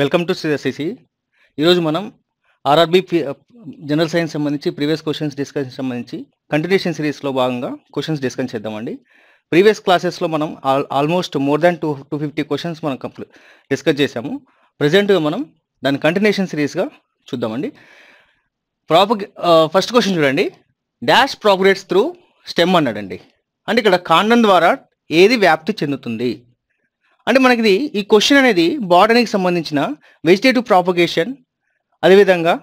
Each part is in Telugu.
Welcome to CC. ఈరోజు మనం ఆర్ఆర్బి జనరల్ సైన్స్ సంబంధించి ప్రీవియస్ క్వశ్చన్స్ డిస్కషన్ సంబంధించి కంటిన్యూషన్ సిరీస్లో భాగంగా క్వశ్చన్స్ డిస్కస్ చేద్దామండి. ప్రీవియస్ క్లాసెస్లో మనం all almost more than two two fifty questions మనం కంప్లీట్ డిస్కస్ చేసాము ప్రజెంట్గా మనం దాని కంటిన్యూషన్ సిరీస్గా చూద్దామండి. ప్రాపగ్ ఫస్ట్ క్వశ్చన్ చూడండి. డాష్ ప్రాపగేట్స్ త్రూ స్టెమ్ అన్నాడండి. అంటే ఇక్కడ కాండం ద్వారా ఏది వ్యాప్తి చెందుతుంది? అంటే మనకి ఇది ఈ క్వశ్చన్ అనేది బాటనీకి సంబంధించిన వెజిటేటివ్ ప్రాపగేషన్ అదేవిధంగా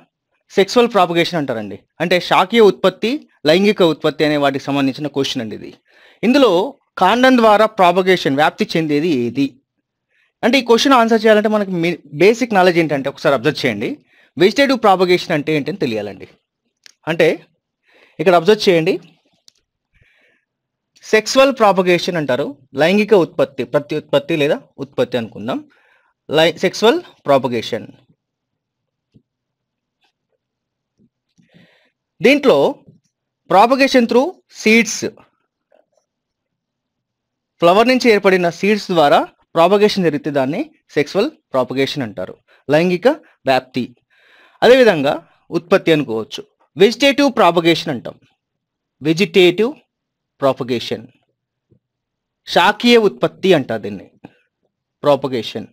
సెక్సువల్ ప్రాపగేషన్ అంటారండి. అంటే శాఖీయ ఉత్పత్తి లైంగిక ఉత్పత్తి అనే వాటికి సంబంధించిన క్వశ్చన్ అండి ఇది. ఇందులో కాండం ద్వారా ప్రాపగేషన్ వ్యాప్తి చెందేది ఏది? అంటే ఈ క్వశ్చన్ ఆన్సర్ చేయాలంటే మనకి బేసిక్ నాలెడ్జ్ ఏంటంటే ఒకసారి అబ్జర్వ్ చేయండి. వెజిటేటివ్ ప్రాపగేషన్ అంటే ఏంటని తెలియాలండి. అంటే ఇక్కడ అబ్జర్వ్ చేయండి. సెక్సువల్ ప్రాపగేషన్ అంటారు. లైంగిక ఉత్పత్తి ప్రతి ఉత్పత్తి లేదా ఉత్పత్తి అనుకుందాం. లై సెక్సువల్ ప్రాపగేషన్ దీంట్లో ప్రాపగేషన్ త్రూ సీడ్స్ ఫ్లవర్ నుంచి ఏర్పడిన సీడ్స్ ద్వారా ప్రాపగేషన్ జరిగితే దాన్ని సెక్సువల్ ప్రాపగేషన్ అంటారు. లైంగిక వ్యాప్తి. అదేవిధంగా ఉత్పత్తి అనుకోవచ్చు. వెజిటేటివ్ ప్రాపగేషన్ అంటాం. వెజిటేటివ్ ప్రాపగేషన్ శాకీయ ఉత్పత్తి అంటారు దీన్ని ప్రాపగేషన్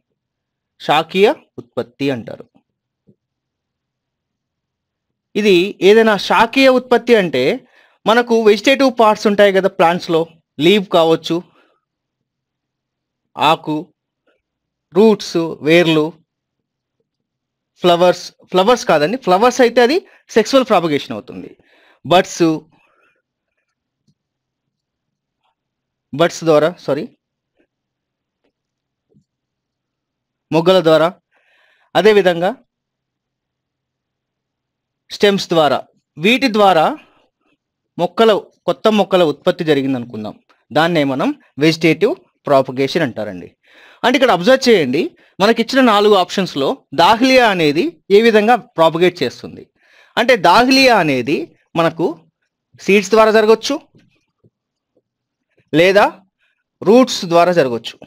శాకీయ ఉత్పత్తి అంటారు ఇది ఏదైనా శాకీయ ఉత్పత్తి అంటే మనకు వెజిటేటివ్ పార్ట్స్ ఉంటాయి కదా ప్లాంట్స్లో లీవ్ కావచ్చు ఆకు రూట్స్ వేర్లు ఫ్లవర్స్ ఫ్లవర్స్ కాదండి ఫ్లవర్స్ అయితే అది సెక్సువల్ ప్రాపగేషన్ అవుతుంది బర్డ్స్ బట్స్ ద్వారా సారీ మొగ్గల ద్వారా. అదేవిధంగా స్టెమ్స్ ద్వారా. వీటి ద్వారా మొక్కల కొత్త మొక్కల ఉత్పత్తి జరిగింది అనుకుందాం. దాన్నే మనం వెజిటేటివ్ ప్రాపగేషన్ అంటారండి. అంటే ఇక్కడ అబ్జర్వ్ చేయండి మనకి ఇచ్చిన నాలుగు ఆప్షన్స్లో దాహ్లియా అనేది ఏ విధంగా ప్రాపగేట్ చేస్తుంది? అంటే దాహ్లియా అనేది మనకు సీడ్స్ ద్వారా జరగవచ్చు లేదా రూట్స్ ద్వారా జరగవచ్చు.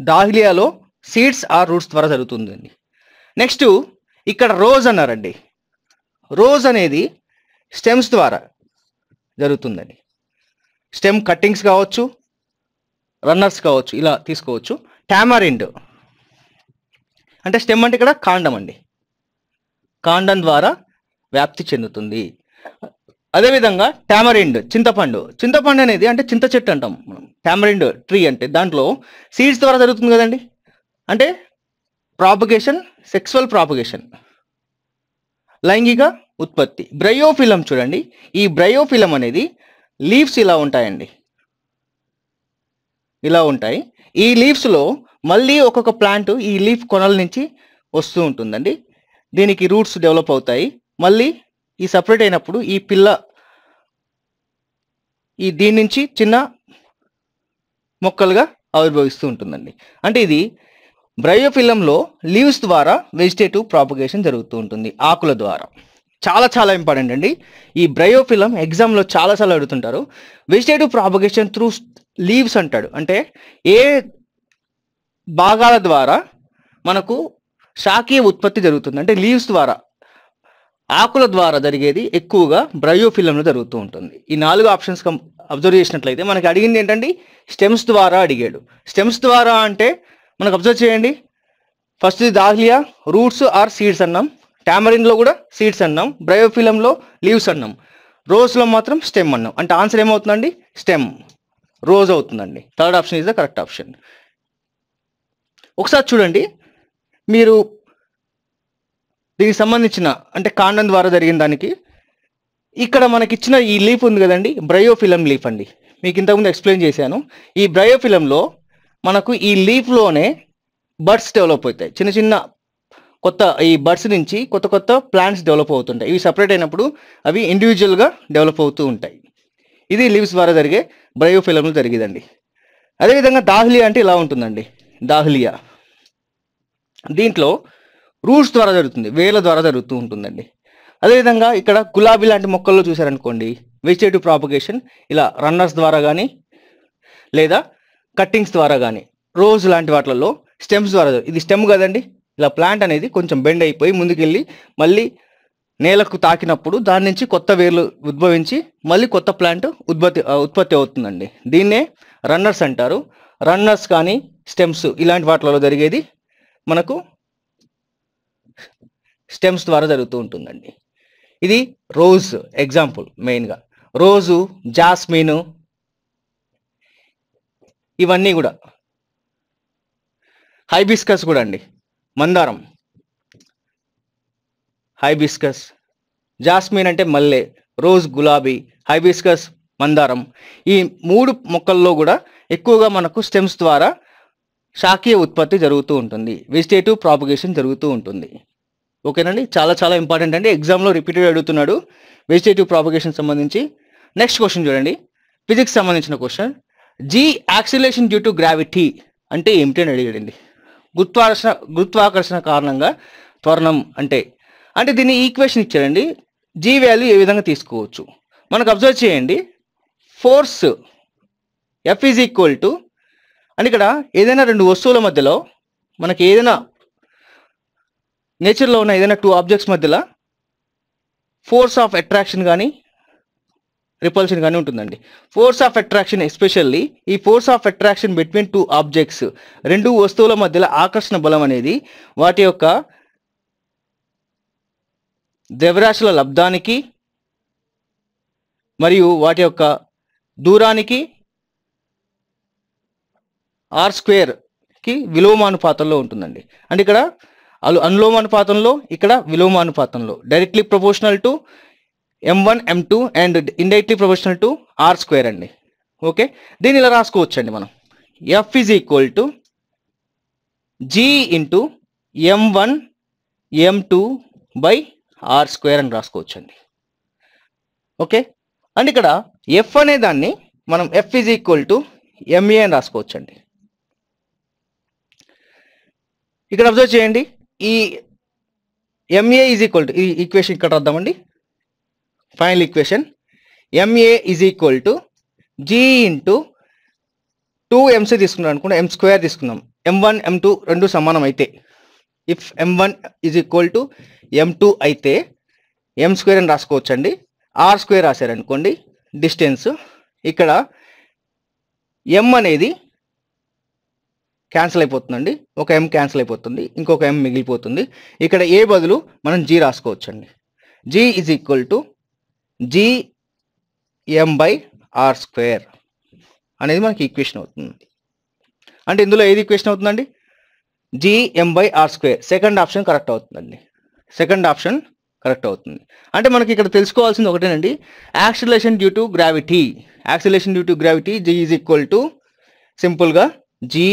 దాహ్లియాలో సీడ్స్ ఆ రూట్స్ ద్వారా జరుగుతుందండి. నెక్స్ట్ ఇక్కడ రోజ్ అన్నారండి. రోజ్ అనేది స్టెమ్స్ ద్వారా జరుగుతుందండి. స్టెమ్ కట్టింగ్స్ కావచ్చు రన్నర్స్ కావచ్చు ఇలా తీసుకోవచ్చు. టామరిండ్ అంటే స్టెమ్ అంటే ఇక్కడ కాండం అండి. కాండం ద్వారా వ్యాప్తి చెందుతుంది. అదేవిధంగా టామరిండ్ చింతపండు. చింతపండు అనేది అంటే చింత చెట్టు అంటాం మనం. టామరిండ్ ట్రీ అంటే దాంట్లో సీడ్స్ ద్వారా జరుగుతుంది కదండి? అంటే ప్రాపగేషన్ సెక్సువల్ ప్రాపగేషన్ లైంగిక ఉత్పత్తి. బ్రయోఫిలం చూడండి. ఈ బ్రయోఫిలం అనేది లీవ్స్ ఇలా ఉంటాయండి. ఇలా ఉంటాయి. ఈ లీవ్స్లో మళ్ళీ ఒక్కొక్క ప్లాంట్ ఈ లీఫ్ కొనల నుంచి వస్తూ ఉంటుందండి. దీనికి రూట్స్ డెవలప్ అవుతాయి. మళ్ళీ ఈ సపరేట్ అయినప్పుడు ఈ పిల్ల ఈ దీని నుంచి చిన్న మొక్కలుగా ఆవిర్భవిస్తూ ఉంటుందండి. అంటే ఇది బ్రయోఫిలంలో లీవ్స్ ద్వారా వెజిటేటివ్ ప్రాపగేషన్ జరుగుతూ ఉంటుంది ఆకుల ద్వారా. చాలా చాలా ఇంపార్టెంట్ అండి. ఈ బ్రయోఫిలం ఎగ్జామ్లో చాలాసార్లు అడుగుతుంటారు. వెజిటేటివ్ ప్రాపగేషన్ త్రూ లీవ్స్ అంటాడు. అంటే ఏ భాగాల ద్వారా మనకు శాఖీయ ఉత్పత్తి జరుగుతుంది. అంటే లీవ్స్ ద్వారా ఆకుల ద్వారా జరిగేది ఎక్కువగా బ్రయోఫిలంలో జరుగుతూ ఉంటుంది. ఈ నాలుగు ఆప్షన్స్ అబ్జర్వ్ చేసినట్లయితే మనకి అడిగింది ఏంటంటే స్టెమ్స్ ద్వారా అడిగాడు. స్టెమ్స్ ద్వారా అంటే మనకు అబ్జర్వ్ చేయండి. First dahlia. Roots or seeds అన్నాం. టామరిన్లో కూడా సీడ్స్ అన్నాం. బ్రయోఫిలంలో లీవ్స్ అన్నాం. రోజ్లో మాత్రం స్టెమ్ అన్నాం. అంటే ఆన్సర్ ఏమవుతుందండి? స్టెమ్. రోజ్ అవుతుందండి. Third option is the correct option. ఒకసారి చూడండి. మీరు దీనికి సంబంధించిన అంటే కాండం ద్వారా జరిగిన దానికి ఇక్కడ మనకిచ్చిన ఈ లీఫ్ ఉంది కదండి బ్రయోఫిలం లీఫ్ అండి. మీకు ఇంతకుముందు ఎక్స్ప్లెయిన్ చేశాను. ఈ బ్రయోఫిలంలో మనకు ఈ లీఫ్లోనే బర్డ్స్ డెవలప్ అవుతాయి. చిన్న చిన్న కొత్త ఈ బర్డ్స్ నుంచి కొత్త కొత్త ప్లాంట్స్ డెవలప్ అవుతుంటాయి. ఇవి సపరేట్ అయినప్పుడు అవి ఇండివిజువల్గా డెవలప్ అవుతూ ఉంటాయి. ఇది లీవ్స్ ద్వారా జరిగే బ్రయోఫిలంలో జరిగేదండి. అదేవిధంగా దాహ్లియా అంటే ఇలా ఉంటుందండి. దాహ్లియా. దీంట్లో రూట్స్ ద్వారా జరుగుతుంది వేల ద్వారా జరుగుతూ ఉంటుందండి. అదేవిధంగా ఇక్కడ గులాబీ లాంటి మొక్కల్లో చూసారనుకోండి వెజిటేటివ్ ప్రాపగేషన్ ఇలా రన్నర్స్ ద్వారా కానీ లేదా కట్టింగ్స్ ద్వారా కానీ రోజ్ లాంటి వాటిలలో స్టెమ్స్ ద్వారా ఇది స్టెమ్ కదండి ఇలా ప్లాంట్ అనేది కొంచెం బెండ్ అయిపోయి ముందుకెళ్ళి మళ్ళీ నేలకు తాకినప్పుడు దాని నుంచి కొత్త వేర్లు ఉద్భవించి మళ్ళీ కొత్త ప్లాంట్ ఉత్పత్తి ఉత్పత్తి అవుతుందండి. దీన్నే రన్నర్స్ అంటారు. రన్నర్స్ కానీ స్టెమ్స్ ఇలాంటి వాటిలలో జరిగేది మనకు స్టెమ్స్ ద్వారా జరుగుతూ ఉంటుందండి. ఇది రోజ్ ఎగ్జాంపుల్ మెయిన్గా. రోజు జాస్మిన్ ఇవన్నీ కూడా. హైబిస్కస్ కూడా అండి. మందారం. హైబిస్కస్. జాస్మిన్ అంటే మల్లె రోజ్ గులాబీ హైబిస్కస్ మందారం. ఈ మూడు మొక్కల్లో కూడా ఎక్కువగా మనకు స్టెమ్స్ ద్వారా శాఖీయ ఉత్పత్తి జరుగుతూ ఉంటుంది. వెజిటేటివ్ ప్రాపగేషన్ జరుగుతూ ఉంటుంది. ఓకేనండి? చాలా చాలా ఇంపార్టెంట్ అండి. ఎగ్జామ్లో రిపీటెడ్ అడుగుతున్నాడు. వెజిటేటివ్ ప్రాపగేషన్ సంబంధించి. నెక్స్ట్ క్వశ్చన్ చూడండి. ఫిజిక్స్ సంబంధించిన question. G acceleration due to gravity అంటే ఏమిటి అని అడిగాడండి. గురుత్వాకర్షణ గురుత్వాకర్షణ కారణంగా త్వరణం అంటే అంటే దీన్ని ఈక్వేషన్ ఇచ్చారండి జీ వాల్యూ ఏ విధంగా తీసుకోవచ్చు? మనకు అబ్జర్వ్ చేయండి. Force F is equal to అని ఇక్కడ ఏదైనా రెండు వస్తువుల మధ్యలో మనకి ఏదైనా నేచర్లో ఉన్న ఏదైనా టూ ఆబ్జెక్ట్స్ మధ్యలో ఫోర్స్ ఆఫ్ అట్రాక్షన్ కానీ రిపల్షన్ కానీ ఉంటుందండి. ఫోర్స్ ఆఫ్ అట్రాక్షన్ ఎస్పెషల్లీ ఈ force of attraction between two objects రెండు వస్తువుల మధ్యలో ఆకర్షణ బలం అనేది వాటి యొక్క ద్రవ్యరాశుల లబ్ధానికి మరియు వాటి యొక్క దూరానికి ఆర్ స్క్వేర్కి విలోమానుపాతంలో ఉంటుందండి. అంటే ఇక్కడ అలు అనులోమానుపాతంలో ఇక్కడ విలోమానుపాతంలో. Directly proportional to M one M two and indirectly proportional to R square అండి. ఓకే దీన్ని ఇలా రాసుకోవచ్చు అండి మనం. F is equal to G into M one M two by R square అని రాసుకోవచ్చు అండి ఓకే అండ్ ఇక్కడ ఎఫ్ అనే దాన్ని మనం F is equal to MA అని రాసుకోవచ్చు అండి ఇక్కడ అబ్జర్వ్ చేయండి. ఈ ఎంఏ ఈజ్ ఈక్వల్ టు ఈ ఈక్వేషన్ ఇక్కడ రాద్దామండి. Final equation MA is equal to G into two MC తీసుకున్నాం అనుకుంటే ఎం స్క్వేర్ తీసుకుందాం ఎం వన్ ఎం టూ రెండు సమానం అయితే. If M one is equal to M two అయితే ఎం స్క్వేర్ అని రాసుకోవచ్చండి. ఆర్ స్క్వేర్ రాశారనుకోండి డిస్టెన్స్ ఇక్కడ ఎం అనేది క్యాన్సిల్ అయిపోతుందండి. ఒక ఎం క్యాన్సిల్ అయిపోతుంది. ఇంకొక ఎం మిగిలిపోతుంది. ఇక్కడ ఏ బదులు మనం G రాసుకోవచ్చండి. G is equal to G M by R square అనేది మనకి ఈక్వేషన్ అవుతుంది. అంటే ఇందులో ఏది ఈక్వేషన్ అవుతుందండి? G M by R square second option correct అవుతుందండి. సెకండ్ ఆప్షన్ కరెక్ట్ అవుతుంది. అంటే మనకి ఇక్కడ తెలుసుకోవాల్సింది ఒకటేనండి. Acceleration due to gravity acceleration due to gravity G is equal to సింపుల్గా G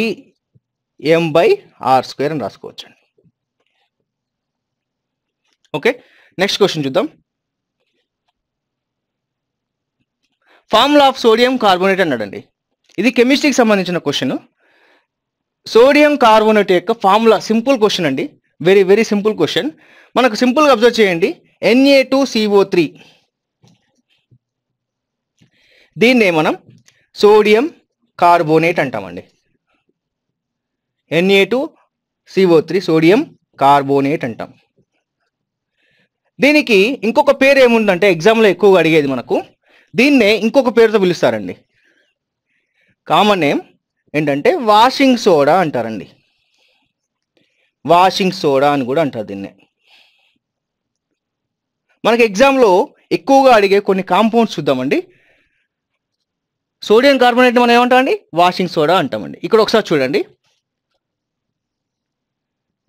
M by R square అని రాసుకోవచ్చండి. ఓకే నెక్స్ట్ క్వశ్చన్ చూద్దాం. ఫార్ములా ఆఫ్ సోడియం కార్బోనేట్ అన్నాడండి. ఇది కెమిస్ట్రీకి సంబంధించిన క్వశ్చన్ సోడియం కార్బోనేట్ యొక్క ఫార్ములా సింపుల్ క్వశ్చన్ అండి. వెరీ వెరీ సింపుల్ క్వశ్చన్ మనకు సింపుల్గా అబ్జర్వ్ చేయండి. ఎన్ఏ టూ సిఓ త్రీ దీన్నే మనం సోడియం కార్బోనేట్ అంటామండి. NA two CO three sodium carbonate అంటాం. దీనికి ఇంకొక పేరు ఏముందంటే ఎగ్జామ్లో ఎక్కువగా అడిగేది మనకు. దీన్నే ఇంకొక పేరుతో పిలుస్తారండి. కామన్ నేమ్ ఏంటంటే వాషింగ్ సోడా అంటారండి. వాషింగ్ సోడా అని కూడా అంటారు దీన్నే. మనకి ఎగ్జామ్లో ఎక్కువగా అడిగే కొన్ని కాంపౌండ్స్ చూద్దామండి. సోడియం కార్బోనేట్ మనం ఏమంటామండి? వాషింగ్ సోడా అంటామండి. ఇక్కడ ఒకసారి చూడండి.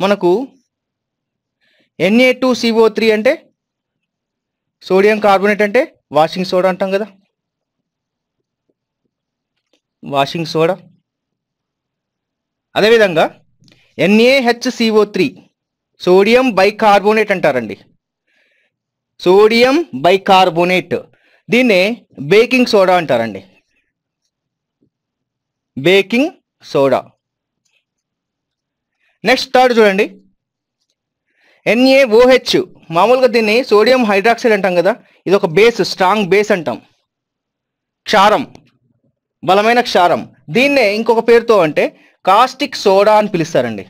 మనకు ఎన్ఏ టూ సిఓ త్రీ అంటే సోడియం కార్బోనేట్ అంటే వాషింగ్ సోడా అంటాం కదా. వాషింగ్ సోడా అదేవిధంగా ఎన్ఏహెచ్సిఓ త్రీ సోడియం బైకార్బోనేట్ అంటారండి. సోడియం బైకార్బోనేట్ దీన్నే బేకింగ్ సోడా అంటారండి. బేకింగ్ సోడా నెక్స్ట్ థర్డ్ చూడండి. ఎన్ఏఓహెచ్ మామూలుగా దీన్ని సోడియం హైడ్రాక్సైడ్ అంటాం కదా. ఇది ఒక బేస్ స్ట్రాంగ్ బేస్ అంటాం. క్షారం బలమైన క్షారం. దీన్నే ఇంకొక పేరుతో అంటే కాస్టిక్ సోడా అని పిలుస్తారండి.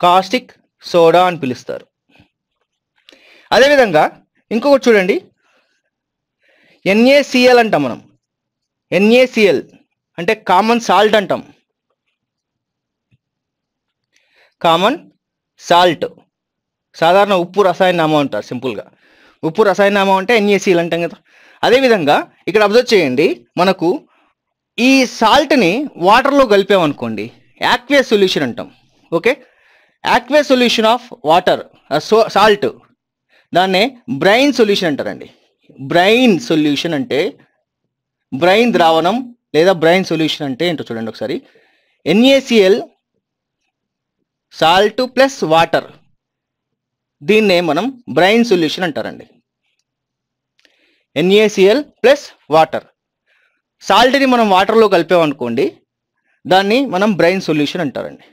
కాస్టిక్ సోడా అని పిలుస్తారు. అదేవిధంగా ఇంకొకటి చూడండి. ఎన్ఏసిఎల్ అంటాం మనం. ఎన్ఏసిఎల్ అంటే కామన్ సాల్ట్ అంటాం. Common salt. సాధారణ ఉప్పు రసాయన నామం అంటారు సింపుల్గా ఉప్పు రసాయన నామం అంటే ఎన్ఏసీలు అంటాం కదా. అదేవిధంగా ఇక్కడ అబ్జర్వ్ చేయండి. మనకు ఈ సాల్ట్ని వాటర్లో కలిపామనుకోండి యాక్వే సొల్యూషన్ అంటాం. Okay? Aqueous solution of water so salt. దాన్నే బ్రైన్ సొల్యూషన్ అంటారండి. బ్రైన్ సొల్యూషన్ అంటే బ్రైన్ ద్రావణం లేదా బ్రైన్ సొల్యూషన్ అంటే ఏంటో చూడండి ఒకసారి. NACL salt plus water. దీన్నే మనం బ్రైన్ సొల్యూషన్ అంటారండి. NACL plus water. సాల్ట్ని మనం వాటర్లో కలిపామనుకోండి దాన్ని మనం బ్రైన్ సొల్యూషన్ అంటారండి.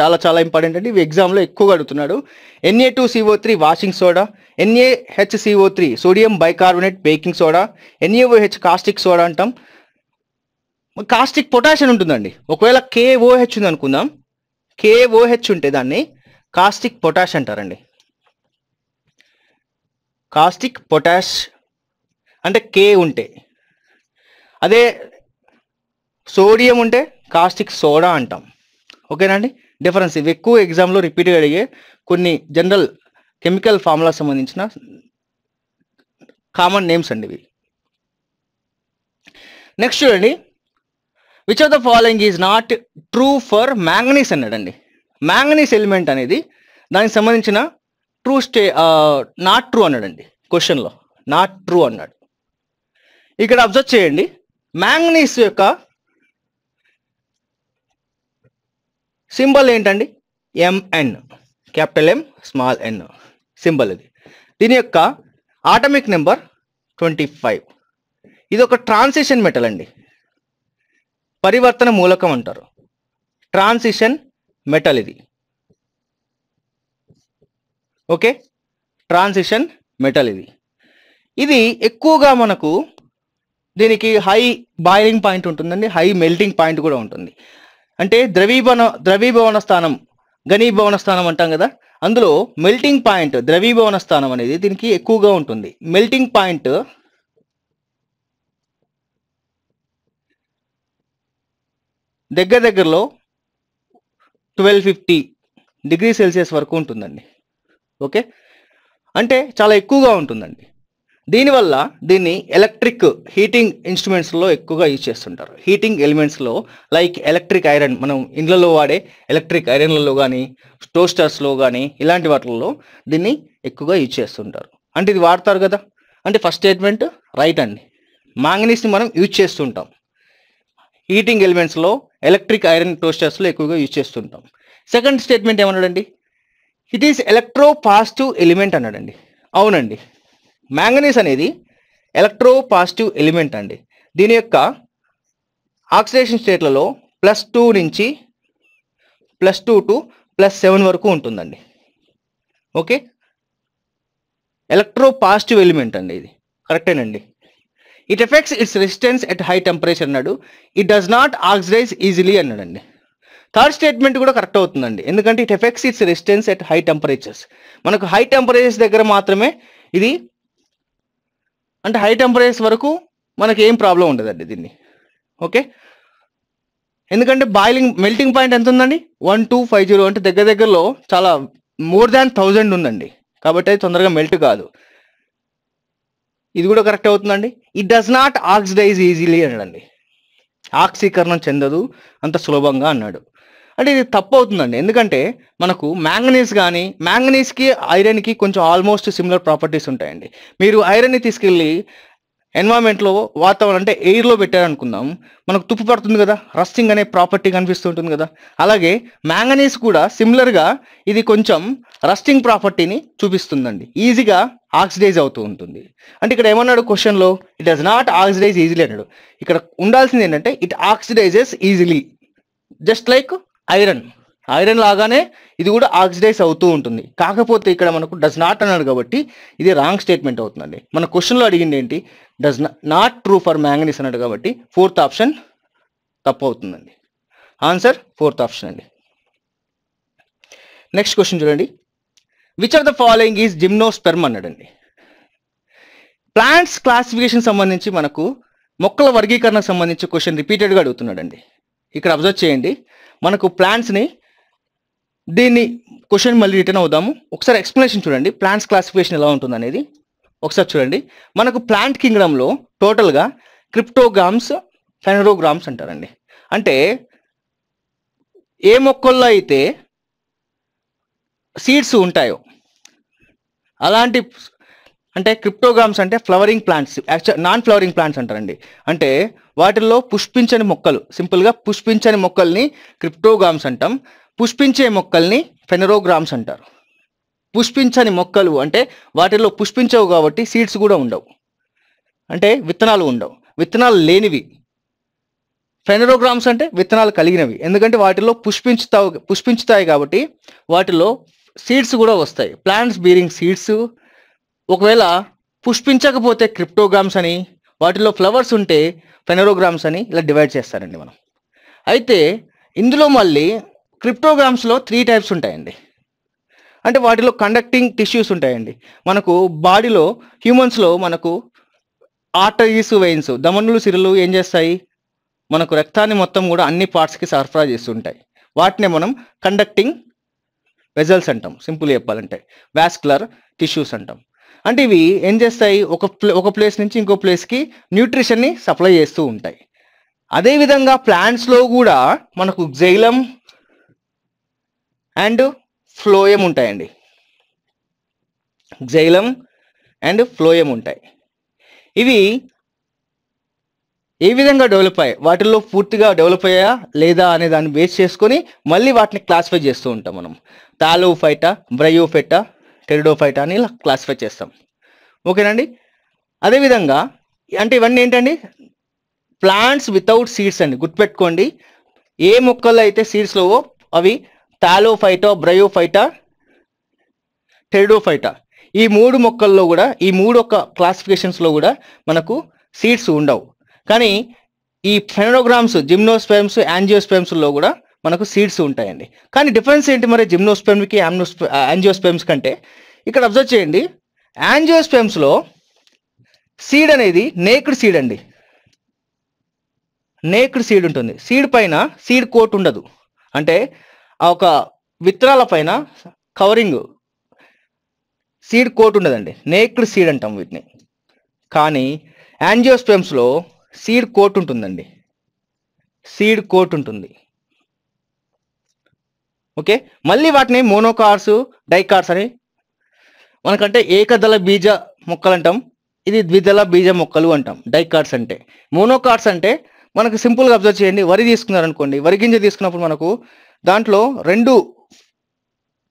చాలా చాలా ఇంపార్టెంట్ అండి. ఇవి ఎగ్జామ్లో ఎక్కువగా అడుగుతున్నాడు. NA two CO three washing soda NAHCO three sodium bicarbonate baking soda NAOH caustic soda అంటాం. కాస్టిక్ పొటాషియం ఉంటుందండి. ఒకవేళ కేఓహెచ్ ఉంది అనుకుందాం కేఓహెచ్ ఉంటే దాన్ని కాస్టిక్ పొటాష్ అంటారండి. కాస్టిక్ పొటాష్ అంటే కే ఉంటే. అదే సోడియం ఉంటే కాస్టిక్ సోడా అంటాం. ఓకేనండి డిఫరెన్స్ ఇవి ఎక్కువ ఎగ్జామ్లో రిపీట్గా అడిగే కొన్ని జనరల్ కెమికల్ ఫార్ములా సంబంధించిన కామన్ నేమ్స్ అండి ఇవి. నెక్స్ట్ చూడండి. Which of the following is not true for manganese అన్నాడండి మ్యాంగనీస్ ఎలిమెంట్ అనేది దానికి సంబంధించిన ట్రూ స్టే నాట్ ట్రూ అన్నాడండి క్వశ్చన్లో నాట్ ట్రూ అన్నాడు. ఇక్కడ అబ్జర్వ్ చేయండి. మ్యాంగనీస్ యొక్క సింబల్ ఏంటండి? MN capital M small N symbol ఇది. దీని యొక్క ఆటమిక్ నెంబర్ ట్వంటీ ఫైవ్ ఇది ఒక ట్రాన్సిషన్ మెటల్ అండి. పరివర్తన మూలకం అంటారు. ట్రాన్సిషన్ మెటల్ ఇది. ఓకే? ట్రాన్సిషన్ మెటల్ ఇది. ఇది ఎక్కువగా మనకు దీనికి హై బాయిలింగ్ పాయింట్ ఉంటుందండి. హై మెల్టింగ్ పాయింట్ కూడా ఉంటుంది. అంటే ద్రవీభవన ద్రవీభవన స్థానం ఘనీభవన స్థానం అంటాం కదా. అందులో మెల్టింగ్ పాయింట్ ద్రవీభవన స్థానం అనేది దీనికి ఎక్కువగా ఉంటుంది. మెల్టింగ్ పాయింట్ దగ్గర దగ్గరలో ట్వెల్వ్ ఫిఫ్టీ డిగ్రీ సెల్సియస్ వరకు ఉంటుందండి. ఓకే? అంటే చాలా ఎక్కువగా ఉంటుందండి. దీనివల్ల దీన్ని ఎలక్ట్రిక్ హీటింగ్ ఇన్స్ట్రుమెంట్స్లో ఎక్కువగా యూజ్ చేస్తుంటారు. హీటింగ్ ఎలిమెంట్స్లో లైక్ ఎలక్ట్రిక్ ఐరన్ మనం ఇండ్లలో వాడే ఎలక్ట్రిక్ ఐరన్లలో కానీ టోస్టర్స్లో కానీ ఇలాంటి వాటిల్లో దీన్ని ఎక్కువగా యూజ్ చేస్తుంటారు. అంటే ఇది వాడతారు కదా? అంటే ఫస్ట్ స్టేట్మెంట్ రైట్ అండి. మాంగనీస్ని మనం యూజ్ చేస్తుంటాం. హీటింగ్ ఎలిమెంట్స్లో ఎలక్ట్రిక్ ఐరన్ టోస్టర్స్లో ఎక్కువగా యూజ్ చేస్తుంటాం. సెకండ్ స్టేట్మెంట్ ఏమన్నాడండి? It is electropositive element అన్నాడండి. అవునండి. మ్యాంగనీస్ అనేది ఎలక్ట్రో పాజిటివ్ ఎలిమెంట్ అండి. దీని యొక్క ఆక్సిడేషన్ స్టేట్లలో ప్లస్ టూ నుంచి plus two to plus seven వరకు ఉంటుందండి. ఓకే ఎలక్ట్రో పాజిటివ్ ఎలిమెంట్ అండి ఇది. కరెక్టేనండి it effects its resistance at high temperature అన్నాడు. It does not oxidize easily అన్నాడండి. థర్డ్ స్టేట్మెంట్ కూడా కరెక్ట్ అవుతుందండి. ఎందుకంటే it effects its resistance at high temperatures మనకు హై టెంపరేచర్స్ దగ్గర మాత్రమే ఇది అంటే హై టెంపరేచర్స్ వరకు మనకి ఏం ప్రాబ్లం ఉండదండి దీన్ని. ఓకే ఎందుకంటే బాయిలింగ్ మెల్టింగ్ పాయింట్ ఎంత ఉందండి? వన్ టూ ఫైవ్ జీరో అంటే దగ్గర దగ్గరలో చాలా మోర్ దాన్ థౌజండ్ ఉందండి. కాబట్టి అది తొందరగా మెల్ట్ కాదు. ఇది కూడా కరెక్ట్ అవుతుందండి. It does not oxidize easily అనండి ఆక్సీకరణం చెందదు అంత సులభంగా అన్నాడు. అంటే ఇది తప్పు అవుతుందండి. ఎందుకంటే మనకు మ్యాంగనీస్ కానీ మ్యాంగనీస్కి ఐరన్కి కొంచెం ఆల్మోస్ట్ సిమిలర్ ప్రాపర్టీస్ ఉంటాయండి. మీరు ఐరన్ని తీసుకెళ్ళి ఎన్వైరన్మెంట్లో వాతావరణం అంటే ఎయిర్లో పెట్టారనుకుందాం. మనకు తుప్పు పడుతుంది కదా రస్టింగ్ అనే ప్రాపర్టీ కనిపిస్తుంటుంది కదా. అలాగే మ్యాంగనీస్ కూడా సిమిలర్గా ఇది కొంచెం రస్టింగ్ ప్రాపర్టీని చూపిస్తుందండి. ఈజీగా ఆక్సిడైజ్ అవుతూ ఉంటుంది. అంటే ఇక్కడ ఏమన్నాడు క్వశ్చన్లో? It does not oxidize easily అన్నాడు. ఇక్కడ ఉండాల్సింది ఏంటంటే it oxidizes easily just like iron iron లాగానే ఇది కూడా ఆక్సిడైజ్ అవుతూ ఉంటుంది. కాకపోతే ఇక్కడ మనకు డస్ నాట్ అన్నాడు కాబట్టి ఇది రాంగ్ స్టేట్మెంట్ అవుతుందండి. మన క్వశ్చన్లో అడిగింది ఏంటి? Does not true for manganese అన్నాడు కాబట్టి ఫోర్త్ ఆప్షన్ తప్పు అవుతుందండి ఆన్సర్ ఫోర్త్ ఆప్షన్ అండి. నెక్స్ట్ క్వశ్చన్ చూడండి. Which of the following is gymnosperm అన్నాడండి ప్లాంట్స్ క్లాసిఫికేషన్ సంబంధించి మనకు మొక్కల వర్గీకరణకు సంబంధించి క్వశ్చన్ రిపీటెడ్గా అడుగుతున్నాడండి. ఇక్కడ అబ్జర్వ్ చేయండి. మనకు ప్లాంట్స్ని దీన్ని క్వశ్చన్ మళ్ళీ రిటర్న్ అవుదాము. ఒకసారి ఎక్స్ప్లెనేషన్ చూడండి. ప్లాంట్స్ క్లాసిఫికేషన్ ఎలా ఉంటుంది అనేది ఒకసారి చూడండి. మనకు ప్లాంట్ కింగ్డమ్లో టోటల్గా క్రిప్టోగ్రామ్స్ ఫెనరోగ్రామ్స్ అంటారండి. అంటే ఏ మొక్కల్లో అయితే సీడ్స్ ఉంటాయో అలాంటి అంటే క్రిప్టోగ్రామ్స్ అంటే flowering plants actual non flowering plants అంటారండి. అంటే వాటిల్లో పుష్పించని మొక్కలు సింపుల్గా పుష్పించని మొక్కల్ని క్రిప్టోగ్రామ్స్ అంటాం. పుష్పించే మొక్కల్ని ఫెనరోగ్రామ్స్ అంటారు. పుష్పించని మొక్కలు అంటే వాటిల్లో పుష్పించవు కాబట్టి సీడ్స్ కూడా ఉండవు. అంటే విత్తనాలు ఉండవు. విత్తనాలు లేనివి. ఫెనరోగ్రామ్స్ అంటే విత్తనాలు కలిగినవి. ఎందుకంటే వాటిలో పుష్పించుతావు పుష్పించుతాయి కాబట్టి వాటిలో సీడ్స్ కూడా వస్తాయి. ప్లాంట్స్ బీరింగ్ సీడ్స్ ఒకవేళ పుష్పించకపోతే క్రిప్టోగ్రామ్స్ అని వాటిలో ఫ్లవర్స్ ఉంటే ఫెనరోగ్రామ్స్ అని ఇలా డివైడ్ చేస్తారండి మనం. అయితే ఇందులో మళ్ళీ క్రిప్టోగ్రామ్స్లో త్రీ టైప్స్ ఉంటాయండి. అంటే వాటిలో కండక్టింగ్ టిష్యూస్ ఉంటాయండి. మనకు బాడీలో హ్యూమన్స్లో మనకు ఆర్టరీస్ వెయిన్స్ దమనులు సిరలు ఏం చేస్తాయి? మనకు రక్తాన్ని మొత్తం కూడా అన్ని పార్ట్స్కి సరఫరా చేస్తుంటాయి. వాటినే మనం కండక్టింగ్ వెజల్స్ అంటాం సింపుల్ చెప్పాలంటే. వాస్కులర్ టిష్యూస్ అంటాం. అంటే ఇవి ఏం చేస్తాయి? ఒక ప్లే ఒక ప్లేస్ నుంచి ఇంకో ప్లేస్కి న్యూట్రిషన్ని సప్లై చేస్తూ ఉంటాయి. అదేవిధంగా ప్లాంట్స్లో కూడా మనకు జైలం అండ్ ఫ్లోయం ఉంటాయండి. జైలం అండ్ ఫ్లోయం ఉంటాయి. ఇవి ఏ విధంగా డెవలప్ అయ్యాయి? వాటిల్లో పూర్తిగా డెవలప్ అయ్యాయా? లేదా అనే దాన్ని బేస్ చేసుకొని మళ్ళీ వాటిని క్లాసిఫై చేస్తూ ఉంటాం మనం. తాలోఫైటా బ్రయోఫైటా టెరిడోఫైటా అని ఇలా క్లాసిఫై చేస్తాం. ఓకేనండి? అదేవిధంగా అంటే ఇవన్నీ ఏంటండి? ప్లాంట్స్ వితౌట్ సీడ్స్ అండి. గుర్తుపెట్టుకోండి. ఏ మొక్కల్లో అయితే సీడ్స్ లేవో అవి తాలోఫైటా బ్రయోఫైటా టెరిడోఫైటా ఈ మూడు మొక్కల్లో కూడా ఈ మూడు ఒక క్లాసిఫికేషన్స్లో కూడా మనకు సీడ్స్ ఉండవు. కానీ ఈ ఫెనోగ్రామ్స్ జిమ్నోస్పెమ్స్ యాంజియోస్పెమ్స్లో కూడా మనకు సీడ్స్ ఉంటాయండి. కానీ డిఫరెన్స్ ఏంటి మరి జిమ్నోస్పెమ్కి యామ్నోస్పె యాంజియోస్పెమ్స్ కంటే? ఇక్కడ అబ్జర్వ్ చేయండి. యాంజియోస్పెమ్స్లో సీడ్ అనేది నేక్డ్ సీడ్ అండి. నేక్డ్ సీడ్ ఉంటుంది. సీడ్ పైన సీడ్ కోట్ ఉండదు. అంటే ఆ ఒక విత్తనాల పైన కవరింగ్ సీడ్ కోట్ ఉండదండి. నేక్డ్ సీడ్ అంటాం వీటిని. కానీ యాంజియోస్పెమ్స్లో సీడ్ కోట్ ఉంటుందండి. సీడ్ కోట్ ఉంటుంది. ఓకే? మళ్ళీ వాటిని మోనోకార్స్ డైకార్స్ అని మనకంటే ఏకదళ బీజ మొక్కలు అంటాం. ఇది ద్విదళ బీజ మొక్కలు అంటాం. డైకార్స్ అంటే. మోనోకార్స్ అంటే మనకు సింపుల్గా అబ్జర్వ్ చేయండి. వరి తీసుకున్నారనుకోండి. వరి గింజ తీసుకున్నప్పుడు మనకు దాంట్లో రెండు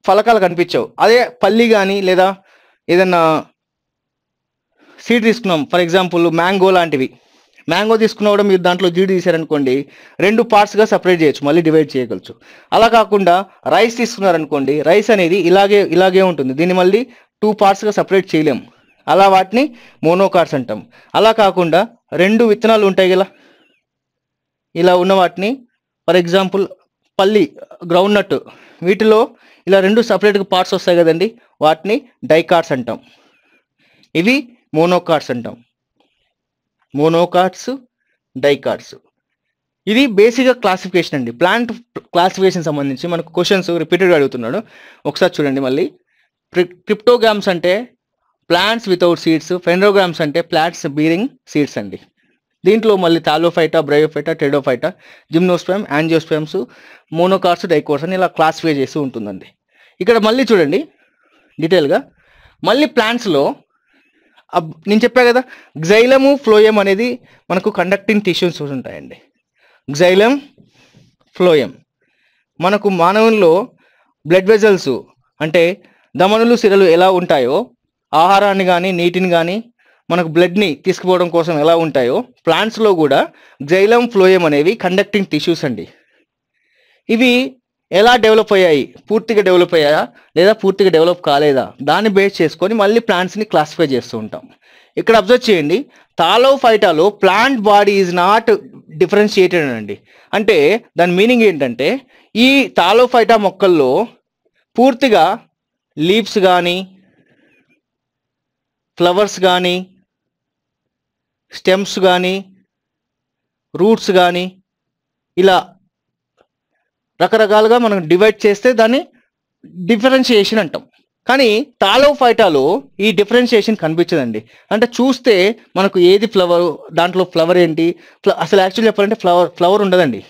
ఫలకాలు కనిపించవు. అదే పల్లి కానీ లేదా ఏదన్నా సీడ్ తీసుకున్నాం. ఫర్ ఎగ్జాంపుల్ మ్యాంగో లాంటివి. మ్యాంగో తీసుకున్నా కూడా మీరు దాంట్లో జీడి తీసారనుకోండి రెండు పార్ట్స్గా సపరేట్ చేయొచ్చు మళ్ళీ డివైడ్ చేయగలచ్చు. అలా కాకుండా రైస్ తీసుకున్నారనుకోండి రైస్ అనేది ఇలాగే ఇలాగే ఉంటుంది. దీన్ని మళ్ళీ టూ పార్ట్స్గా సపరేట్ చేయలేం. అలా వాటిని మోనోకార్స్ అంటాం. అలా కాకుండా రెండు విత్తనాలు ఉంటాయి కదా ఇలా ఉన్న వాటిని ఫర్ ఎగ్జాంపుల్ పల్లి గ్రౌండ్ నట్ వీటిలో ఇలా రెండు సపరేట్గా పార్ట్స్ వస్తాయి కదండి వాటిని డైకార్డ్స్ అంటాం. ఇవి మోనోకార్డ్స్ అంటాం. మోనోకాట్స్ డైకాట్స్ ఇది బేసిక్గా క్లాసిఫికేషన్ అండి. ప్లాంట్ క్లాసిఫికేషన్ సంబంధించి మనకు క్వశ్చన్స్ రిపీటెడ్గా అడుగుతున్నాడు. ఒకసారి చూడండి మళ్ళీ. క్రిప్టోగ్రామ్స్ అంటే ప్లాంట్స్ వితౌట్ సీడ్స్ ఫెండ్రోగ్రామ్స్ అంటే ప్లాంట్స్ బీరింగ్ సీడ్స్ అండి. దీంట్లో మళ్ళీ తాలోఫైటా Bryophyta pteridophyta gymnosperm angiosperms monocots dicots అని ఇలా క్లాసిఫై చేస్తూ ఉంటుందండి. ఇక్కడ మళ్ళీ చూడండి డీటెయిల్గా మళ్ళీ ప్లాంట్స్లో నేను చెప్పా కదా గ్జైలము ఫ్లోయం అనేది మనకు కండక్టింగ్ టిష్యూస్ ఉంటాయండి. Xylem phloem. మనకు మానవుల్లో బ్లడ్ వెజల్స్ అంటే దమనులు సిరలు ఎలా ఉంటాయో ఆహారాన్ని కానీ నీటిని కానీ మనకు బ్లడ్ని తీసుకుపోవడం కోసం ఎలా ఉంటాయో ప్లాంట్స్లో కూడా జైలం ఫ్లోయం అనేవి కండక్టింగ్ టిష్యూస్ అండి. ఇవి ఎలా డెవలప్ అయ్యాయి? పూర్తిగా డెవలప్ అయ్యాయా? లేదా పూర్తిగా డెవలప్ కాలేదా? దాన్ని బేస్ చేసుకొని మళ్ళీ ప్లాంట్స్ని క్లాసిఫై చేస్తూ ఉంటాం. ఇక్కడ అబ్జర్వ్ చేయండి. తాలో ఫైటాలో plant body is not differentiated అండి అంటే దాని మీనింగ్ ఏంటంటే ఈ తాలోఫైటా మొక్కల్లో పూర్తిగా లీవ్స్ కానీ ఫ్లవర్స్ కానీ స్టెమ్స్ కానీ రూట్స్ కానీ ఇలా రకరకాలుగా మనం డివైడ్ చేస్తే దాన్ని డిఫరెన్షియేషన్ అంటాం. కానీ తాలో ఫైటాలో ఈ డిఫరెన్షియేషన్ కనిపించదండి. అంటే చూస్తే మనకు ఏది ఫ్లవర్ దాంట్లో ఫ్లవర్ ఏంటి? అసలు యాక్చువల్ చెప్పాలంటే ఫ్లవర్ ఫ్లవర్ ఉండదండి.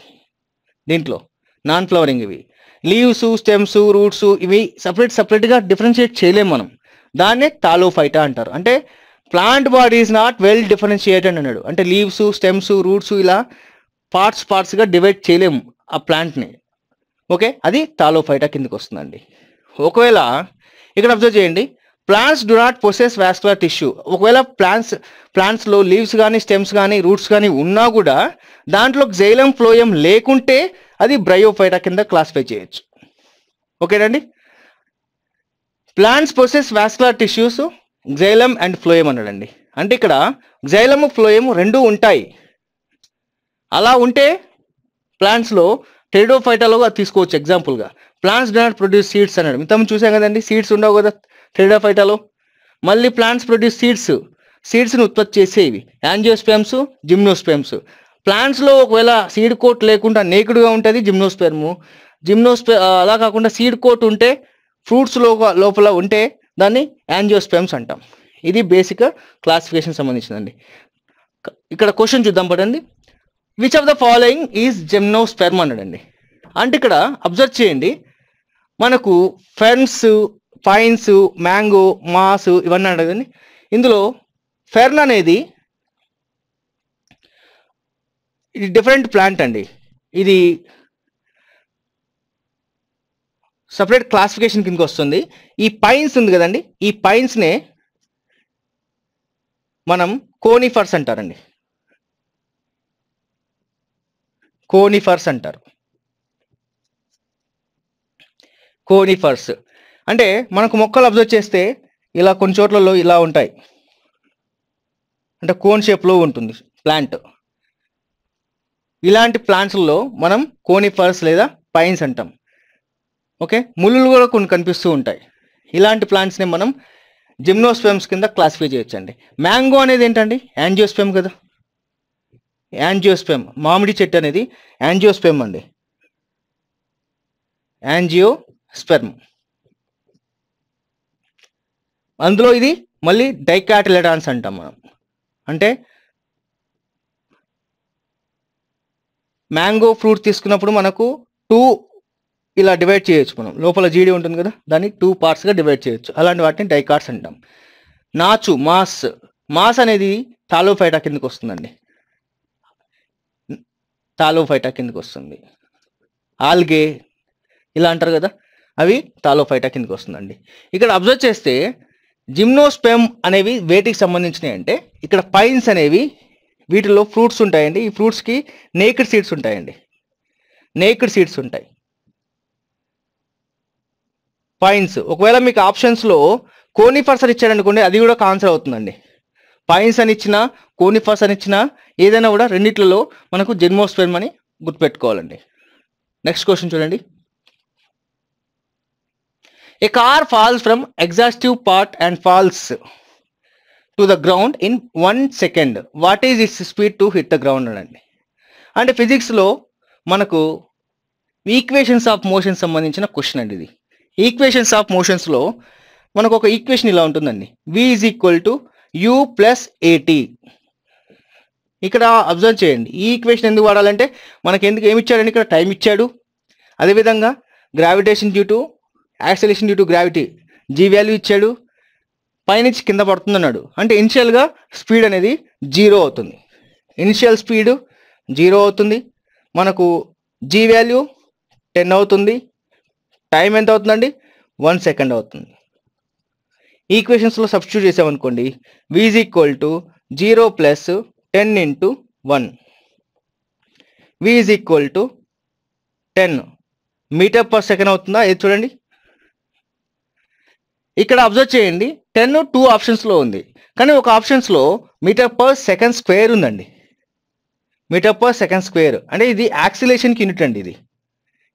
దీంట్లో నాన్ ఫ్లవరింగ్ ఇవి. లీవ్స్ స్టెమ్స్ రూట్స్ ఇవి సపరేట్ సపరేట్గా డిఫరెన్షియేట్ చేయలేము మనం. దాన్నే తాలో ఫైటా అంటారు. అంటే plant body is not well differentiated అన్నాడు. అంటే లీవ్స్ స్టెమ్స్ రూట్స్ ఇలా పార్ట్స్ పార్ట్స్గా డివైడ్ చేయలేము ఆ ప్లాంట్ని ఓకే? అది తాలోఫైటా కిందకి వస్తుందండి. ఒకవేళ ఇక్కడ అబ్జర్వ్ చేయండి. Plants do not possess vascular tissue. ఒకవేళ ప్లాంట్స్ ప్లాంట్స్లో లీవ్స్ కానీ స్టెమ్స్ కానీ రూట్స్ కానీ ఉన్నా కూడా దాంట్లో జైలం ఫ్లోయం లేకుంటే అది బ్రయోఫైటా కింద క్లాసిఫై చేయొచ్చు. ఓకేనండి plants possess vascular tissues xylem and phloem అన్నాడండి. అంటే ఇక్కడ జైలము ఫ్లోయము రెండూ ఉంటాయి. అలా ఉంటే ప్లాంట్స్లో టెరిడోఫైటాలో తీసుకోవచ్చు ఎగ్జాంపుల్గా plants do not produce seeds అన్నాడు. మిగతా చూసాం కదండి సీడ్స్ ఉండవు కదా టెరిడోఫైటాలో మళ్ళీ ప్లాంట్స్ ప్రొడ్యూస్ సీడ్స్ సీడ్స్ని ఉత్పత్తి చేసేవి. యాంజియోస్పెమ్స్ జిమ్నోస్పెమ్స్ ప్లాంట్స్లో ఒకవేళ సీడ్ కోట్ లేకుండా నేకుడుగా ఉంటుంది జిమ్నోస్పెర్ము జిమ్నోస్పె అలా కాకుండా సీడ్ కోట్ ఉంటే ఫ్రూట్స్ లోపల ఉంటే దాన్ని యాంజియోస్పెమ్స్ అంటాం. ఇది బేసిక్ క్లాసిఫికేషన్ సంబంధించిందండి ఇక్కడ క్వశ్చన్ చూద్దాం పడండి which of the following is gymnosperm అన్నాడండి? అంటే ఇక్కడ అబ్జర్వ్ చేయండి. మనకు ఫెర్న్స్ పైన్స్ మ్యాంగో మాస్ ఇవన్నీ అడగండి ఇందులో ఫెర్న్ అనేది ఇది డిఫరెంట్ ప్లాంట్ అండి. ఇది సపరేట్ క్లాసిఫికేషన్ కిందకి వస్తుంది. ఈ పైన్స్ ఉంది కదండి. ఈ పైన్స్నే మనం కోనిఫర్స్ అంటారండి. కోనిఫర్స్ అంటారు. కోనిఫర్స్. అంటే మనకు మొక్కలు అబ్జర్వ్ చేస్తే ఇలా కొన్ని చోట్లలో ఇలా ఉంటాయి. అంటే కోన్ షేప్లో ఉంటుంది ప్లాంట్. ఇలాంటి ప్లాంట్స్లో మనం కోనిఫర్స్ లేదా పైన్స్ అంటాం. ఓకే? ముళ్ళు కూడా కొన్ని కనిపిస్తూ ఉంటాయి. ఇలాంటి ప్లాంట్స్ని మనం జిమ్నోస్పెమ్స్ కింద క్లాసిఫై చేయొచ్చండి. మ్యాంగో అనేది ఏంటండి? యాంజియోస్పెమ్ కదా? యాంజియోస్పెమ్ మామిడి చెట్టు అనేది యాంజియోస్పెమ్ అండి. యాంజియో స్పెర్మ్ అందులో ఇది మళ్ళీ డైకాటిలెడాన్స్ అంటాం మనం. అంటే మ్యాంగో ఫ్రూట్ తీసుకున్నప్పుడు మనకు టూ ఇలా డివైడ్ చేయొచ్చు మనం. లోపల జీడి ఉంటుంది కదా దాన్ని టూ పార్ట్స్గా డివైడ్ చేయొచ్చు. అలాంటి వాటిని డైకాట్స్ అంటాం. నాచు మాస్. మాస్ అనేది థాలోఫైటా కిందకి వస్తుందండి. తాలోఫైటా కిందకి వస్తుంది. ఆల్గే ఇలా అంటారు కదా అవి తాలోఫైటా కిందకి వస్తుందండి. ఇక్కడ అబ్జర్వ్ చేస్తే జిమ్నోస్పెమ్ అనేవి వేటికి సంబంధించినవి అంటే ఇక్కడ పైన్స్ అనేవి వీటిలో ఫ్రూట్స్ ఉంటాయండి. ఈ ఫ్రూట్స్కి నేకిడ్ సీడ్స్ ఉంటాయండి. నేకిడ్ సీడ్స్ ఉంటాయి. పైన్స్. ఒకవేళ మీకు ఆప్షన్స్లో కోనిఫర్సర్ ఇచ్చారనుకోండి అది కూడా ఆన్సర్ అవుతుందండి. పైన్స్ అని ఇచ్చినా కోనిఫాస్ అని ఇచ్చినా ఏదైనా కూడా రెండిట్లలో మనకు జెన్మోస్పెర్మ్ అని గుర్తుపెట్టుకోవాలండి. నెక్స్ట్ క్వశ్చన్ చూడండి. A car falls from exhaustive part and falls to the ground in one second what is its speed to hit the ground అండి అంటే ఫిజిక్స్లో మనకు ఈక్వేషన్స్ ఆఫ్ మోషన్ సంబంధించిన క్వశ్చన్ అండి ఇది. ఈక్వేషన్స్ ఆఫ్ మోషన్స్లో మనకు ఒక ఈక్వేషన్ ఇలా ఉంటుందండి. V is equal to U plus AT ఇక్కడ అబ్జర్వ్ చేయండి. ఈ ఈక్వేషన్ ఎందుకు వాడాలంటే మనకి ఎందుకు ఏమి ఇచ్చాడని ఇక్కడ టైం ఇచ్చాడు. అదేవిధంగా gravitation due to acceleration due to gravity G value ఇచ్చాడు. పైనుంచి కింద పడుతుందన్నాడు. అంటే ఇనిషియల్గా స్పీడ్ అనేది జీరో అవుతుంది. ఇనిషియల్ స్పీడ్ జీరో అవుతుంది. మనకు జీ వాల్యూ టెన్ అవుతుంది. టైం ఎంత అవుతుందండి? వన్ సెకండ్ అవుతుంది. ఈక్వేషన్స్లో సబ్స్టిట్యూట్ చేసామనుకోండి V is equal to zero plus ten into one V is equal to ten meter per second అవుతుందా? ఇది చూడండి. ఇక్కడ అబ్జర్వ్ చేయండి టెన్ టూ ఆప్షన్స్లో ఉంది. కానీ ఒక ఆప్షన్స్లో మీటర్ పర్ సెకండ్ స్క్వేర్ ఉందండి. మీటర్ పర్ సెకండ్ స్క్వేర్ అంటే ఇది యాక్సిలేషన్కి యూనిట్ అండి ఇది.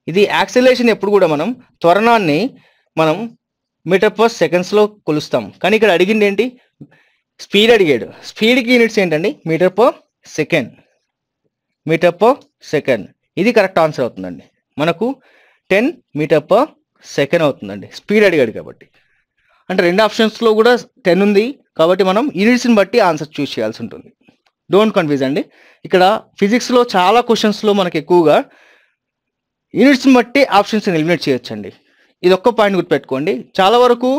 ఇది యాక్సిలేషన్ ఎప్పుడు కూడా మనం త్వరణాన్ని మనం మీటర్ పర్ సెకండ్స్లో కొలుస్తాం. కానీ ఇక్కడ అడిగింది ఏంటి? స్పీడ్ అడిగాడు. స్పీడ్కి యూనిట్స్ ఏంటండి? Meter per second meter per second ఇది కరెక్ట్ ఆన్సర్ అవుతుందండి. మనకు టెన్ మీటర్ పర్ సెకండ్ అవుతుందండి. స్పీడ్ అడిగాడు కాబట్టి. అంటే రెండు ఆప్షన్స్లో కూడా టెన్ ఉంది. కాబట్టి మనం యూనిట్స్ని బట్టి ఆన్సర్ చూస్ చేయాల్సి ఉంటుంది. డోంట్ కన్ఫ్యూజ్ అండి. ఇక్కడ ఫిజిక్స్లో చాలా క్వశ్చన్స్లో మనకు ఎక్కువగా యూనిట్స్ని బట్టి ఆప్షన్స్ ఎలిమినేట్ చేయొచ్చండి. ఇది ఒక్క పాయింట్ గుర్తుపెట్టుకోండి. చాలా వరకు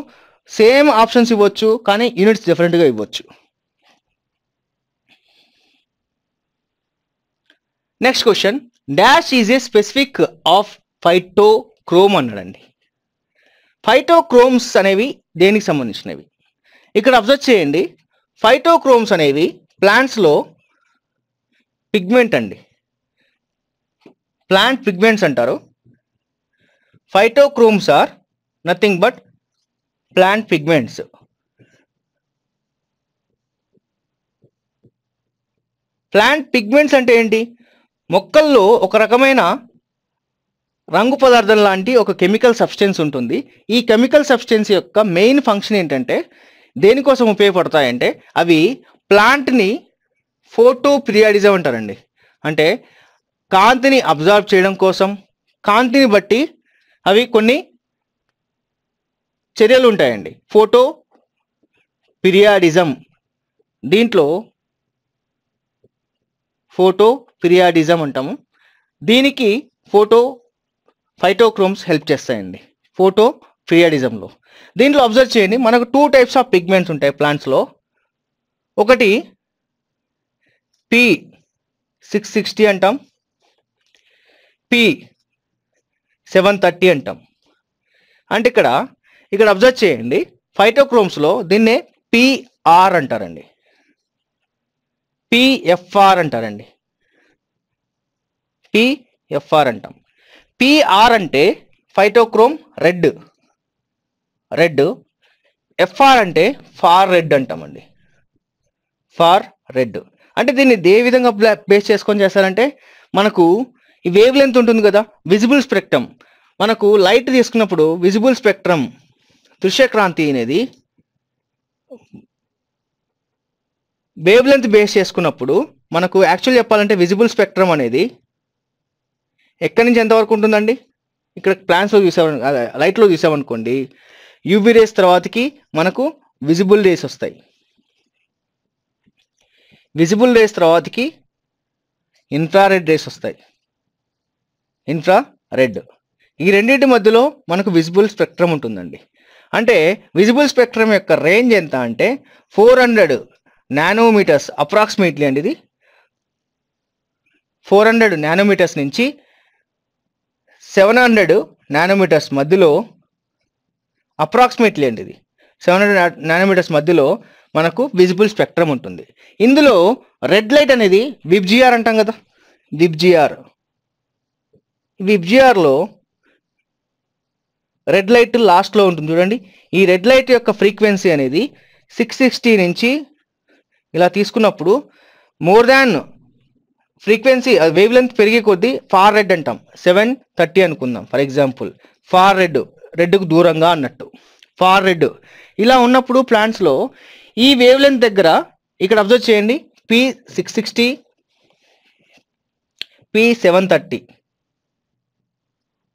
సేమ్ ఆప్షన్స్ ఇవ్వచ్చు కానీ యూనిట్స్ డిఫరెంట్గా ఇవ్వచ్చు. Next question dash is a specific of phytochrome అన్నాడండి. ఫైటోక్రోమ్స్ అనేవి దేనికి సంబంధించినవి? ఇక్కడ అబ్జర్వ్ చేయండి. ఫైటోక్రోమ్స్ అనేవి ప్లాంట్స్లో పిగ్మెంట్ అండి. ప్లాంట్ పిగ్మెంట్స్ అంటారు. Phytochromes are nothing but plant pigments plant pigments అంటే ఏంటి? మొక్కల్లో ఒక రకమైన రంగు పదార్థం లాంటి ఒక కెమికల్ సబ్స్టెన్స్ ఉంటుంది. ఈ కెమికల్ సబ్స్టెన్స్ యొక్క మెయిన్ ఫంక్షన్ ఏంటంటే దేనికోసం ఉపయోగపడతాయంటే అవి ప్లాంట్ని ఫోటో పిరియాడిజం అంటారండి. అంటే కాంతిని అబ్జర్వ్ చేయడం కోసం కాంతిని బట్టి అవి కొన్ని చర్యలు ఉంటాయండి. Photoperiodism. దీంట్లో ఫోటో పిరియాడిజం అంటాము. దీనికి ఫోటో ఫైటోక్రోమ్స్ హెల్ప్ చేస్తాయండి. ఫోటో పిరియాడిజంలో. దీంట్లో అబ్జర్వ్ చేయండి. మనకు టూ టైప్స్ ఆఫ్ పిగ్మెంట్స్ ఉంటాయి ప్లాంట్స్లో. ఒకటి పి సిక్స్ సిక్స్టీ అంటాం. పి సెవెన్ థర్టీ అంటాం. అంటే ఇక్కడ ఇక్కడ అబ్జర్వ్ చేయండి ఫైటోక్రోమ్స్లో దీన్నే పిఆర్ అంటారండి. పిఎఫ్ఆర్ అంటారండి. పిఎఫ్ఆర్ అంటాం. పిఆర్ అంటే ఫైటోక్రోమ్ రెడ్ రెడ్ ఎఫ్ఆర్ అంటే ఫార్ రెడ్ అంటామండి. ఫార్ రెడ్ అంటే దీన్ని ఏ విధంగా బేస్ చేసుకొని చేస్తారంటే మనకు ఈ వేవ్ లెంత్ ఉంటుంది కదా విజిబుల్ స్పెక్ట్రమ్ మనకు లైట్ తీసుకున్నప్పుడు విజిబుల్ స్పెక్ట్రమ్ దృశ్యక్రాంతి అనేది వేవ్ లెంత్ బేస్ చేసుకున్నప్పుడు మనకు యాక్చువల్ చెప్పాలంటే విజిబుల్ స్పెక్ట్రమ్ అనేది ఎక్కడి నుంచి ఎంతవరకు ఉంటుందండి? ఇక్కడ ప్లాన్స్లో చూసామని లైట్లో చూసామనుకోండి యూవి రేస్ తర్వాతకి మనకు విజిబుల్ రేస్ వస్తాయి. విజిబుల్ రేస్ తర్వాతకి ఇన్ఫ్రారెడ్ రేస్ వస్తాయి. Infrared. ఈ రెండింటి మధ్యలో మనకు విజిబుల్ స్పెక్ట్రమ్ ఉంటుందండి. అంటే విజిబుల్ స్పెక్ట్రమ్ యొక్క రేంజ్ ఎంత అంటే ఫోర్ హండ్రెడ్ నానోమీటర్స్ అప్రాక్సిమేట్లీ అండి ఇది. ఫోర్ హండ్రెడ్ నానోమీటర్స్ నుంచి సెవెన్ హండ్రెడ్ నానోమీటర్స్ మధ్యలో అప్రాక్సిమేట్లీ అండి ఇది. సెవెన్ హండ్రెడ్ నానోమీటర్స్ మధ్యలో మనకు విజిబుల్ స్పెక్ట్రమ్ ఉంటుంది. ఇందులో రెడ్ లైట్ అనేది విబ్జిఆర్ అంటాం కదా. విబ్జిఆర్ విబ్జిఆర్లో రెడ్ లైట్ లాస్ట్లో ఉంటుంది. చూడండి. ఈ రెడ్ లైట్ యొక్క ఫ్రీక్వెన్సీ అనేది సిక్స్ సిక్స్టీ నుంచి ఇలా తీసుకున్నప్పుడు more than frequency wavelength పెరిగే కొద్దీ ఫార్ రెడ్ అంటాం. సెవెన్ థర్టీ అనుకుందాం ఫర్ ఎగ్జాంపుల్. ఫార్ రెడ్ రెడ్కు దూరంగా అన్నట్టు. Far red. ఇలా ఉన్నప్పుడు ప్లాంట్స్లో ఈ వేవ్ లెంత్ దగ్గర ఇక్కడ అబ్జర్వ్ చేయండి. P six sixty P seven thirty.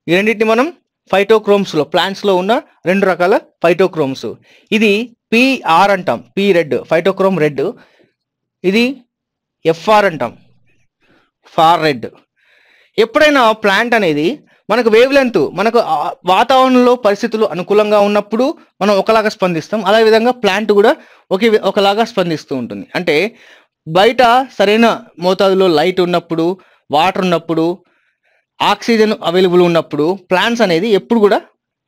ఈ రెండింటిని మనం ఫైటోక్రోమ్స్లో ప్లాంట్స్లో ఉన్న రెండు రకాల ఫైటోక్రోమ్స్ ఇది పిఆర్ అంటాం. పి రెడ్ ఫైటోక్రోమ్ రెడ్ ఇది ఎఫ్ఆర్ అంటాం. ఫార్ రెడ్ ఎప్పుడైనా ప్లాంట్ అనేది మనకు వేవ్ లెంత్ మనకు వాతావరణంలో పరిస్థితులు అనుకూలంగా ఉన్నప్పుడు మనం ఒకలాగా స్పందిస్తాం. అదే విధంగా ప్లాంట్ కూడా ఒకే ఒకలాగా స్పందిస్తూ ఉంటుంది. అంటే బయట సరైన మోతాదులో లైట్ ఉన్నప్పుడు వాటర్ ఉన్నప్పుడు ఆక్సిజన్ అవైలబుల్ ఉన్నప్పుడు ప్లాంట్స్ అనేది ఎప్పుడు కూడా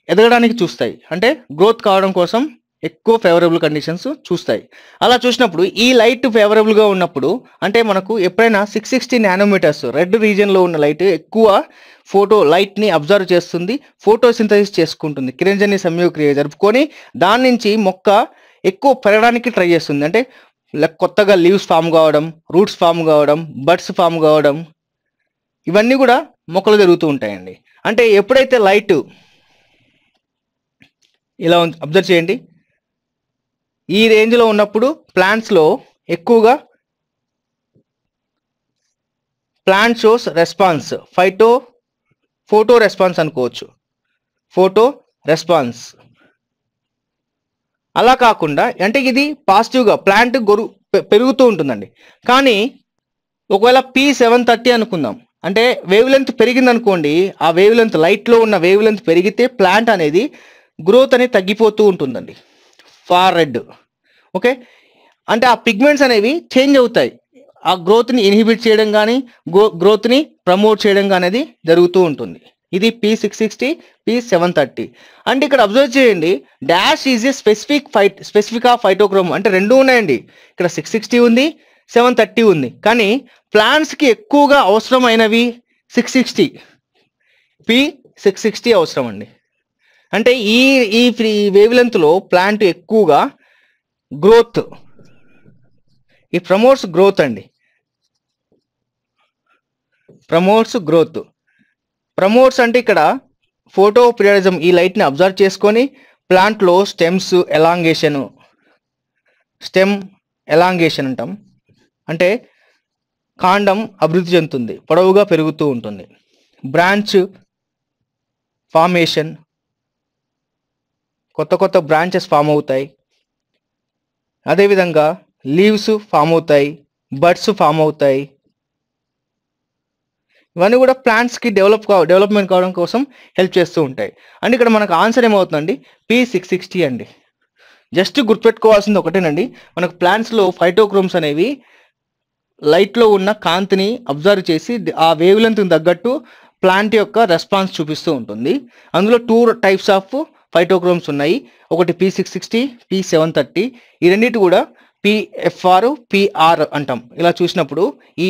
ఎదగడానికి చూస్తాయి. అంటే గ్రోత్ కావడం కోసం ఎక్కువ ఫేవరబుల్ కండిషన్స్ చూస్తాయి. అలా చూసినప్పుడు ఈ లైట్ ఫేవరబుల్గా ఉన్నప్పుడు అంటే మనకు ఎప్పుడైనా సిక్స్ సిక్స్టీ నానోమీటర్స్ రెడ్ రీజియన్లో ఉన్న లైట్ ఎక్కువ ఫోటో లైట్ని అబ్జర్వ్ చేస్తుంది ఫోటో సింథసిస్ చేసుకుంటుంది కిరంజని సంయోక్రియ జరుపుకొని దాని నుంచి మొక్క ఎక్కువ పెరగడానికి ట్రై చేస్తుంది. అంటే లైక్ కొత్తగా లీవ్స్ ఫామ్ కావడం రూట్స్ ఫామ్ కావడం బడ్స్ ఫామ్ కావడం ఇవన్నీ కూడా మొక్కలు జరుగుతూ ఉంటాయండి. అంటే ఎప్పుడైతే లైట్ ఇలా అబ్జర్వ్ చేయండి. ఈ రేంజ్లో ఉన్నప్పుడు ప్లాంట్స్లో ఎక్కువగా plant shows response phyto photo response అనుకోవచ్చు. Photo response. అలా కాకుండా అంటే ఇది పాజిటివ్గా ప్లాంట్ గొరు పె- పెరుగుతూ ఉంటుందండి. కానీ ఒకవేళ పి సెవెన్ థర్టీ అనుకుందాం. అంటే వేవ్ లెంత్ పెరిగింది అనుకోండి ఆ వేవ్ లెంత్ లైట్లో ఉన్న వేవ్ లెంత్ పెరిగితే ప్లాంట్ అనేది గ్రోత్ అనేది తగ్గిపోతూ ఉంటుందండి. ఫార్ రెడ్ ఓకే అంటే ఆ పిగ్మెంట్స్ అనేవి చేంజ్ అవుతాయి. ఆ గ్రోత్ని ఇన్హిబిట్ చేయడం కానీ గ్రో గ్రోత్ని ప్రమోట్ చేయడం కానీ అనేది జరుగుతూ ఉంటుంది. ఇది P six sixty P seven thirty అంటే ఇక్కడ అబ్జర్వ్ చేయండి dash is a specific phyto specific of phytochrome అంటే రెండు ఉన్నాయండి. ఇక్కడ సిక్స్ సిక్స్టీ ఉంది సెవెన్ థర్టీ ఉంది. కానీ ప్లాంట్స్కి ఎక్కువగా అవసరమైనవి six sixty P six sixty అవసరం అండి అంటే ఈ ఈ ఫ్రీ వేవ్ లెంత్లో ప్లాంట్ ఎక్కువగా గ్రోత్ ఈ ప్రమోట్స్ గ్రోత్ అండి. ప్రమోట్స్ గ్రోత్ ప్రమోట్స్ అంటే ఇక్కడ ఫోటో పిరియడిజం ఈ లైట్ని అబ్జర్వ్ చేసుకొని ప్లాంట్లో స్టెమ్స్ ఎలాంగేషన్ స్టెమ్ ఎలాంగేషన్ అంటాం. అంటే కాండం అభివృద్ధి చెందుతుంది పొడవుగా పెరుగుతూ ఉంటుంది. బ్రాంచ్ ఫార్మేషన్ కొత్త కొత్త బ్రాంచెస్ ఫామ్ అవుతాయి. అదేవిధంగా లీవ్స్ ఫామ్ అవుతాయి బర్డ్స్ ఫామ్ అవుతాయి. ఇవన్నీ కూడా ప్లాంట్స్కి డెవలప్ కావ డెవలప్మెంట్ కావడం కోసం హెల్ప్ చేస్తూ ఉంటాయి. అండ్ ఇక్కడ మనకు ఆన్సర్ ఏమవుతుందండి? పి సిక్స్ సిక్స్టీ అండి. జస్ట్ గుర్తుపెట్టుకోవాల్సింది ఒకటేనండి. మనకు ప్లాంట్స్లో ఫైటోక్రోమ్స్ అనేవి లైట్లో ఉన్న కాంతిని అబ్జర్వ్ చేసి ఆ వేవ్ లెంత్కి తగ్గట్టు ప్లాంట్ యొక్క రెస్పాన్స్ చూపిస్తూ ఉంటుంది. అందులో టూ టైప్స్ ఆఫ్ ఫైటోక్రోమ్స్ ఉన్నాయి. ఒకటి P six sixty P seven thirty ఈ రెండింటి కూడా పిఎఫ్ఆర్ పిఆర్ అంటాం. ఇలా చూసినప్పుడు ఈ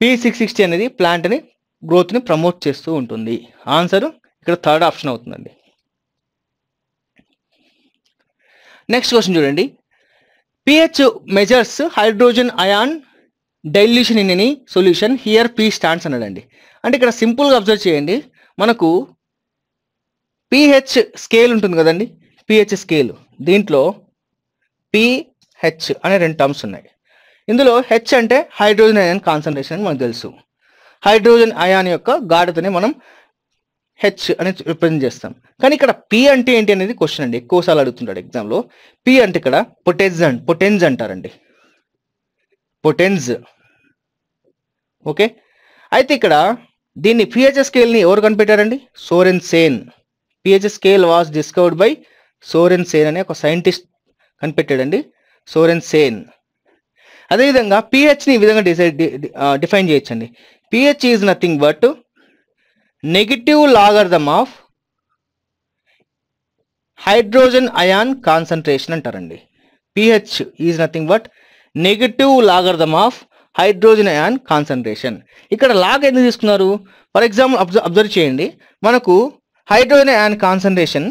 పి సిక్స్ సిక్స్టీ అనేది ప్లాంట్ని గ్రోత్ని ప్రమోట్ చేస్తూ ఉంటుంది. ఆన్సర్ ఇక్కడ థర్డ్ ఆప్షన్ అవుతుందండి. నెక్స్ట్ క్వశ్చన్ చూడండి. PH measures hydrogen ion dilution in any solution here P stands అన్నాడండి. అంటే ఇక్కడ సింపుల్గా అబ్జర్వ్ చేయండి. మనకు పిహెచ్ స్కేల్ ఉంటుంది కదండి. PH scale. దీంట్లో పిహెచ్ అనే రెండు టర్మ్స్ ఉన్నాయి. ఇందులో హెచ్ అంటే హైడ్రోజన్ అయాన్ కాన్సన్ట్రేషన్ అని మనకు తెలుసు. హైడ్రోజన్ అయాన్ యొక్క గాఢతని మనం హెచ్ అని రిప్రజెంట్ చేస్తాం. కానీ ఇక్కడ పి అంటే ఏంటి అనేది క్వశ్చన్ అండి. ఎక్కువసార్లు అడుగుతుంటాడు ఎగ్జామ్లో. పి అంటే ఇక్కడ పొటెన్స్ పొటెన్స్ అంటారండి. పొటెన్స్ ఓకే అయితే ఇక్కడ దీన్ని పిహెచ్ఎస్ స్కేల్ని ఎవరు కనిపెట్టారండి? Sorensen PHS scale was discovered by Sorensen అనే ఒక సైంటిస్ట్ కనిపెట్టాడండి. సోరెన్ సేన్ అదేవిధంగా పిహెచ్ని ఈ విధంగా డిసైడ్ డిఫైన్ చేయొచ్చండి. PH is nothing but negative logarithm of hydrogen ion concentration అంటారండి. PH is nothing but negative logarithm of hydrogen ion concentration ఇక్కడ లాగ్ ఎందుకు తీసుకున్నారు? ఫర్ ఎగ్జాంపుల్ అబ్జర్వ్ చేయండి. మనకు hydrogen ion concentration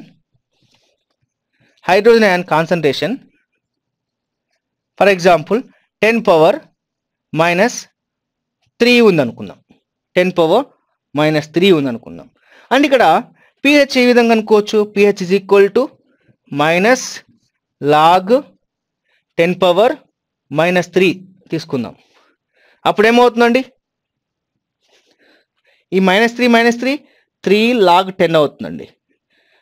hydrogen ion concentration for example ten power minus three ఉందనుకుందాం. టెన్ పవర్ మైనస్ త్రీ ఉందనుకుందాం. అండ్ ఇక్కడ పిహెచ్ ఏ విధంగా అనుకోవచ్చు? PH is equal to minus log ten power minus three తీసుకుందాం. అప్పుడు ఏమవుతుందండి ఈ minus three minus three three log ten అవుతుందండి.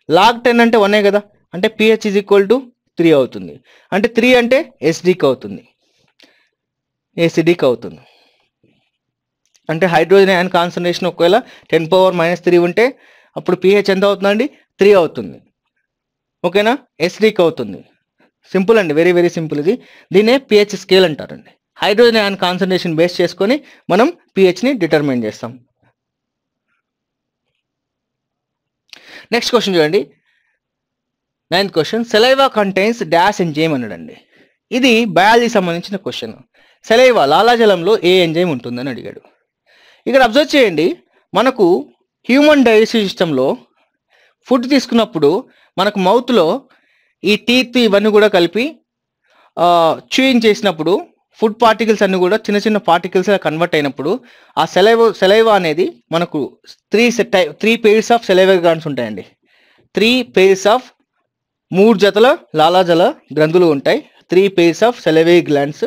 లాగ్ టెన్ అంటే వనే కదా? అంటే pH is equal to three అవుతుంది. అంటే త్రీ అంటే ఎస్డికి అవుతుంది. ఏసిడికి అవుతుంది. అంటే హైడ్రోజన్ అయాన్ కాన్సన్ట్రేషన్ ఒకవేళ టెన్ పవర్ మైనస్ త్రీ ఉంటే అప్పుడు పిహెచ్ ఎంత అవుతుందండి? త్రీ అవుతుంది. ఓకేనా ఎస్డికి అవుతుంది. సింపుల్ అండి వెరీ వెరీ సింపుల్ ఇది. దీన్నే పిహెచ్ స్కేల్ అంటారండి. హైడ్రోజన్ అయాన్ కాన్సన్ట్రేషన్ బేస్ చేసుకొని మనం పిహెచ్ని డిటర్మైన్ చేస్తాం. నెక్స్ట్ క్వశ్చన్ చూడండి. Ninth question saliva contains dash enzyme అన్నాడండి. ఇది బయాలజీ సంబంధించిన క్వశ్చన్ సెలైవా లాలాజలంలో ఏ ఎంజైమ్ ఉంటుందని అడిగాడు. ఇక్కడ అబ్జర్వ్ చేయండి మనకు హ్యూమన్ డైజెస్టివ్ సిస్టంలో ఫుడ్ తీసుకున్నప్పుడు మనకు మౌత్లో ఈ టీత్ ఇవన్నీ కూడా కలిపి చూయింగ్ చేసినప్పుడు ఫుడ్ పార్టికల్స్ అన్ని కూడా చిన్న చిన్న పార్టికల్స్ కన్వర్ట్ అయినప్పుడు ఆ సెలైవ సెలైవ అనేది మనకు three tie three pairs of saliva glands ఉంటాయండి. త్రీ పేర్స్ ఆఫ్ మూడు జతల లాలాజల గ్రంథులు ఉంటాయి. Three pairs of saliva glands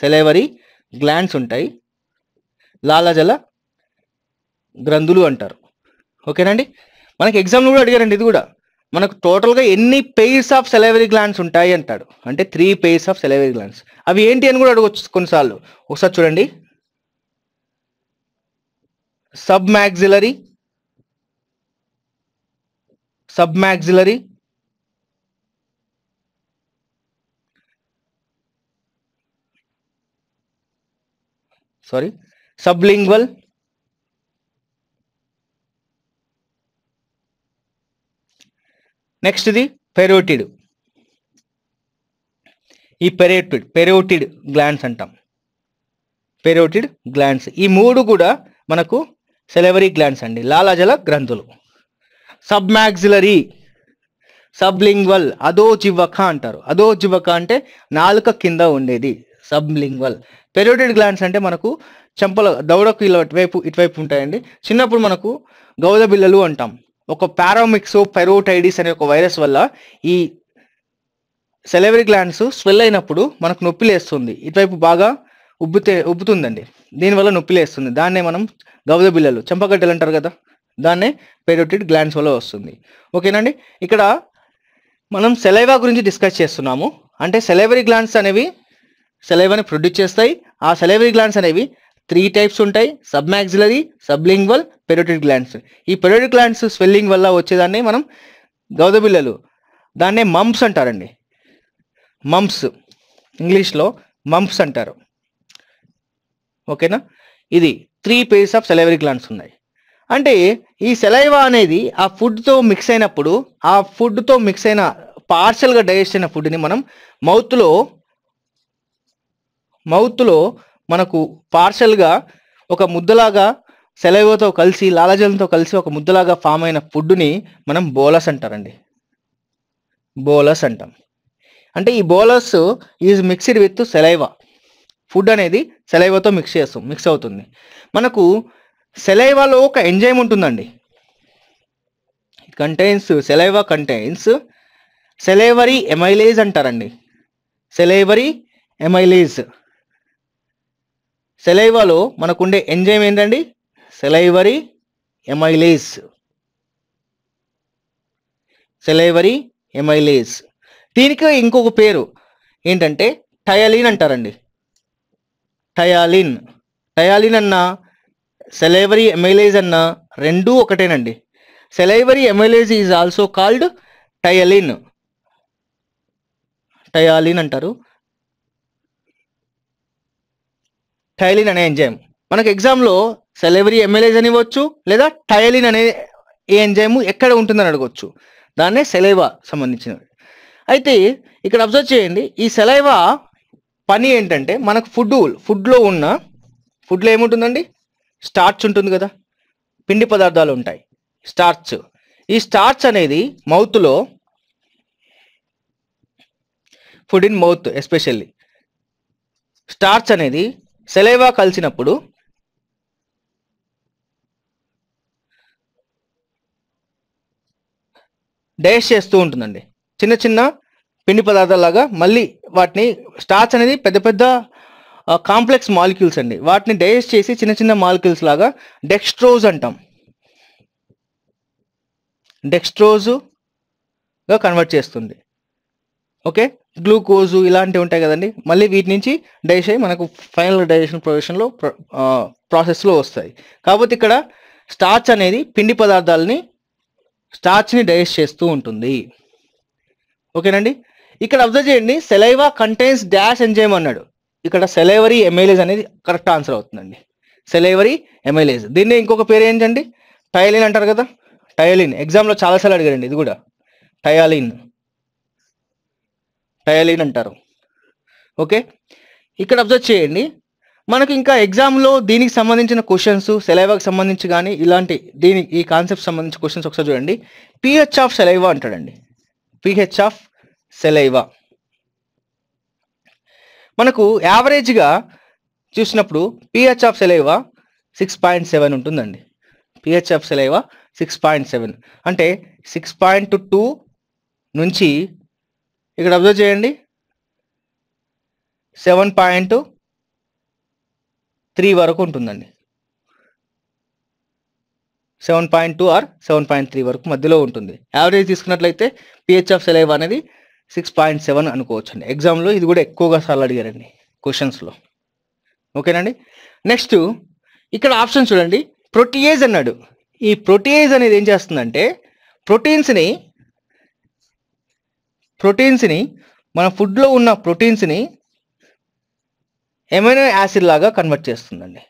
salivary glands ఉంటాయి. లాలాజల గ్రంథులు అంటారు. ఓకేనండి మనకి ఎగ్జామ్లో కూడా అడిగారండి ఇది కూడా. మనకు టోటల్గా ఎన్ని పెయిర్స్ ఆఫ్ సెలవరీ గ్లాండ్స్ ఉంటాయి అంటాడు. అంటే three pairs of salivary glands అవి ఏంటి అని కూడా అడగచ్చు కొన్నిసార్లు. ఒకసారి చూడండి. Submaxillary submaxillary sorry sublingual నెక్స్ట్ది పెరోటిడ్. ఈ పెరోటిడ్ పెరోటిడ్ గ్లాండ్స్ అంటాం. Parotid glands. ఈ మూడు కూడా మనకు సెలవరీ గ్లాండ్స్ అండి. లాలాజల గ్రంథులు. సబ్మాక్సిలరీ సబ్లింగ్వల్ అదో జివ్వక అంటారు. అదో జివ్వక అంటే నాలుక కింద ఉండేది సబ్లింగ్వల్. పెరోటిడ్ గ్లాండ్స్ అంటే మనకు చెంపల దౌడకు ఇలా ఇటువైపు ఇటువైపు ఉంటాయండి. చిన్నప్పుడు మనకు గౌద బిల్లలు అంటాం. ఒక పారామిక్స్ పెరోటైడిస్ అనే ఒక వైరస్ వల్ల ఈ సెలవరీ గ్లాండ్స్ స్వెల్ అయినప్పుడు మనకు నొప్పి లేస్తుంది. ఇటువైపు బాగా ఉబ్బుతే ఉబ్బుతుందండి. దీనివల్ల నొప్పి లేస్తుంది. దాన్నే మనం గౌద బిల్లలు చెంపగడ్డలు అంటారు కదా దాన్నే పెరోటిడ్ గ్లాండ్స్ వల్ల వస్తుంది. ఓకేనండి ఇక్కడ మనం సెలైవా గురించి డిస్కస్ చేస్తున్నాము. అంటే సెలైవరీ గ్లాండ్స్ అనేవి సెలైవాని ప్రొడ్యూస్ చేస్తాయి. ఆ సెలైవరీ గ్లాండ్స్ అనేవి త్రీ టైప్స్ ఉంటాయి. Submaxillary sublingual parotid glands. ఈ పెరోటిడ్ గ్లాండ్స్ స్వెల్లింగ్ వల్ల వచ్చేదాన్ని మనం గౌదబిల్లలు దాన్నే మంప్స్ అంటారండి. మంప్స్ ఇంగ్లీష్లో మంప్స్ అంటారు. ఓకేనా? ఇది three pairs of salivary glands ఉన్నాయి. అంటే ఈ సెలైవా అనేది ఆ ఫుడ్తో మిక్స్ అయినప్పుడు ఆ ఫుడ్తో మిక్స్ అయిన పార్షల్గా డైజెస్ట్ అయిన ఫుడ్ని మనం మౌత్లో మౌత్లో మనకు పార్షల్గా ఒక ముద్దలాగా సెలవుతో కలిసి లాలజలంతో కలిసి ఒక ముద్దలాగా ఫామ్ అయిన ఫుడ్ని మనం బోలస్ అంటారండి. బోలస్ అంటాం. అంటే ఈ bolus is mixed with saliva. Food అనేది సెలైవాతో మిక్స్ చేస్తాం మిక్స్ అవుతుంది. మనకు సెలైవాలో ఒక ఎంజైమ్ ఉంటుందండి. Contains saliva contains salivary amylase అంటారండి. Salivary amylase. సెలైవాలో మనకుండే ఎంజైమ్ ఏంటండి? Salivary amylase. Salivary amylase. దీనికి ఇంకొక పేరు ఏంటంటే టయాలిన్ అంటారండి. టయాలిన్. టయాలిన్ అన్న సెలైవరీ ఎమైలేజ్ అన్న రెండూ ఒకటేనండి. Salivary amylase is also called ptyalin. Ptyalin అంటారు. టైలిన్ అనే ఎంజైమ్. మనకు ఎగ్జామ్లో సెలెవరీ ఎమ్మెల్యేజ్ అని ఇవ్వచ్చు లేదా టైలిన్ అనే ఏ ఎంజైమ్ ఎక్కడ ఉంటుందని అడగవచ్చు దాన్నే సెలైవా సంబంధించినవి. అయితే ఇక్కడ అబ్జర్వ్ చేయండి ఈ సెలైవా పని ఏంటంటే మనకు ఫుడ్ ఫుడ్లో ఉన్న ఫుడ్లో ఏముంటుందండి? స్టార్చ్ ఉంటుంది కదా పిండి పదార్థాలు ఉంటాయి స్టార్చ్. ఈ స్టార్చ్ అనేది మౌత్లో food in mouth especially. Starch అనేది సెలైవా కలిసినప్పుడు డైజెస్ట్ చేస్తూ ఉంటుందండి. చిన్న చిన్న పిండి పదార్థాలాగా మళ్ళీ వాటిని స్టార్చ్ అనేది పెద్ద పెద్ద కాంప్లెక్స్ మాలిక్యూల్స్ అండి. వాటిని డైజెస్ట్ చేసి చిన్న చిన్న మాలిక్యూల్స్ లాగా డెక్స్ట్రోజ్ అంటాం. డెక్స్ట్రోజుగా కన్వర్ట్ చేస్తుంది. ఓకే? గ్లూకోజు ఇలాంటివి ఉంటాయి కదండి. మళ్ళీ వీటి నుంచి డైజెస్ట్ అయ్యి మనకు ఫైనల్ డైజెషన్ ప్రొఫెషన్లో ప్రాసెస్లో వస్తాయి. కాకపోతే ఇక్కడ స్టార్చ్ అనేది పిండి పదార్థాలని స్టార్చ్ని డైజెస్ట్ చేస్తూ ఉంటుంది. ఓకేనండి? ఇక్కడ అబ్జర్వ్ చేయండి. సెలైవా కంటైన్స్ డాష్ ఎంజైమ్ అన్నాడు. ఇక్కడ సెలైవరీ ఎమైలేజ్ అనేది కరెక్ట్ ఆన్సర్ అవుతుందండి. Salivary amylase. దీన్ని ఇంకొక పేరు ఏంటండి? టయలిన్ అంటారు కదా? టయలిన్ ఎగ్జామ్లో చాలాసార్లు అడిగారండి ఇది కూడా. టయాలిన్ టయలిన్ అంటారు. ఓకే? ఇక్కడ అబ్జర్వ్ చేయండి. మనకు ఇంకా ఎగ్జామ్లో దీనికి సంబంధించిన క్వశ్చన్స్ సెలైవాకి సంబంధించి కానీ ఇలాంటి దీనికి ఈ కాన్సెప్ట్ సంబంధించిన క్వశ్చన్స్ ఒకసారి చూడండి. PH of saliva అంటాడండి. PH of saliva. మనకు యావరేజ్గా చూసినప్పుడు pH of saliva six point seven ఉంటుందండి. PH of saliva six point seven. అంటే సిక్స్ పాయింట్ టూ నుంచి ఇక్కడ అబ్జర్వ్ చేయండి. సెవెన్ పాయింట్ త్రీ వరకు ఉంటుందండి. Seven point two or seven point three వరకు మధ్యలో ఉంటుంది. యావరేజ్ తీసుకున్నట్లయితే పిహెచ్ ఆఫ్ సెలైవ్ అనేది సిక్స్ పాయింట్ సెవెన్ అనుకోవచ్చు అండి ఎగ్జామ్లో ఇది కూడా ఎక్కువగా సార్లు అడిగారండి క్వశ్చన్స్లో ఓకేనండి? నెక్స్ట్ ఇక్కడ ఆప్షన్ చూడండి. ప్రొటీయేజ్ అన్నాడు. ఈ ప్రొటీయేజ్ అనేది ఏం చేస్తుందంటే ప్రోటీన్స్ని ప్రోటీన్స్ని మన ఫుడ్లో ఉన్న ప్రోటీన్స్ని ఎమైనో యాసిడ్ లాగా కన్వర్ట్ చేస్తుందండి.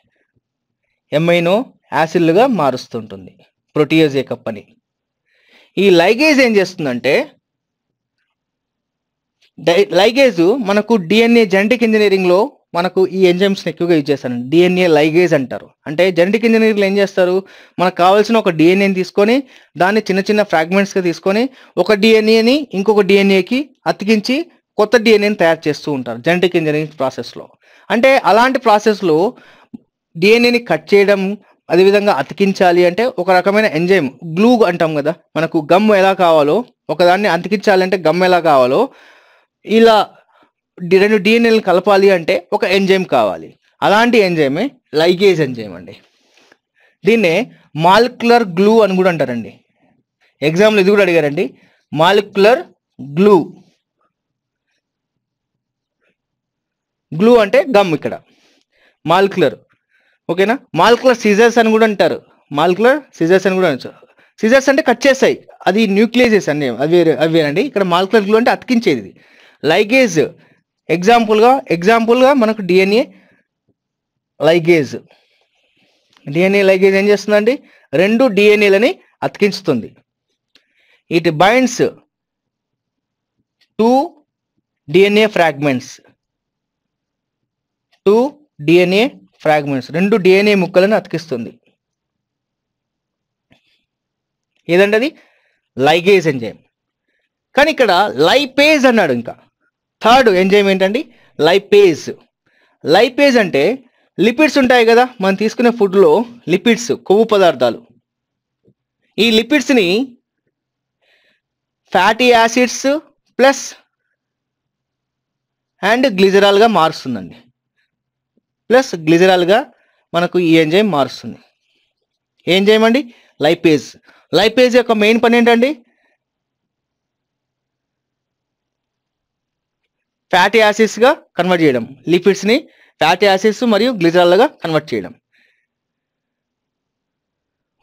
ఎమైనో యాసిడ్లుగా మారుస్తుంటుంది ప్రోటీయేజ్ యొక్క పని ఈ లైగేజ్ ఏం చేస్తుందంటే లైగేజ్ మనకు డిఎన్ఏ జెనెటిక్ ఇంజనీరింగ్లో మనకు ఈ ఎంజైమ్స్ని ఎక్కువగా యూజ్ చేస్తారు. డిఎన్ఏ లైగేజ్ అంటారు. అంటే జెనెటిక్ ఇంజనీరింగ్లో ఏం చేస్తారు? మనకు కావాల్సిన ఒక డిఎన్ఏని తీసుకొని దాన్ని చిన్న చిన్న ఫ్రాగ్మెంట్స్గా తీసుకొని ఒక డిఎన్ఏని ఇంకొక డిఎన్ఏకి అతికించి కొత్త డిఎన్ఏని తయారు చేస్తూ ఉంటారు జెనెటిక్ ఇంజనీరింగ్ ప్రాసెస్లో అంటే అలాంటి ప్రాసెస్లో డిఎన్ఏని కట్ చేయడం అదేవిధంగా అతికించాలి అంటే ఒక రకమైన ఎంజైమ్ గ్లూ అంటాం కదా. మనకు గమ్ ఎలా కావాలో ఒకదాన్ని అతికించాలంటే గమ్ ఎలా కావాలో ఇలా రెండు డిఎన్ఏలు కలపాలి అంటే ఒక ఎంజైమ్ కావాలి. అలాంటి ఎంజైమే లైగేజ్ ఎంజైమ్ అండి. దీన్నే మాలిక్యులర్ గ్లూ అని కూడా అంటారండి. ఎగ్జామ్లో ఇది కూడా అడిగారండి. Molecular glue. గ్లూ అంటే గమ్ ఇక్కడ. మాలిక్యులర్. ఓకేనా? మాలిక్యులర్ సీజర్స్ అని కూడా అంటారు. మాలిక్యులర్ సీజర్స్ అని కూడా అనొచ్చు. సిజర్స్ అంటే కట్ చేస్తాయి. అది న్యూక్లియసెస్ అని. అవి అవి ఇక్కడ మాలిక్యులర్ గ్లూ అంటే అతికించేది. లైగేజ్. ఎగ్జాంపుల్గా ఎగ్జాంపుల్గా మనకు డిఎన్ఏ లైగేజ్. డిఎన్ఏ లైగేజ్ ఏం చేస్తుందండి? రెండు డిఎన్ఏలని అతికించుతుంది. It binds two DNA fragments two DNA fragments రెండు డిఎన్ఏ ముక్కలను అతికిస్తుంది. ఏదండి అది లైగేజ్ ఎంజైమ్ కానీ ఇక్కడ లైపేజ్ అన్నాడు ఇంకా. థర్డ్ ఎంజైమ్ ఏంటండి? లైపేజ్. లైపేజ్ అంటే లిపిడ్స్ ఉంటాయి కదా మనం తీసుకునే ఫుడ్లో లిపిడ్స్ కొవ్వు పదార్థాలు. ఈ లిపిడ్స్ని ఫ్యాటీ యాసిడ్స్ ప్లస్ అండ్ గ్లిజరాల్గా మారుస్తుందండి. ప్లస్ గ్లిజరాల్గా మనకు ఈ ఎంజైమ్ మారుస్తుంది. ఎంజైమ్ అండి? లైపేజ్. లైపేజ్ యొక్క మెయిన్ పని ఏంటండి? ఫ్యాటీ యాసిడ్స్గా కన్వర్ట్ చేయడం లిపిడ్స్ని ఫ్యాటీ యాసిడ్స్ మరియు గ్లిజరాల్గా కన్వర్ట్ చేయడం.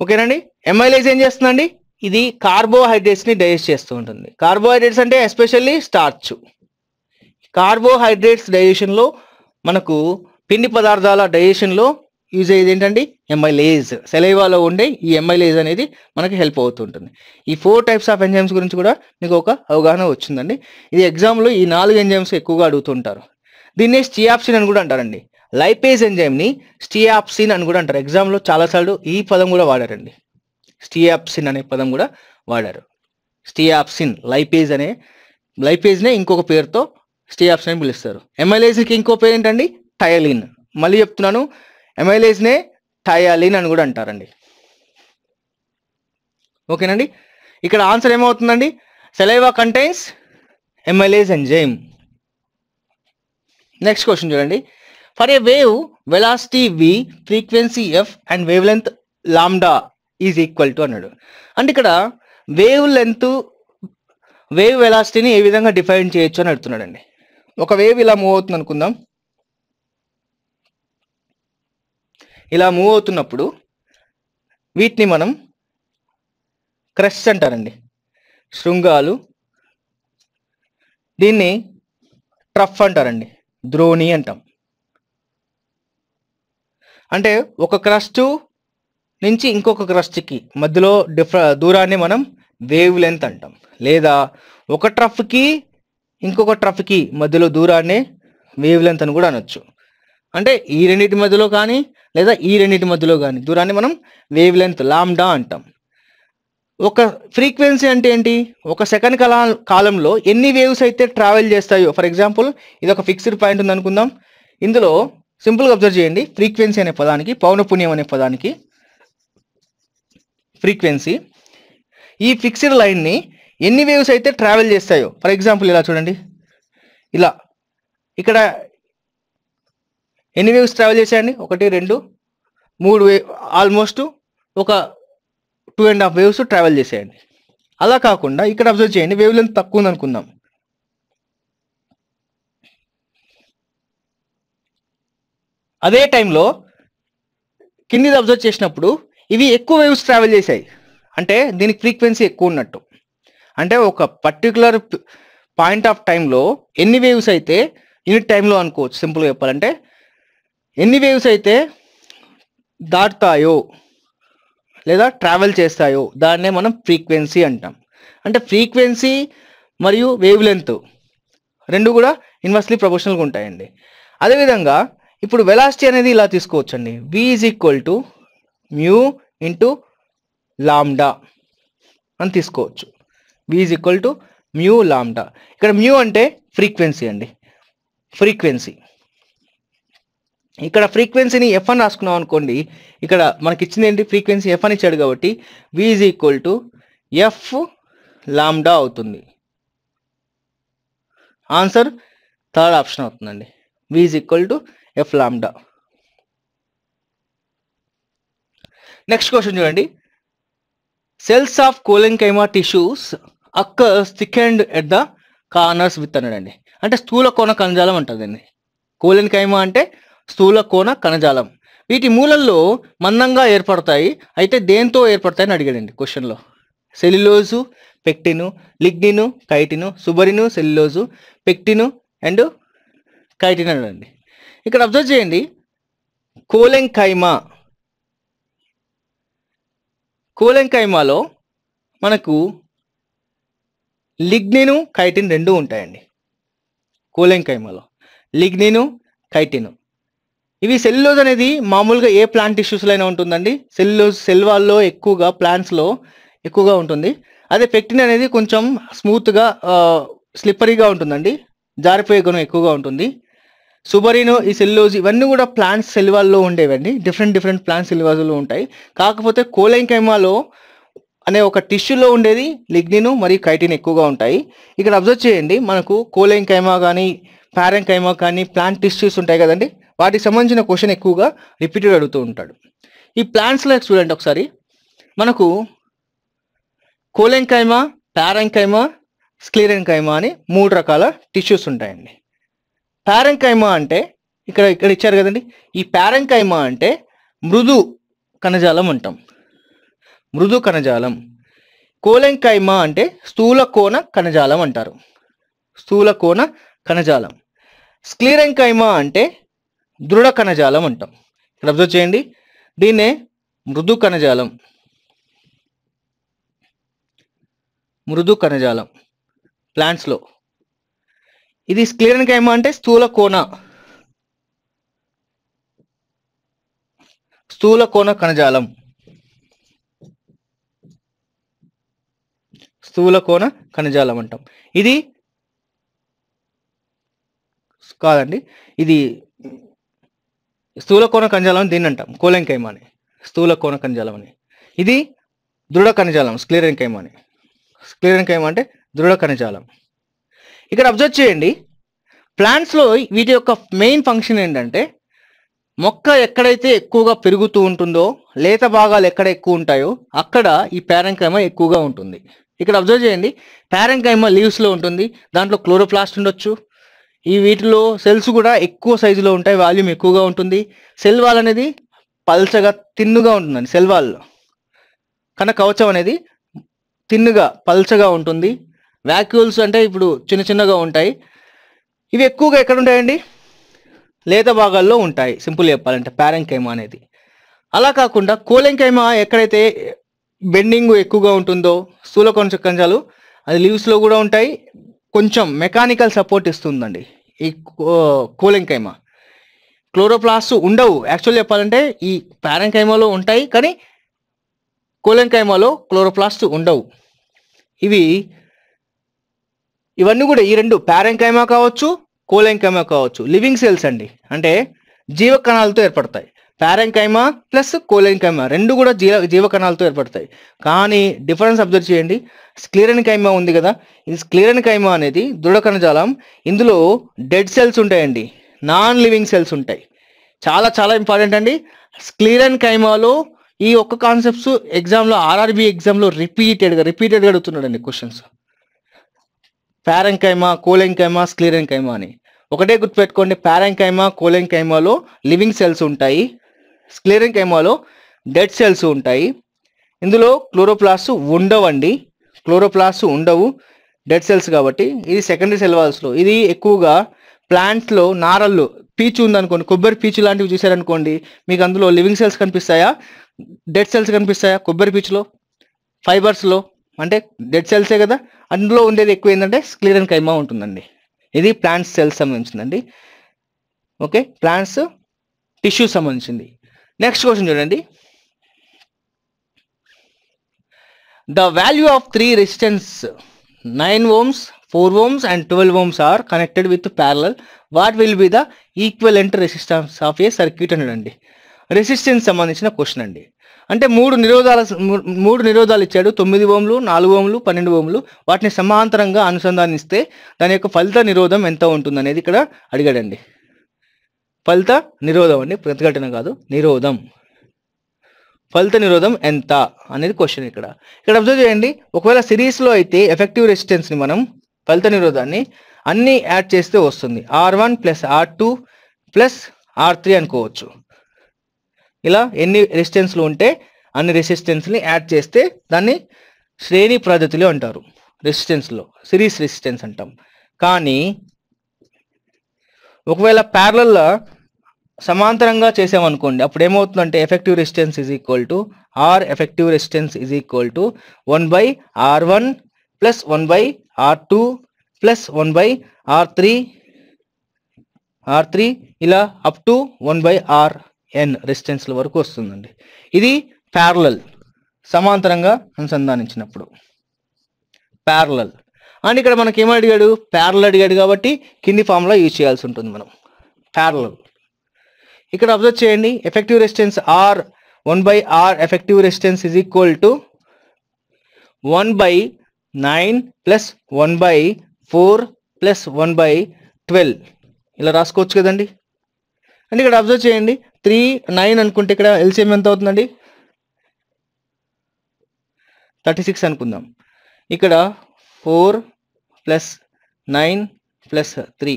ఓకేనండి? ఎంఐలైజ్ ఏం చేస్తుందండి? ఇది కార్బోహైడ్రేట్స్ని డైజెస్ట్ చేస్తూ ఉంటుంది. కార్బోహైడ్రేట్స్ అంటే ఎస్పెషల్లీ స్టార్చ్. కార్బోహైడ్రేట్స్ డైజెషన్లో మనకు పిండి పదార్థాల డైజెషన్లో యూజ్ అయ్యేది ఏంటండి? ఎంఐలేజ్ సెలైవాలో ఉండే ఈ ఎంఐలేజ్ అనేది మనకి హెల్ప్ అవుతుంటుంది. ఈ ఫోర్ టైప్స్ ఆఫ్ ఎంజైమ్స్ గురించి కూడా మీకు ఒక అవగాహన వచ్చిందండి. ఇది ఎగ్జామ్లో ఈ నాలుగు ఎంజైమ్స్ ఎక్కువగా అడుగుతుంటారు. దీన్నే స్టియాప్సిన్ అని కూడా అంటారండి. లైపేజ్ ఎంజైమ్ని స్టియాప్సిన్ అని కూడా అంటారు. ఎగ్జామ్లో చాలాసార్లు ఈ పదం కూడా వాడారండి. స్టియాప్సిన్ అనే పదం కూడా వాడారు. స్టియాప్సిన్ లైపేజ్ అనే లైపేజ్నే ఇంకొక పేరుతో స్టియాప్సిన్ అని పిలుస్తారు. ఎంఐలేజ్కి ఇంకో పేరు ఏంటండి? టయలిన్ మళ్ళీ చెప్తున్నాను ఎంఐలేజ్నే టయాలిన్ అని కూడా అంటారండి. ఓకేనండి? ఇక్కడ ఆన్సర్ ఏమవుతుందండి? Saliva contains amylase enzyme next question చూడండి. For a wave velocity V frequency F and wavelength lambda is equal to అన్నాడు. అంటే ఇక్కడ వేవ్ లెంత్ వేవ్ వెలాసిటీని ఏ విధంగా డిఫైన్ చేయొచ్చు అని అడుగుతున్నాడండి. ఒక వేవ్ ఇలా మూవ్ అవుతుంది అనుకుందాం ఇలా మూవ్ అవుతున్నప్పుడు వీటిని మనం క్రష్ అంటారండి. శృంగాలు దీన్ని ట్రఫ్ అంటారండి. ద్రోణి అంటాం. అంటే ఒక క్రస్ట్ నుంచి ఇంకొక క్రస్ట్కి మధ్యలో డిఫర దూరాన్ని మనం వేవ్ లెంత్ అంటాం. లేదా ఒక ట్రఫ్కి ఇంకొక ట్రఫ్కి మధ్యలో దూరాన్ని వేవ్ లెంత్ అని కూడా అనొచ్చు. అంటే ఈ రెండింటి మధ్యలో కానీ లేదా ఈ రెండింటి మధ్యలో కానీ దూరాన్ని మనం వేవ్ లెంత్ లామ్డా అంటాం. ఒక ఫ్రీక్వెన్సీ అంటే ఏంటి? ఒక సెకండ్ కాల కాలంలో ఎన్ని వేవ్స్ అయితే ట్రావెల్ చేస్తాయో ఫర్ ఎగ్జాంపుల్ ఇది ఒక ఫిక్స్డ్ పాయింట్ ఉంది అనుకుందాం ఇందులో సింపుల్గా అబ్జర్వ్ చేయండి. ఫ్రీక్వెన్సీ అనే పదానికి పౌనపుణ్యం అనే పదానికి ఫ్రీక్వెన్సీ ఈ ఫిక్స్డ్ లైన్ని ఎన్ని వేవ్స్ అయితే ట్రావెల్ చేస్తాయో ఫర్ ఎగ్జాంపుల్ ఇలా చూడండి. ఇలా ఇక్కడ ఎన్ని వేవ్స్ ట్రావెల్ చేశాయండి? ఒకటి రెండు మూడు వే ఆల్మోస్ట్ ఒక two and half waves travel చేసేయండి అలా కాకుండా ఇక్కడ అబ్జర్వ్ చేయండి వేవ్ లెంత్ తక్కువ ఉంది అనుకుందాం అదే టైంలో కిందిది అబ్జర్వ్ చేసినప్పుడు ఇవి ఎక్కువ వేవ్స్ ట్రావెల్ చేశాయి. అంటే దీనికి ఫ్రీక్వెన్సీ ఎక్కువ ఉన్నట్టు. అంటే ఒక పర్టికులర్ పాయింట్ ఆఫ్ టైంలో ఎన్ని వేవ్స్ అయితే యూనిట్ టైంలో అనుకోవచ్చు సింపుల్గా చెప్పాలంటే ఎన్ని వేవ్స్ అయితే దాటుతాయో లేదా ట్రావెల్ చేస్తాయో దాన్నే మనం ఫ్రీక్వెన్సీ అంటాం. అంటే ఫ్రీక్వెన్సీ మరియు వేవ్ లెంత్ రెండు కూడా ఇన్వర్స్లీ ప్రపోర్షనల్గా ఉంటాయండి. అదేవిధంగా ఇప్పుడు వెలాసిటీ అనేది ఇలా తీసుకోవచ్చండి. V is equal to mu into lambda అని తీసుకోవచ్చు. V is equal to mu lambda ఇక్కడ మ్యూ అంటే ఫ్రీక్వెన్సీ అండి. ఫ్రీక్వెన్సీ ఇక్కడ ఫ్రీక్వెన్సీని ఎఫ్ అని రాసుకున్నాం అనుకోండి ఇక్కడ మనకి ఇచ్చింది ఏంటి ఫ్రీక్వెన్సీ ఎఫ్ అని ఇచ్చాడు కాబట్టి V is equal to F lambda అవుతుంది. ఆన్సర్ థర్డ్ ఆప్షన్ అవుతుందండి. V is equal to F lambda next question చూడండి. Cells of collenchyma tissues occurs thickened at the corners with అన్నాడండి. అంటే స్థూల కోణ కణజాలం అంటుందండి కోలెన్కైమా అంటే స్థూల కోణ కణజాలం. వీటి మూలల్లో మందంగా ఏర్పడతాయి. అయితే దేంతో ఏర్పడతాయని అడిగాడండి క్వశ్చన్లో. Cellulose pectin lignin chitin suberin cellulose pectin and chitin అండి ఇక్కడ అబ్జర్వ్ చేయండి. కోలెంకైమా. కోలెంకైమాలో మనకు లిగ్నిను కైటిన్ రెండు ఉంటాయండి. కోలెంకైమాలో. లిగ్నిను కైటిను. ఇవి సెల్లోజ్ అనేది మామూలుగా ఏ ప్లాంట్ టిష్యూస్లో అయినా ఉంటుందండి. సెల్లోజ్ సెల్వాల్లో ఎక్కువగా ప్లాంట్స్లో ఎక్కువగా ఉంటుంది. అదే పెక్టిన్ అనేది కొంచెం స్మూత్గా స్లిప్పరీగా ఉంటుందండి. జారిపోయే గుణం ఎక్కువగా ఉంటుంది. సుబరిను ఈ సెల్లోజ్ ఇవన్నీ కూడా ప్లాంట్స్ సెల్వాల్లో ఉండేవండి. డిఫరెంట్ డిఫరెంట్ ప్లాంట్స్ సెల్వాజ్లో ఉంటాయి. కాకపోతే కోలెంకైమాలో అనే ఒక టిష్యూలో ఉండేది. లిగ్నిను మరియు కైటిన్ ఎక్కువగా ఉంటాయి. ఇక్కడ అబ్జర్వ్ చేయండి. మనకు కోలెంకైమా కానీ ప్యారెంకైమా కానీ ప్లాంట్ టిష్యూస్ ఉంటాయి కదండి. వాటికి సంబంధించిన క్వశ్చన్ ఎక్కువగా రిపీటెడ్ అడుగుతూ ఉంటాడు. ఈ ప్లాంట్స్లో చూడండి ఒకసారి. మనకు కోలెంకైమా పారెంకైమా స్క్లీరెంకైమా అని మూడు రకాల టిష్యూస్ ఉంటాయండి. పారెంకైమా అంటే ఇక్కడ ఇక్కడ ఇచ్చారు కదండి. ఈ పారెంకైమా అంటే మృదు కణజాలం అంటాం. మృదు కణజాలం. కోలెంకైమా అంటే స్థూల కోణ కణజాలం అంటారు. స్థూల కోణ కణజాలం. స్క్లీరెంకైమా అంటే దృఢ కణజాలం అంటాం. ఇక్కడ అబ్జర్వ్ చేయండి. దీన్నే మృదు కణజాలం. మృదు కణజాలం. ప్లాంట్స్లో ఇది స్క్లీరెంకైమా అంటే స్థూల కోణ. స్థూల కోణ కణజాలం. స్థూల కోణ కణజాలం అంటాం. ఇది కాదండి. ఇది స్థూల కోణ కణజాలం అని దీన్ని అంటాం కోలెంకైమా అని స్థూల కోణ కణజాలం అని. ఇది దృఢ కణజాలం స్క్లీరెంకైమా అని స్క్లీరెంకైమా అంటే దృఢ కణజాలం ఇక్కడ అబ్జర్వ్ చేయండి ప్లాంట్స్లో వీటి యొక్క మెయిన్ ఫంక్షన్ ఏంటంటే మొక్క ఎక్కడైతే ఎక్కువగా పెరుగుతూ ఉంటుందో లేత భాగాలు ఎక్కడ ఎక్కువ ఉంటాయో అక్కడ ఈ ప్యారంకైమా ఎక్కువగా ఉంటుంది. ఇక్కడ అబ్జర్వ్ చేయండి ప్యారంకైమా లీవ్స్లో ఉంటుంది దాంట్లో క్లోరోప్లాస్ట్ ఉండొచ్చు ఈ వీటిలో సెల్స్ కూడా ఎక్కువ సైజులో ఉంటాయి వాల్యూమ్ ఎక్కువగా ఉంటుంది. సెల్ వాల్ అనేది పల్చగా తిన్నుగా ఉంటుందండి సెల్ వాల్లో కవచం అనేది తిన్నుగా పల్చగా ఉంటుంది. వ్యాక్యూల్స్ అంటే ఇప్పుడు చిన్న చిన్నగా ఉంటాయి. ఇవి ఎక్కువగా ఎక్కడ ఉంటాయండి? లేత భాగాల్లో ఉంటాయి సింపుల్ చెప్పాలంటే ప్యారెంకైమా అనేది. అలా కాకుండా కోలెంకైమా ఎక్కడైతే బెండింగ్ ఎక్కువగా ఉంటుందో స్థూల కొంచెం కంజాలు అది లీవ్స్లో కూడా ఉంటాయి. కొంచెం మెకానికల్ సపోర్ట్ ఇస్తుందండి. ఈ కోలెంకైమా. క్లోరోప్లాస్ట్ ఉండవు. యాక్చువల్ చెప్పాలంటే ఈ ప్యారెంకైమాలో ఉంటాయి కానీ కోలెంకైమాలో క్లోరోప్లాస్ట్ ఉండవు. ఇవి ఇవన్నీ కూడా ఈ రెండు పారంకైమా కావచ్చు కోలెంకైమా కావచ్చు. లివింగ్ సెల్స్ అండి. అంటే జీవ కణాలతో ఏర్పడతాయి. ప్యారెంకైమా ప్లస్ కోలెన్కైమా రెండు కూడా జీవ జీవకణాలతో ఏర్పడతాయి. కానీ డిఫరెన్స్ అబ్జర్వ్ చేయండి. స్క్లీరనికైమా ఉంది కదా. ఇది స్క్లీరనికైమా అనేది దృఢ కణజాలం ఇందులో డెడ్ సెల్స్ ఉంటాయండి. నాన్ లివింగ్ సెల్స్ ఉంటాయి. చాలా చాలా ఇంపార్టెంట్ అండి. స్క్లీరన్ కైమాలో ఈ ఒక్క కాన్సెప్ట్స్ ఎగ్జామ్లో ఆర్ఆర్బి ఎగ్జామ్లో రిపీటెడ్గా రిపీటెడ్గా అడుగుతున్నాడండి క్వశ్చన్స్. ప్యారంకైమా కోలెంకైమా స్క్లీరెంకైమా అని. ఒకటే గుర్తుపెట్టుకోండి. ప్యారంకైమా కోలెంకైమాలో లివింగ్ సెల్స్ ఉంటాయి. స్క్లీరెంకైమాలో డెడ్ సెల్స్ ఉంటాయి. ఇందులో క్లోరోప్లాస్ట్ ఉండవండి. క్లోరోప్లాస్ట్ ఉండవు డెడ్ సెల్స్ కాబట్టి. ఇది సెకండరీ సెల్ వాల్స్లో ఇది ఎక్కువగా ప్లాంట్స్లో నారళ్ళు పీచు ఉందనుకోండి కొబ్బరి పీచు లాంటివి చూసారనుకోండి మీకు అందులో లివింగ్ సెల్స్ కనిపిస్తాయా? డెడ్ సెల్స్ కనిపిస్తాయా? కొబ్బరి పీచులో? ఫైబర్స్లో అంటే డెడ్ సెల్సే కదా? అందులో ఉండేది ఎక్కువ ఏంటంటే స్క్లీరన్ కైమా ఉంటుందండి. ఇది ప్లాంట్స్ సెల్స్ సంబంధించిందండి. ఓకే? ప్లాంట్స్ టిష్యూ సంబంధించింది. నెక్స్ట్ క్వశ్చన్ చూడండి. The value of three resistance nine ohms four ohms and twelve ohms are connected with parallel what will be the equivalent resistance of a circuit అండి రెసిస్టెన్స్ సంబంధించిన క్వశ్చన్ అండి. అంటే మూడు నిరోధాల మూడు నిరోధాలు ఇచ్చాడు. తొమ్మిది ఓంలు నాలుగు ఓంలు పన్నెండు ఓంలు. వాటిని సమాంతరంగా అనుసంధానిస్తే దాని యొక్క ఫలిత నిరోధం ఎంత ఉంటుంది అనేది ఇక్కడ అడిగాడండి. ఫలిత నిరోధం అండి ప్రతిఘటన కాదు నిరోధం. ఫలిత నిరోధం ఎంత అనేది క్వశ్చన్ ఇక్కడ. ఇక్కడ అబ్జర్వ్ చేయండి ఒకవేళ సిరీస్లో అయితే ఎఫెక్టివ్ రెసిస్టెన్స్ని మనం ఫలిత నిరోధాన్ని అన్ని యాడ్ చేస్తే వస్తుంది. R one plus R two plus R three అనుకోవచ్చు. ఇలా ఎన్ని రెసిస్టెన్స్లు ఉంటే అన్ని రెసిస్టెన్స్ని యాడ్ చేస్తే దాన్ని శ్రేణి పద్ధతిలో అంటారు. రెసిస్టెన్స్లో సిరీస్ రెసిస్టెన్స్ అంటాం. కానీ ఒకవేళ ప్యారలల్లో సమాంతరంగా చేసామనుకోండి అప్పుడు ఏమవుతుందంటే effective resistance is equal to R effective resistance is equal to one by R one plus one by R two plus one by R three R three ఇలా up to one by R N రెసిస్టెన్స్ల వరకు వస్తుందండి. ఇది ప్యారలల్ సమాంతరంగా అనుసంధానించినప్పుడు. ప్యారలల్ అండ్ ఇక్కడ మనకి ఏమడిగాడు అడిగాడు? ప్యారల్ అడిగాడు కాబట్టి కింది ఫామ్లో యూజ్ చేయాల్సి ఉంటుంది మనం. ప్యారలల్ ఇక్కడ అబ్జర్వ్ చేయండి. Effective resistance R one by R effective resistance is equal to one by nine plus one by four plus one by twelve ఇలా రాసుకోవచ్చు కదండి. అంటే ఇక్కడ అబ్జర్వ్ చేయండి. త్రీ నైన్ అనుకుంటే ఇక్కడ ఎల్సిఎం ఎంత అవుతుందండి? థర్టీ సిక్స్ అనుకుందాం. ఇక్కడ four plus nine plus three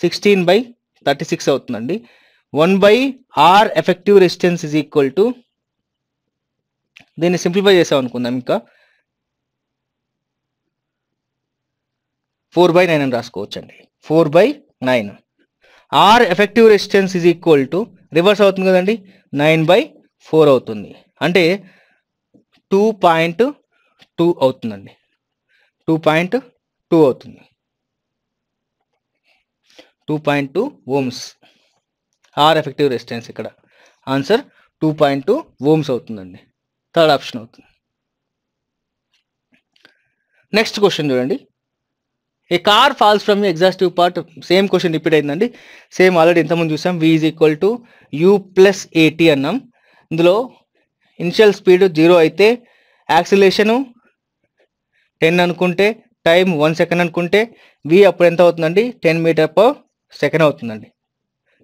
sixteen by thirty six అవుతుందండి. One by R effective resistance is equal to దీన్ని సింప్లిఫై చేసాం అనుకుందాం ఇంకా. ఫోర్ బై నైన్ అని రాసుకోవచ్చండి. Four by nine. R effective resistance is equal to reverse అవుతుంది కదండి నైన్ బై ఫోర్ అవుతుంది. అంటే టూ పాయింట్ టూ అవుతుందండి. టూ పాయింట్ టూ అవుతుంది. Two point two ohms R effective resistance ఇక్కడ. Answer two point two ohms అవుతుందండి. థర్డ్ ఆప్షన్ అవుతుంది. నెక్స్ట్ క్వశ్చన్ చూడండి. A car falls from exhaustive part same question repeat అయిందండి. సేమ్ ఆల్రెడీ ఇంతకుముందు చూసాం. V is equal to U plus AT అన్నాం. ఇందులో ఇనిషియల్ స్పీడ్ జీరో అయితే యాక్సిలేషను టెన్ అనుకుంటే టైం వన్ సెకండ్ అనుకుంటే వి అప్పుడు ఎంత అవుతుందండి? టెన్ మీటర్ పర్ సెకండ్ అవుతుందండి.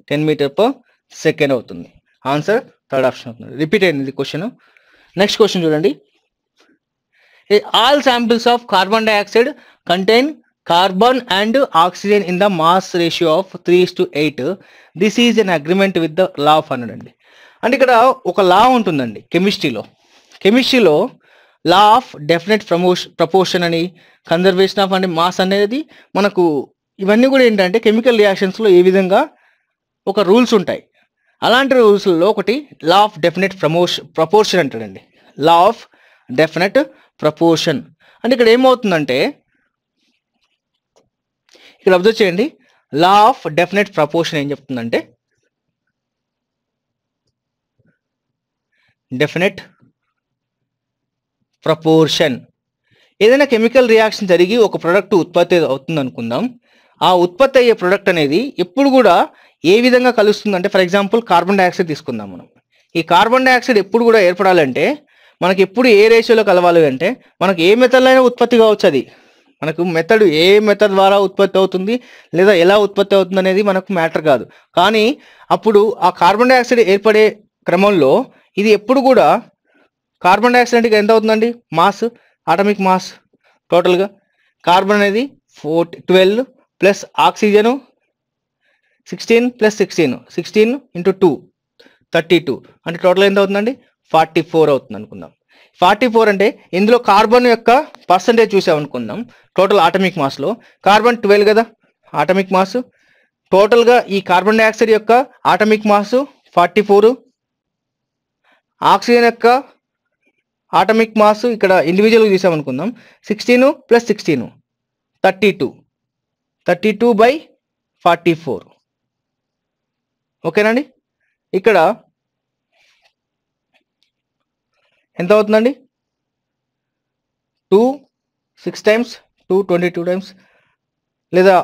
టెన్ మీటర్ పర్ సెకండ్ అవుతుంది. ఆన్సర్ థర్డ్ ఆప్షన్ అవుతుంది. రిపీట్ అయింది క్వశ్చన్ నెక్స్ట్ క్వశ్చన్ చూడండి. All samples of carbon dioxide contain carbon and oxygen in the mass ratio of three to eight this is in agreement with the law of hundred అండి. అంటే ఇక్కడ ఒక లా ఉంటుందండి కెమిస్ట్రీలో కెమిస్ట్రీలో లా ఆఫ్ డెఫినెట్ ప్రమోష్ ప్రపోర్షన్ అని కన్జర్వేషన్ ఆఫ్ అంటే మాస్ అనేది మనకు ఇవన్నీ కూడా ఏంటంటే కెమికల్ రియాక్షన్స్లో ఏ విధంగా ఒక రూల్స్ ఉంటాయి. అలాంటి రూల్స్లో ఒకటి లా ఆఫ్ డెఫినెట్ ప్రమోష ప్రపోర్షన్ అంటాడండి లా ఆఫ్ డెఫినెట్ ప్రపోర్షన్. అంటే ఇక్కడ ఏమవుతుందంటే ఇక్కడ అబ్జర్వ్ చేయండి. లా ఆఫ్ డెఫినెట్ ప్రపోర్షన్ ఏం చెప్తుందంటే డెఫినెట్ ప్రపోర్షన్. ఏదైనా కెమికల్ రియాక్షన్ జరిగి ఒక ప్రోడక్ట్ ఉత్పత్తి అవుతుంది అనుకుందాం ఆ ఉత్పత్తి అయ్యే ప్రోడక్ట్ అనేది ఎప్పుడు కూడా ఏ విధంగా కలుస్తుంది అంటే ఫర్ ఎగ్జాంపుల్ కార్బన్ డైఆక్సైడ్ తీసుకుందాం మనం. ఈ కార్బన్ డైఆక్సైడ్ ఎప్పుడు కూడా ఏర్పడాలంటే మనకి ఎప్పుడు ఏ రేషియోలో కలవాలి అంటే మనకు ఏ మెథడ్లో అయినా ఉత్పత్తి కావచ్చు అది. మనకు మెథడ్ ఏ మెథడ్ ద్వారా ఉత్పత్తి అవుతుంది లేదా ఎలా ఉత్పత్తి అవుతుంది అనేది మనకు మ్యాటర్ కాదు. కానీ అప్పుడు ఆ కార్బన్ డైఆక్సైడ్ ఏర్పడే క్రమంలో ఇది ఎప్పుడు కూడా కార్బన్ డైఆక్సైడ్కి ఎంత అవుతుందండి? మాస్ ఆటమిక్ మాస్ టోటల్గా కార్బన్ అనేది four twelve plus oxygen sixteen plus sixteen sixteen into two thirty two. అంటే టోటల్ ఎంత అవుతుందండి? ఫార్టీ ఫోర్ అవుతుంది అనుకుందాం. ఫార్టీ ఫోర్ అంటే ఇందులో కార్బన్ యొక్క పర్సంటేజ్ చూసామనుకుందాం టోటల్ ఆటమిక్ మాస్లో కార్బన్ ట్వెల్వ్ కదా? Atomic mass. టోటల్గా ఈ కార్బన్ డైఆక్సైడ్ యొక్క atomic mass forty four. Oxygen యొక్క ఆటమిక్ మాస్ ఇక్కడ ఇండివిజువల్గా చూసామనుకుందాం sixteen plus sixteen thirty two. Thirty two by forty four. ఓకేనండి? ఇక్కడ ఎంత అవుతుందండి two six times two twenty two times లేదా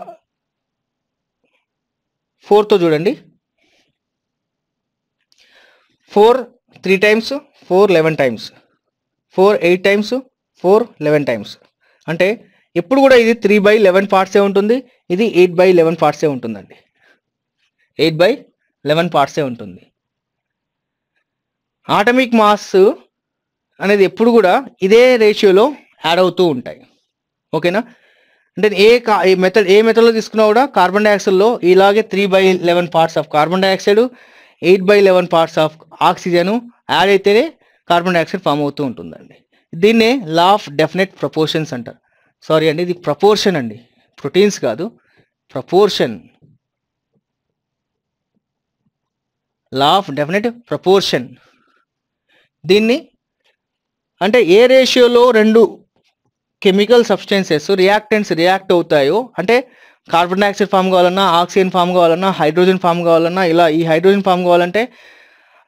ఫోర్తో చూడండి. Four three times four eleven times. Four eight times four eleven times. అంటే ఎప్పుడు కూడా ఇది త్రీ బై లెవెన్ పార్ట్సే ఉంటుంది? ఇది ఎయిట్ బై లెవెన్ పార్ట్సే ఉంటుందండి. ఎయిట్ బై లెవెన్ పార్ట్సే ఉంటుంది. ఆటమిక్ మాస్ అనేది ఎప్పుడు కూడా ఇదే రేషియోలో యాడ్ అవుతూ ఉంటాయి. ఓకేనా అంటే ఏ కా ఏ మెథడ్ ఏ మెథడ్లో తీసుకున్నా కూడా కార్బన్ డైఆక్సైడ్లో ఇలాగే three by eleven parts of carbon dioxide eight by eleven parts of oxygen add అయితేనే కార్బన్ డైఆక్సైడ్ ఫామ్ అవుతూ ఉంటుందండి. దీన్నే లా ఆఫ్ డెఫినెట్ ప్రపోర్షన్స్ అంటారు. సారీ అండి ఇది ప్రపోర్షన్ అండి. ప్రోటీన్స్ కాదు proportion law of definite proportion దీన్ని అంటే ఏ రేషియోలో రెండు కెమికల్ సబ్స్టెన్సెస్ రియాక్టెంట్స్ రియాక్ట్ అవుతాయో అంటే కార్బన్ డైఆక్సైడ్ ఫామ్ కావాలన్నా ఆక్సిజన్ ఫామ్ కావాలన్నా హైడ్రోజన్ ఫామ్ కావాలన్నా ఇలా ఈ హైడ్రోజన్ ఫామ్ కావాలంటే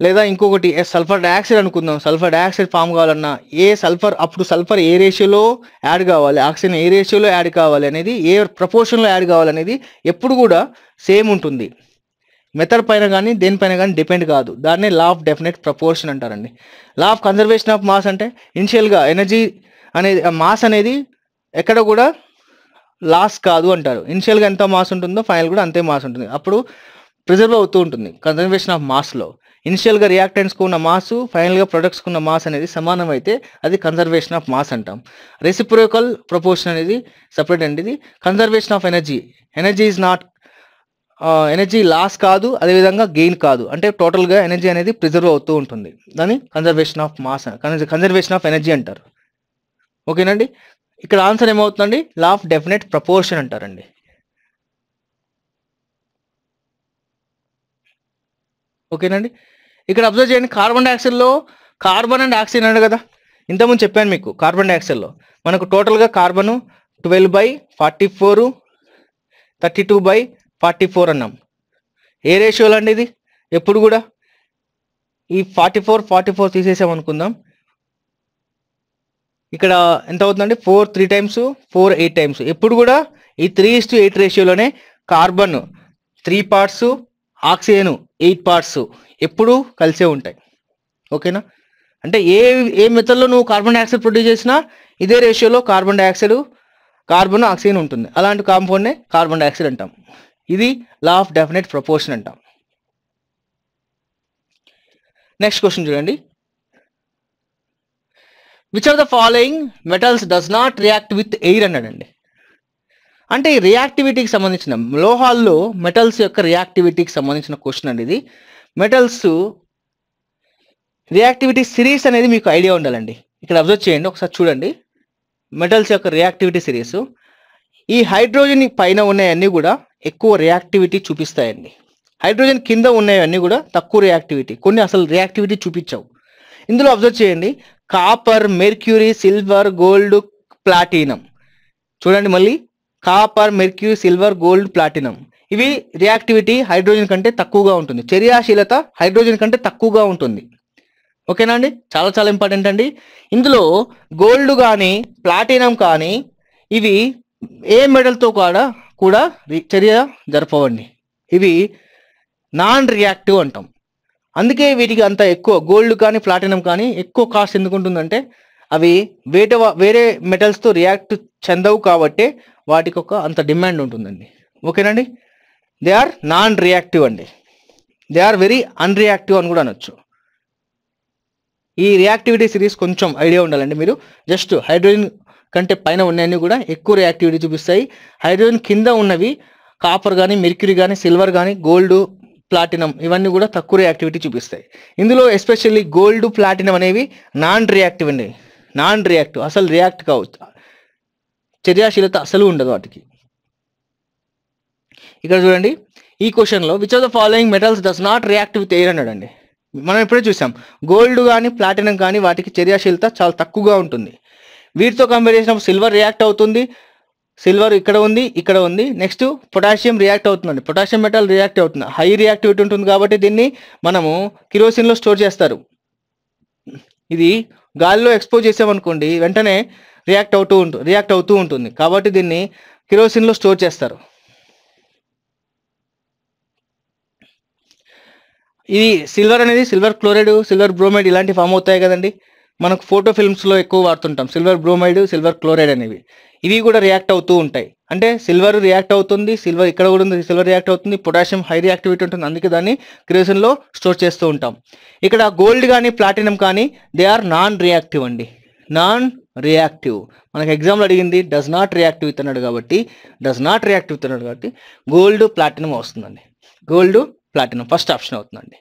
లేదా ఇంకొకటి సల్ఫర్ డయాక్సైడ్ అనుకుందాం. సల్ఫర్ డయాక్సైడ్ ఫామ్ కావాలన్నా ఏ సల్ఫర్ అప్పుడు సల్ఫర్ ఏ రేషియోలో యాడ్ కావాలి? ఆక్సిజన్ ఏ రేషియోలో యాడ్ కావాలి అనేది ఏ ప్రపోర్షన్లో యాడ్ కావాలనేది ఎప్పుడు కూడా సేమ్ ఉంటుంది. మెథడ్ పైన కానీ దేనిపైన కానీ డిపెండ్ కాదు. దాన్నే లా ఆఫ్ డెఫినెట్ ప్రపోర్షన్ అంటారండి. Law of conservation of mass అంటే ఇనిషియల్గా ఎనర్జీ అనేది మాస్ అనేది ఎక్కడ కూడా లాస్ కాదు అంటారు. ఇనిషియల్గా ఎంత మాస్ ఉంటుందో ఫైనల్ కూడా అంతే మాస్ ఉంటుంది. అప్పుడు ప్రిజర్వ్ అవుతూ ఉంటుంది కన్జర్వేషన్ ఆఫ్ మాస్లో. ఇనిషియల్గా రియాక్టెంట్స్కు ఉన్న మాస్ ఫైనల్గా ప్రొడక్ట్స్కు ఉన్న మాస్ అనేది సమానం అయితే అది కన్జర్వేషన్ ఆఫ్ మాస్ అంటాం. రెసిప్రోకల్ ప్రపోర్షన్ అనేది సపరేట్ అండి ఇది. Conservation of energy. Energy is not energy loss కాదు అదేవిధంగా గెయిన్ కాదు. అంటే టోటల్గా ఎనర్జీ అనేది ప్రిజర్వ్ అవుతూ ఉంటుంది. దాన్ని conservation of mass conservation of energy అంటారు. ఓకేనండి? ఇక్కడ ఆన్సర్ ఏమవుతుందండి? లా ఆఫ్ డెఫినెట్ ప్రపోర్షన్ అంటారండి. ఓకేనండి? ఇక్కడ అబ్జర్వ్ చేయండి కార్బన్ డైఆక్సైడ్లో కార్బన్ అండ్ ఆక్సిజన్ అన్నాడు కదా. ఇంతకుముందు చెప్పాను మీకు కార్బన్ డైఆక్సైడ్లో మనకు టోటల్గా carbon twelve by forty four thirty two by forty four అన్నాం. ఏ రేషియోలో అండి ఇది? ఎప్పుడు కూడా? ఈ ఫార్టీ ఫోర్ ఫార్టీ ఫోర్ తీసేసాం అనుకుందాం. ఇక్కడ ఎంత అవుతుందండి? Four three times four eight times ఎప్పుడు కూడా ఈ three is to eight రేషియోలోనే carbon three parts oxygen eight parts ఎప్పుడూ కలిసే ఉంటాయి. ఓకేనా? అంటే ఏ ఏ మెథడ్లో నువ్వు కార్బన్ డైఆక్సైడ్ ప్రొడ్యూస్ చేసినా ఇదే రేషియోలో కార్బన్ డైఆక్సైడ్ కార్బన్ ఆక్సిజన్ ఉంటుంది. అలాంటి కాంపౌండ్నే కార్బన్ డైఆక్సైడ్ అంటాం. ఇది లా ఆఫ్ డెఫినెట్ ప్రపోర్షన్ అంటాం. నెక్స్ట్ క్వశ్చన్ చూడండి. Which of the following metals does not react with air అన్నాడండి. అంటే ఈ రియాక్టివిటీకి సంబంధించిన లోహాల్లో మెటల్స్ యొక్క రియాక్టివిటీకి సంబంధించిన క్వశ్చన్ అండి ఇది. మెటల్స్ రియాక్టివిటీ సిరీస్ అనేది మీకు ఐడియా ఉండాలండి. ఇక్కడ అబ్జర్వ్ చేయండి ఒకసారి చూడండి. మెటల్స్ యొక్క రియాక్టివిటీ సిరీస్ ఈ హైడ్రోజన్ పైన ఉన్నాయన్నీ కూడా ఎక్కువ రియాక్టివిటీ చూపిస్తాయండి. హైడ్రోజన్ కింద ఉన్నాయన్నీ కూడా తక్కువ రియాక్టివిటీ కొన్ని అసలు రియాక్టివిటీ చూపించవు. ఇందులో అబ్జర్వ్ చేయండి. Copper mercury silver gold platinum చూడండి మళ్ళీ. Copper mercury silver gold platinum ఇవి రియాక్టివిటీ హైడ్రోజన్ కంటే తక్కువగా ఉంటుంది. చర్యాశీలత హైడ్రోజన్ కంటే తక్కువగా ఉంటుంది. ఓకేనా అండి? చాలా చాలా ఇంపార్టెంట్ అండి. ఇందులో గోల్డ్ కానీ ప్లాటినం కానీ ఇవి ఏ మెడల్తో కూడా కూడా రి- చర్య జరపవండి. ఇవి నాన్ రియాక్టివ్ అంటాం. అందుకే వీటికి అంత ఎక్కువ గోల్డ్ కానీ ప్లాటినం కానీ ఎక్కువ కాస్ట్ ఎందుకు ఉంటుందంటే అవి వేరే వేరే మెటల్స్తో రియాక్ట్ చెందవు కాబట్టి వాటికి ఒక అంత డిమాండ్ ఉంటుందండి. ఓకేనండి దే ఆర్ నాన్ రియాక్టివ్ అండి. దే ఆర్ వెరీ అన్రియాక్టివ్ అని కూడా అనొచ్చు. ఈ రియాక్టివిటీ సిరీస్ కొంచెం ఐడియా ఉండాలండి మీరు. జస్ట్ హైడ్రోజన్ కంటే పైన ఉన్నవన్నీ కూడా ఎక్కువ రియాక్టివిటీ చూపిస్తాయి. హైడ్రోజన్ కింద ఉన్నవి కాపర్ కానీ మెర్క్యూరీ కానీ సిల్వర్ కానీ గోల్డ్ ప్లాటినం ఇవన్నీ కూడా తక్కువ రియాక్టివిటీ చూపిస్తాయి. ఇందులో ఎస్పెషల్లీ గోల్డ్ ప్లాటినం అనేవి నాన్ రియాక్టివ్ అండి. నాన్ రియాక్టివ్ అసలు రియాక్ట్ కావచ్చు చర్యాశీలత అసలు ఉండదు వాటికి. ఇక్కడ చూడండి ఈ క్వశ్చన్లో which of the following metals does not react with air అన్నాడండి. మనం ఇప్పుడే చూసాం. గోల్డ్ కానీ ప్లాటినం కానీ వాటికి చర్యాశీలత చాలా తక్కువగా ఉంటుంది. వీటితో కంపేర్ చేసినప్పుడు సిల్వర్ రియాక్ట్ అవుతుంది. సిల్వర్ ఇక్కడ ఉంది ఇక్కడ ఉంది. నెక్స్ట్ పొటాషియం రియాక్ట్ అవుతుందండి. పొటాషియం మెటల్ రియాక్ట్ అవుతుంది. హై రియాక్టివిటీ ఉంటుంది కాబట్టి దీన్ని మనము కిరోసిన్లో స్టోర్ చేస్తారు. ఇది గాలిలో ఎక్స్పోజ్ చేసామనుకోండి వెంటనే రియాక్ట్ అవుతూ ఉంటుంది రియాక్ట్ అవుతూ ఉంటుంది. కాబట్టి దీన్ని కిరోసిన్లో స్టోర్ చేస్తారు. ఇది సిల్వర్ అనేది సిల్వర్ క్లోరైడ్ సిల్వర్ బ్రోమైడ్ ఇలాంటి ఫామ్ అవుతాయి కదండి. మనకు ఫోటో ఫిల్మ్స్లో ఎక్కువ వాడుతుంటాం. సిల్వర్ బ్రోమైడ్ సిల్వర్ క్లోరైడ్ అనేవి. ఇవి కూడా రియాక్ట్ అవుతూ ఉంటాయి. అంటే సిల్వర్ రియాక్ట్ అవుతుంది సిల్వర్ ఇక్కడ కూడా ఉంది సిల్వర్ రియాక్ట్ అవుతుంది పొటాషియం హై రియాక్టివిటీ ఉంటుంది. అందుకే దాన్ని క్రియేషన్లో స్టోర్ చేస్తూ ఉంటాం. ఇక్కడ గోల్డ్ కానీ ప్లాటినం కానీ దే ఆర్ నాన్ రియాక్టివ్ అండి. నాన్ రియాక్టివ్ మనకు ఎగ్జామ్లో అడిగింది డస్ నాట్ రియాక్టివ్ ఇస్తున్నాడు కాబట్టి డస్ నాట్ రియాక్టివ్ ఇస్తున్నాడు కాబట్టి గోల్డ్ ప్లాటినం వస్తుందండి. గోల్డ్ ప్లాటినం ఫస్ట్ ఆప్షన్ అవుతుందండి.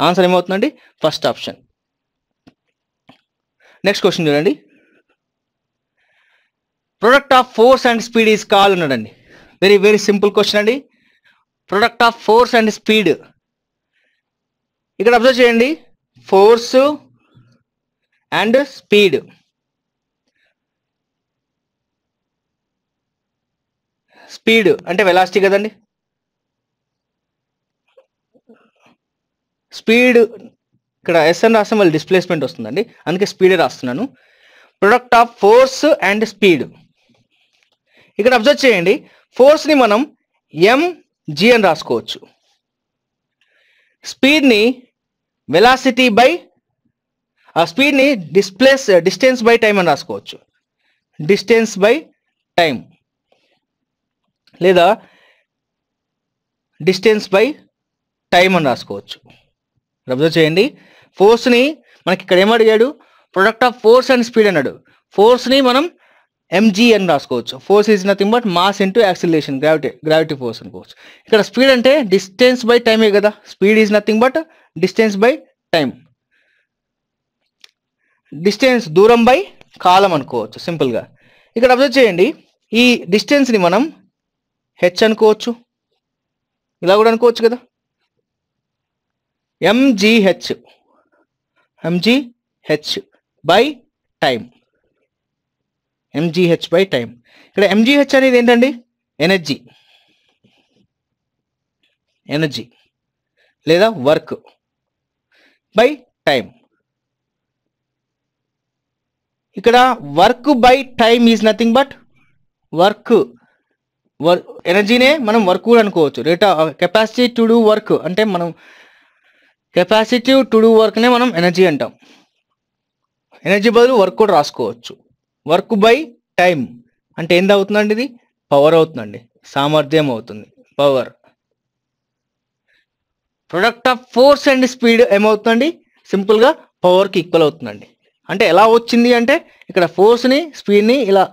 ఆన్సర్ ఏమవుతుందండి? ఫస్ట్ ఆప్షన్ నెక్స్ట్ క్వశ్చన్ చూడండి. Product of force and speed is call ఉన్నాడండి వెరీ వెరీ సింపుల్ క్వశ్చన్ అండి. Product of force and speed ఇక్కడ అబ్జర్వ్ చేయండి. ఫోర్స్ అండ్ స్పీడ్ స్పీడ్ అంటే వెలాసిటీ కదండి. స్పీడ్ ఇక్కడ ఎస్ఎన్ రాస్తే వాళ్ళు డిస్ప్లేస్మెంట్ వస్తుందండి. అందుకే స్పీడే రాస్తున్నాను. Product of force and speed ఇక్కడ అబ్జర్వ్ చేయండి. ఫోర్స్ని మనం ఎంజి అని రాసుకోవచ్చు. స్పీడ్ని వెలాసిటీ బై ఆ స్పీడ్ని డిస్ప్లేస్ డిస్టెన్స్ బై టైం అని రాసుకోవచ్చు. డిస్టెన్స్ బై టైం లేదా డిస్టెన్స్ బై టైం అని రాసుకోవచ్చు. అబ్జర్వ్ చేయండి. ఫోర్స్ని మనకి ఇక్కడ ఏమడిగాడు product of force and speed అన్నాడు. ఫోర్స్ని మనం ఎంజీ అని రాసుకోవచ్చు. Force is nothing but mass into acceleration gravity gravity force అనుకోవచ్చు ఇక్కడ స్పీడ్ అంటే డిస్టెన్స్ బై టైమే కదా? Speed is nothing but distance by time distance దూరం బై కాలం అనుకోవచ్చు సింపుల్గా ఇక్కడ అబ్జర్వ్ చేయండి. ఈ డిస్టెన్స్ని మనం హెచ్ అనుకోవచ్చు. ఇలా కూడా అనుకోవచ్చు కదా? M G H M G H by time M G H by time ఇక్కడ ఎంజీహెచ్ అనేది ఏంటండి? ఎనర్జీ ఎనర్జీ లేదా వర్క్ బై టైం ఇక్కడ work by time is nothing but work work ఎనర్జీనే మనం వర్క్ కూడా అనుకోవచ్చు. Rate capacity to do work అంటే మనం కెపాసిటివ్ టు డూ వర్క్నే మనం ఎనర్జీ అంటాం. ఎనర్జీ బదులు వర్క్ కూడా రాసుకోవచ్చు. వర్క్ బై టైం అంటే ఏంది అవుతుందండి ఇది? పవర్ అవుతుందండి. సామర్థ్యం అవుతుంది. Power product of force and speed ఏమవుతుందండి? సింపుల్గా పవర్కి ఈక్వల్ అవుతుందండి. అంటే ఎలా వచ్చింది అంటే ఇక్కడ ఫోర్స్ని స్పీడ్ని ఇలా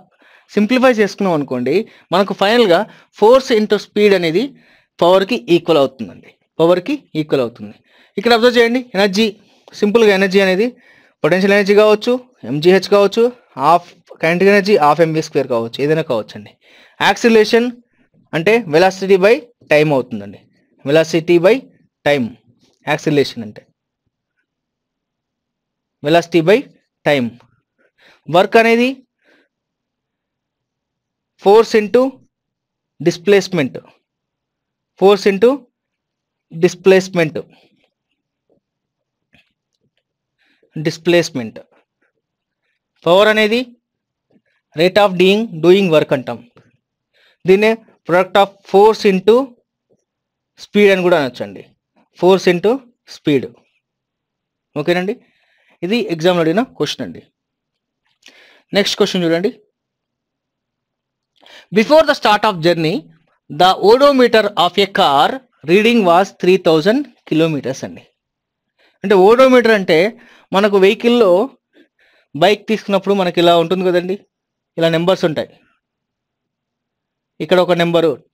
సింప్లిఫై చేసుకున్నాం అనుకోండి మనకు ఫైనల్గా ఫోర్స్ ఇంటూ స్పీడ్ అనేది పవర్కి ఈక్వల్ అవుతుందండి. పవర్కి ఈక్వల్ అవుతుంది. ఇక్కడ అబ్జర్వ్ చేయండి ఎనర్జీ సింపుల్గా ఎనర్జీ అనేది పొటెన్షియల్ ఎనర్జీ కావచ్చు ఎంజీహెచ్ కావచ్చు half kinetic energy half M B square కావచ్చు ఏదైనా కావచ్చు అండి యాక్సిలేషన్ అంటే వెలాసిటీ బై టైం అవుతుందండి. వెలాసిటీ బై టైం యాక్సిలేషన్ అంటే. వెలాసిటీ బై టైం వర్క్ అనేది force into displacement force into displacement. Displacement. Power అనేది రేట్ ఆఫ్ డీయింగ్ డూయింగ్ వర్క్ అంటాం. దీన్నే product of force into speed అని కూడా అనొచ్చండి. ఫోర్స్ ఇంటూ స్పీడ్ ఓకేనండి? ఇది ఎగ్జామ్లో అడిగిన క్వశ్చన్ అండి. నెక్స్ట్ క్వశ్చన్ చూడండి. Before the start of journey the odometer of a car reading was three thousand kilometers అండి. అంటే ఓడోమీటర్ అంటే మనకు వెహికల్లో బైక్ తీసుకున్నప్పుడు మనకి ఇలా ఉంటుంది కదండి. ఇలా నెంబర్స్ ఉంటాయి. ఇక్కడ ఒక నెంబరు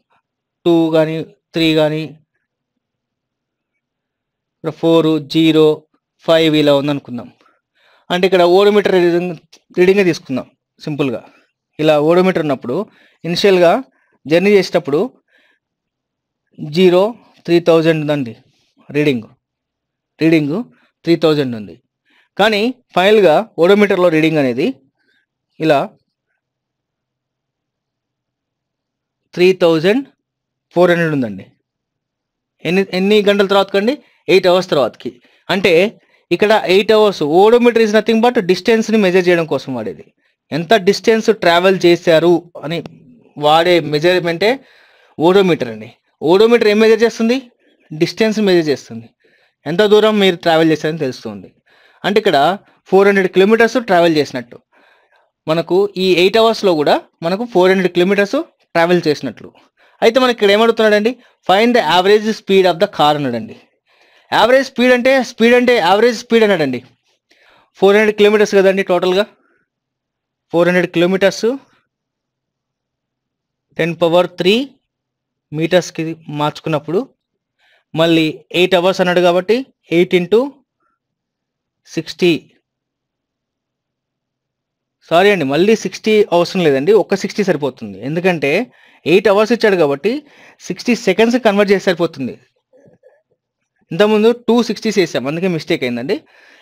టూ కానీ త్రీ కానీ ఇక్కడ ఫోర్ జీరో ఫైవ్ ఇలా ఉందనుకుందాం. అంటే ఇక్కడ ఓడోమీటర్ రీడింగ్ రీడింగే తీసుకుందాం. సింపుల్గా. ఇలా ఓడోమీటర్ ఉన్నప్పుడు ఇనిషియల్గా జర్నీ చేసేటప్పుడు జీరో త్రీ థౌజండ్ ఉందండి రీడింగ్. రీడింగ్ త్రీ థౌజండ్ ఉంది. కానీ ఫైనల్గా ఓడోమీటర్లో రీడింగ్ అనేది ఇలా త్రీ థౌజండ్ ఫోర్ హండ్రెడ్ ఉందండి. ఎన్ని ఎన్ని గంటల తర్వాత కండి? ఎయిట్ అవర్స్ తర్వాతకి. అంటే ఇక్కడ eight hours odometer is nothing but డిస్టెన్స్ని measure చేయడం కోసం వాడేది. ఎంత డిస్టెన్స్ ట్రావెల్ చేశారు అని వాడే మెజర్మెంటే ఓడోమీటర్ అండి. ఓడోమీటర్ ఏం మెజర్ చేస్తుంది? డిస్టెన్స్ మెజర్ చేస్తుంది. ఎంత దూరం మీరు ట్రావెల్ చేశారని తెలుస్తుంది. అంటే ఇక్కడ ఫోర్ హండ్రెడ్ కిలోమీటర్స్ ట్రావెల్ చేసినట్టు. మనకు ఈ ఎయిట్ అవర్స్లో కూడా మనకు ఫోర్ హండ్రెడ్ కిలోమీటర్స్ ట్రావెల్ చేసినట్లు. అయితే మనకి ఇక్కడ ఏమడుగుతున్నాడండి? Find the average speed of the car అన్నాడండి. యావరేజ్ స్పీడ్ అంటే స్పీడ్ అంటే యావరేజ్ స్పీడ్ అన్నాడండి. ఫోర్ హండ్రెడ్ కిలోమీటర్స్ కదండి టోటల్గా four hundred kilometers ten power three మీటర్స్కి మార్చుకున్నప్పుడు మళ్ళీ ఎయిట్ అవర్స్ అన్నాడు కాబట్టి ఎయిట్ ఇంటూ సిక్స్టీ. సారీ అండి మళ్ళీ సిక్స్టీ అవసరం లేదండి ఒక్క సిక్స్టీ సరిపోతుంది. ఎందుకంటే ఎయిట్ అవర్స్ ఇచ్చాడు కాబట్టి సిక్స్టీ సెకండ్స్ కన్వర్ట్ చేసి సరిపోతుంది. ఇంతకుముందు టూ సిక్స్టీస్ వేసాం అందుకే మిస్టేక్ అయిందండి.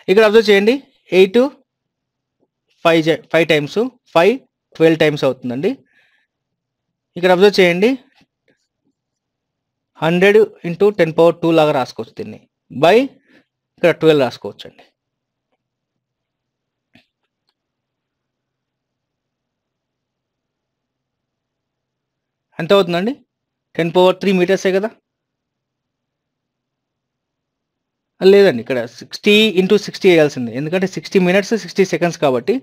ఇక్కడ అబ్జర్వ్ చేయండి eight five five times five twelve times అవుతుందండి. ఇక్కడ అబ్జర్వ్ చేయండి hundred into ten power two లాగా రాసుకోవచ్చు దీన్ని. బై ఇక్కడ ట్వెల్వ్ రాసుకోవచ్చు అండి ఎంత అవుతుందండి? టెన్ పవర్ త్రీ మీటర్సే కదా? లేదండి ఇక్కడ సిక్స్టీ ఇంటూ సిక్స్టీ వేయాల్సింది. ఎందుకంటే సిక్స్టీ మినిట్స్ సిక్స్టీ సెకండ్స్ కాబట్టి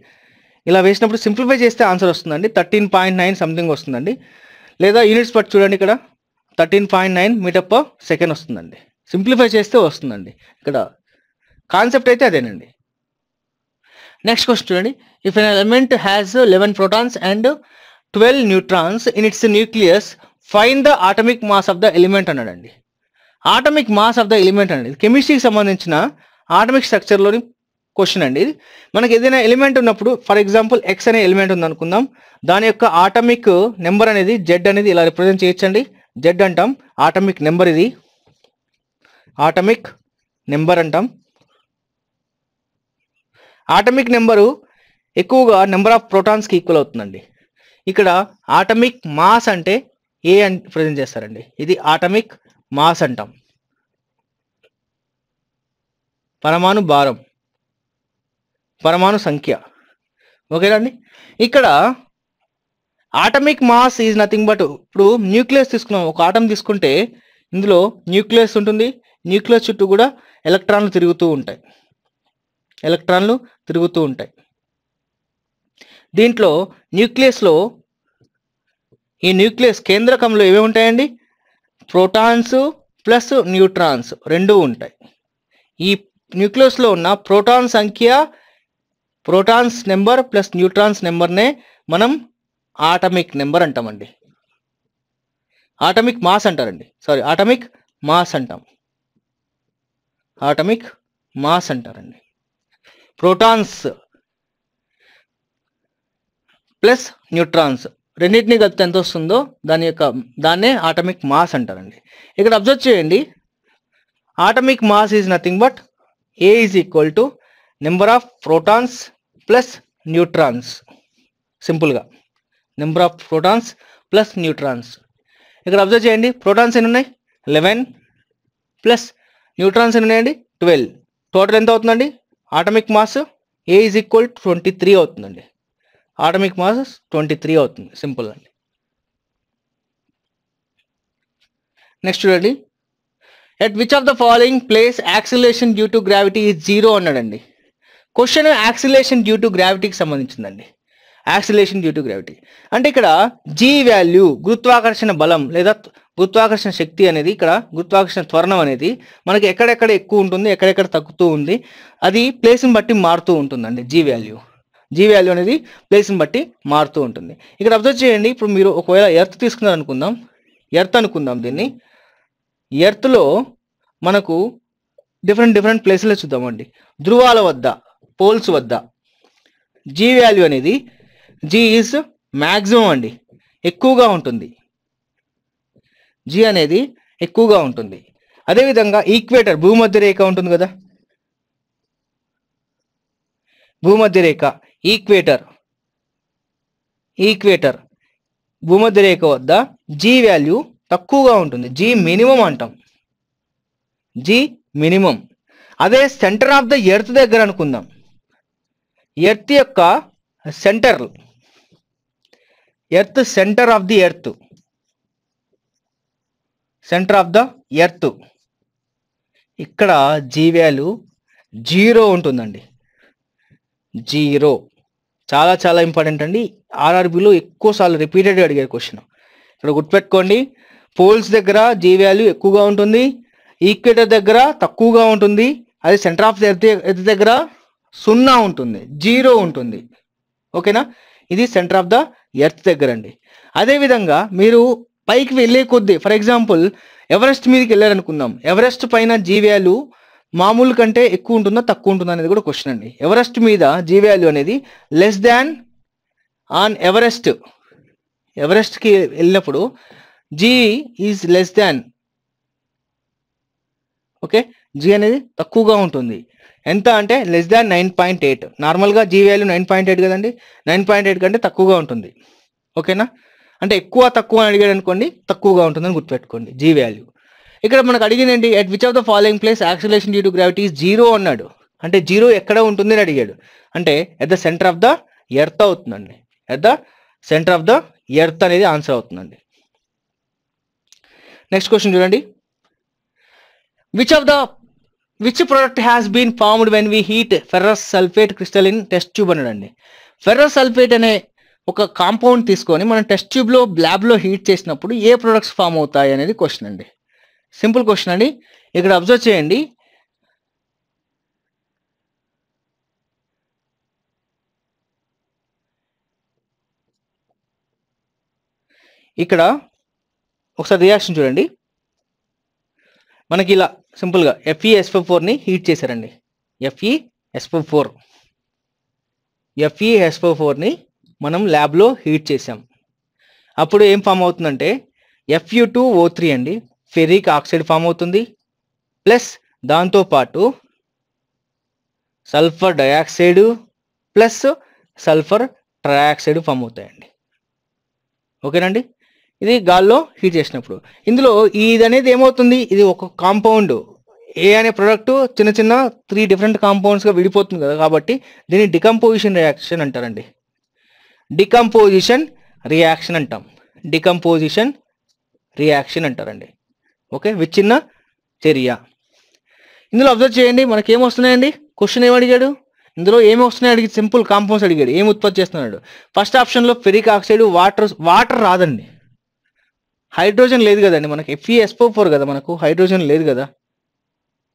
ఇలా వేసినప్పుడు సింప్లిఫై చేస్తే ఆన్సర్ వస్తుందండి. థర్టీన్ పాయింట్ నైన్ సంథింగ్ వస్తుందండి. లేదా యూనిట్స్ పట్టి చూడండి ఇక్కడ. Thirteen point nine meter per second వస్తుందండి. సింప్లిఫై చేస్తే వస్తుందండి. ఇక్కడ కాన్సెప్ట్ అయితే అదేనండి. నెక్స్ట్ క్వశ్చన్ చూడండి. If an element has eleven protons and twelve neutrons in its nucleus find the atomic mass of the element అన్నాడండి. Atomic mass of the element అండి కెమిస్ట్రీకి సంబంధించిన ఆటమిక్ స్ట్రక్చర్లోని క్వశ్చన్ అండి ఇది. మనకి ఏదైనా ఎలిమెంట్ ఉన్నప్పుడు ఫర్ ఎగ్జాంపుల్ ఎక్స్ అనే ఎలిమెంట్ ఉంది అనుకుందాం దాని యొక్క ఆటమిక్ నెంబర్ అనేది జెడ్ అనేది ఇలా రిప్రజెంట్ చేయొచ్చండి. జెడ్ అంటాం. ఆటమిక్ నెంబర్ ఇది. ఆటమిక్ నెంబర్ అంటాం. ఆటమిక్ నెంబరు ఎక్కువగా నెంబర్ ఆఫ్ ప్రోటాన్స్కి ఈక్వల్ అవుతుందండి. ఇక్కడ ఆటమిక్ మాస్ అంటే ఏ అని ప్రజెంట్ చేస్తారండి. ఇది ఆటమిక్ మాస్ అంటాం. పరమాణు భారం. పరమాణు సంఖ్య. ఓకేనా అండి. ఇక్కడ atomic mass is nothing but ఇప్పుడు న్యూక్లియస్ తీసుకున్నాం. ఒక ఆటం తీసుకుంటే ఇందులో న్యూక్లియస్ ఉంటుంది. న్యూక్లియస్ చుట్టూ కూడా ఎలక్ట్రాన్లు తిరుగుతూ ఉంటాయి. ఎలక్ట్రాన్లు తిరుగుతూ ఉంటాయి. దీంట్లో న్యూక్లియస్లో ఈ న్యూక్లియస్ కేంద్రకంలో ఏమేమి ఉంటాయండి? ప్రోటాన్స్ ప్లస్ న్యూట్రాన్స్ రెండు ఉంటాయి. ఈ న్యూక్లియస్లో ఉన్న ప్రోటాన్ సంఖ్య ప్రోటాన్స్ నెంబర్ ప్లస్ న్యూట్రాన్స్ నెంబర్నే మనం ఆటమిక్ నెంబర్ అంటామండి. ఆటమిక్ మాస్ అంటారండి. సారీ ఆటమిక్ మాస్ అంటాం. ఆటమిక్ మాస్ అంటారండి. ప్రోటాన్స్ ప్లస్ న్యూట్రాన్స్ రెండింటిని కలిపితే ఎంత వస్తుందో దాని యొక్క దాన్నే ఆటమిక్ మాస్ అంటారండి. ఇక్కడ అబ్జర్వ్ చేయండి. Atomic mass is nothing but A is equal to number of protons plus neutrons. సింపుల్గా. Number of protons plus neutrons ఇక్కడ అబ్జర్వ్ చేయండి. ప్రోటాన్స్ ఎన్ని ఉన్నాయి లెవెన్ ప్లస్ న్యూట్రాన్స్ ఎన్ని ఉన్నాయండి ట్వెల్వ్ టోటల్ ఎంత అవుతుందండి? Atomic mass A is equal twenty three అవుతుందండి. ఆటమిక్ మాస్ ట్వంటీ త్రీ అవుతుంది. సింపుల్ అండి. నెక్స్ట్ చూడండి. At which of the following place acceleration due to gravity is zero అన్నాడండి. క్వశ్చన్ యాక్సిలేషన్ డ్యూ టు గ్రావిటీకి సంబంధించిందండి. Acceleration due to gravity. అంటే ఇక్కడ జీ వాల్యూ గురుత్వాకర్షణ బలం లేదా గురుత్వాకర్షణ శక్తి అనేది ఇక్కడ గురుత్వాకర్షణ త్వరణం అనేది మనకి ఎక్కడెక్కడ ఎక్కువ ఉంటుంది ఎక్కడెక్కడ తగ్గుతూ ఉంది అది ప్లేస్ని బట్టి మారుతూ ఉంటుందండి జీ వాల్యూ. జీ వాల్యూ అనేది ప్లేస్ని బట్టి మారుతూ ఉంటుంది. ఇక్కడ అబ్జర్వ్ చేయండి ఇప్పుడు మీరు ఒకవేళ ఎర్త్ తీసుకున్నారు అనుకుందాం. ఎర్త్ అనుకుందాం దీన్ని. ఎర్త్లో మనకు డిఫరెంట్ డిఫరెంట్ ప్లేసులు చూద్దామండి. ధృవాల వద్ద పోల్స్ వద్ద జీ వాల్యూ అనేది జీ ఈజ్ మ్యాక్సిమం అండి. ఎక్కువగా ఉంటుంది. జీ అనేది ఎక్కువగా ఉంటుంది. అదేవిధంగా ఈక్వేటర్ భూమధ్య రేఖ ఉంటుంది కదా. భూమధ్య రేఖ ఈక్వేటర్ ఈక్వేటర్ భూమధ్య రేఖ వద్ద జీ వాల్యూ తక్కువగా ఉంటుంది. జీ మినిమం అంటాం. జీ మినిమం అదే సెంటర్ ఆఫ్ ద ఎర్త్ దగ్గర అనుకుందాం. ఎర్త్ యొక్క centre earth centre of the earth centre of the earth ఇక్కడ జీ వాల్యూ జీరో ఉంటుందండి. జీరో చాలా చాలా ఇంపార్టెంట్ అండి. ఆర్ఆర్బిలో ఎక్కువసార్లు రిపీటెడ్గా అడిగారు క్వశ్చన్ ఇక్కడ గుర్తుపెట్టుకోండి. పోల్స్ దగ్గర జీ వాల్యూ ఎక్కువగా ఉంటుంది. ఈక్వేటర్ దగ్గర తక్కువగా ఉంటుంది. అదే సెంటర్ ఆఫ్ ఎర్త్ ఎర్త్ దగ్గర సున్నా ఉంటుంది. జీరో ఉంటుంది. ఓకేనా ఇది సెంటర్ ఆఫ్ ద ఎర్త్ దగ్గర అండి అదేవిధంగా మీరు పైకి వెళ్ళే కొద్దీ ఫర్ ఎగ్జాంపుల్ ఎవరెస్ట్ మీదకి వెళ్ళారనుకుందాం. ఎవరెస్ట్ పైన జీ మామూలు కంటే ఎక్కువ ఉంటుందా తక్కువ ఉంటుందా అనేది కూడా క్వశ్చన్ అండి. ఎవరెస్ట్ మీద జీ వాల్యూ అనేది లెస్ దాన్ ఆన్ ఎవరెస్ట్ ఎవరెస్ట్కి వెళ్ళినప్పుడు G is less than okay? G అనేది తక్కువగా ఉంటుంది. ఎంత అంటే less than nine point eight నార్మల్గా G value nine point eight కదండి? నైన్ పాయింట్ ఎయిట్ కంటే తక్కువగా ఉంటుంది. ఓకేనా? అంటే ఎక్కువ తక్కువ అని అడిగాడు అనుకోండి తక్కువగా ఉంటుందని గుర్తుపెట్టుకోండి జీ వాల్యూ ఇక్కడ మనకు అడిగిందండి at which of the following place acceleration due to gravity zero అన్నాడు. అంటే జీరో ఎక్కడ ఉంటుంది అని అడిగాడు. అంటే at the centre of the earth అవుతుందండి. At the centre of the earth అనేది ఆన్సర్ అవుతుందండి. నెక్స్ట్ క్వశ్చన్ చూడండి. Which of the which product has been formed when we heat ferrous sulphate crystalline test tube అనడండి ferrous sulphate అనే ఒక కాంపౌండ్ తీసుకొని మనం టెస్ట్ ట్యూబ్లో ల్యాబ్లో హీట్ చేసినప్పుడు ఏ ప్రొడక్ట్స్ ఫామ్ అవుతాయి అనేది క్వశ్చన్ అండి. సింపుల్ క్వశ్చన్ అండి. ఇక్కడ అబ్జర్వ్ చేయండి. ఇక్కడ ఒకసారి రియాక్షన్ చూడండి. మనకి ఇలా సింపుల్గా ఎఫ్ఈ ఎస్పో ఫోర్ని హీట్ చేశారండి. F E S O four F E S O ఫోర్ని మనం ల్యాబ్లో హీట్ చేసాం అప్పుడు ఏం ఫామ్ అవుతుందంటే F E two O three అండి. ఫెరిక్ ఆక్సైడ్ ఫామ్ అవుతుంది. ప్లస్ దాంతోపాటు sulphur dioxide plus sulphur trioxide form అవుతాయండి. ఓకేనండి? ఇది గాల్లో హీట్ చేసినప్పుడు. ఇందులో ఇది అనేది ఏమవుతుంది? ఇది ఒక కాంపౌండ్ ఏ అనే ప్రొడక్ట్ చిన్న చిన్న త్రీ డిఫరెంట్ కాంపౌండ్స్గా విడిపోతుంది కదా కాబట్టి దీన్ని డికంపోజిషన్ రియాక్షన్ అంటారండి. డికంపోజిషన్ రియాక్షన్ అంటాం. డికంపోజిషన్ రియాక్షన్ అంటారండి. ఓకే విచ్ఛిన్న చర్య. ఇందులో అబ్జర్వ్ చేయండి. మనకి ఏమొస్తున్నాయండి క్వశ్చన్ ఏమి అడిగాడు? ఇందులో ఏమి వస్తున్నాయి అడిగి సింపుల్ కాంపౌండ్స్ అడిగాడు. ఏం ఉత్పత్తి చేస్తున్నాడు? ఫస్ట్ ఆప్షన్లో ఫెరిక్ ఆక్సైడ్ వాటర్ వాటర్ రాదండి. హైడ్రోజన్ లేదు కదండి మనకు. ఎఫ్ఈఎస్ఓ ఫోర్ కదా మనకు. హైడ్రోజన్ లేదు కదా.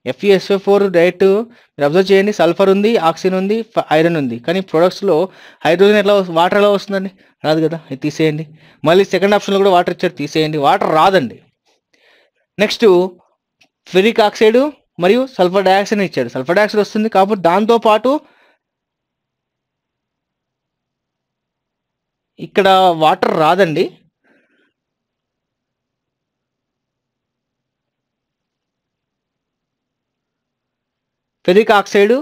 F E S O four direct మీరు అబ్జర్వ్ చేయండి. సల్ఫర్ ఉంది ఆక్సిజన్ ఉంది ఐరన్ ఉంది. కానీ ప్రొడక్ట్స్లో హైడ్రోజన్ ఎట్లా వస్తు- వాటర్ ఎలా వస్తుందండి? రాదు కదా. ఇది తీసేయండి. మళ్ళీ సెకండ్ ఆప్షన్లో కూడా వాటర్ ఇచ్చారు. తీసేయండి. వాటర్ రాదండి. నెక్స్ట్ ఫెరిక్ ఆక్సైడ్ మరియు సల్ఫర్ డయాక్సైడ్ ఇచ్చాడు సల్ఫర్ డయాక్సైడ్ వస్తుంది కాబట్టి దాంతో పాటు ఇక్కడ వాటర్ రాదండి. Ferric oxide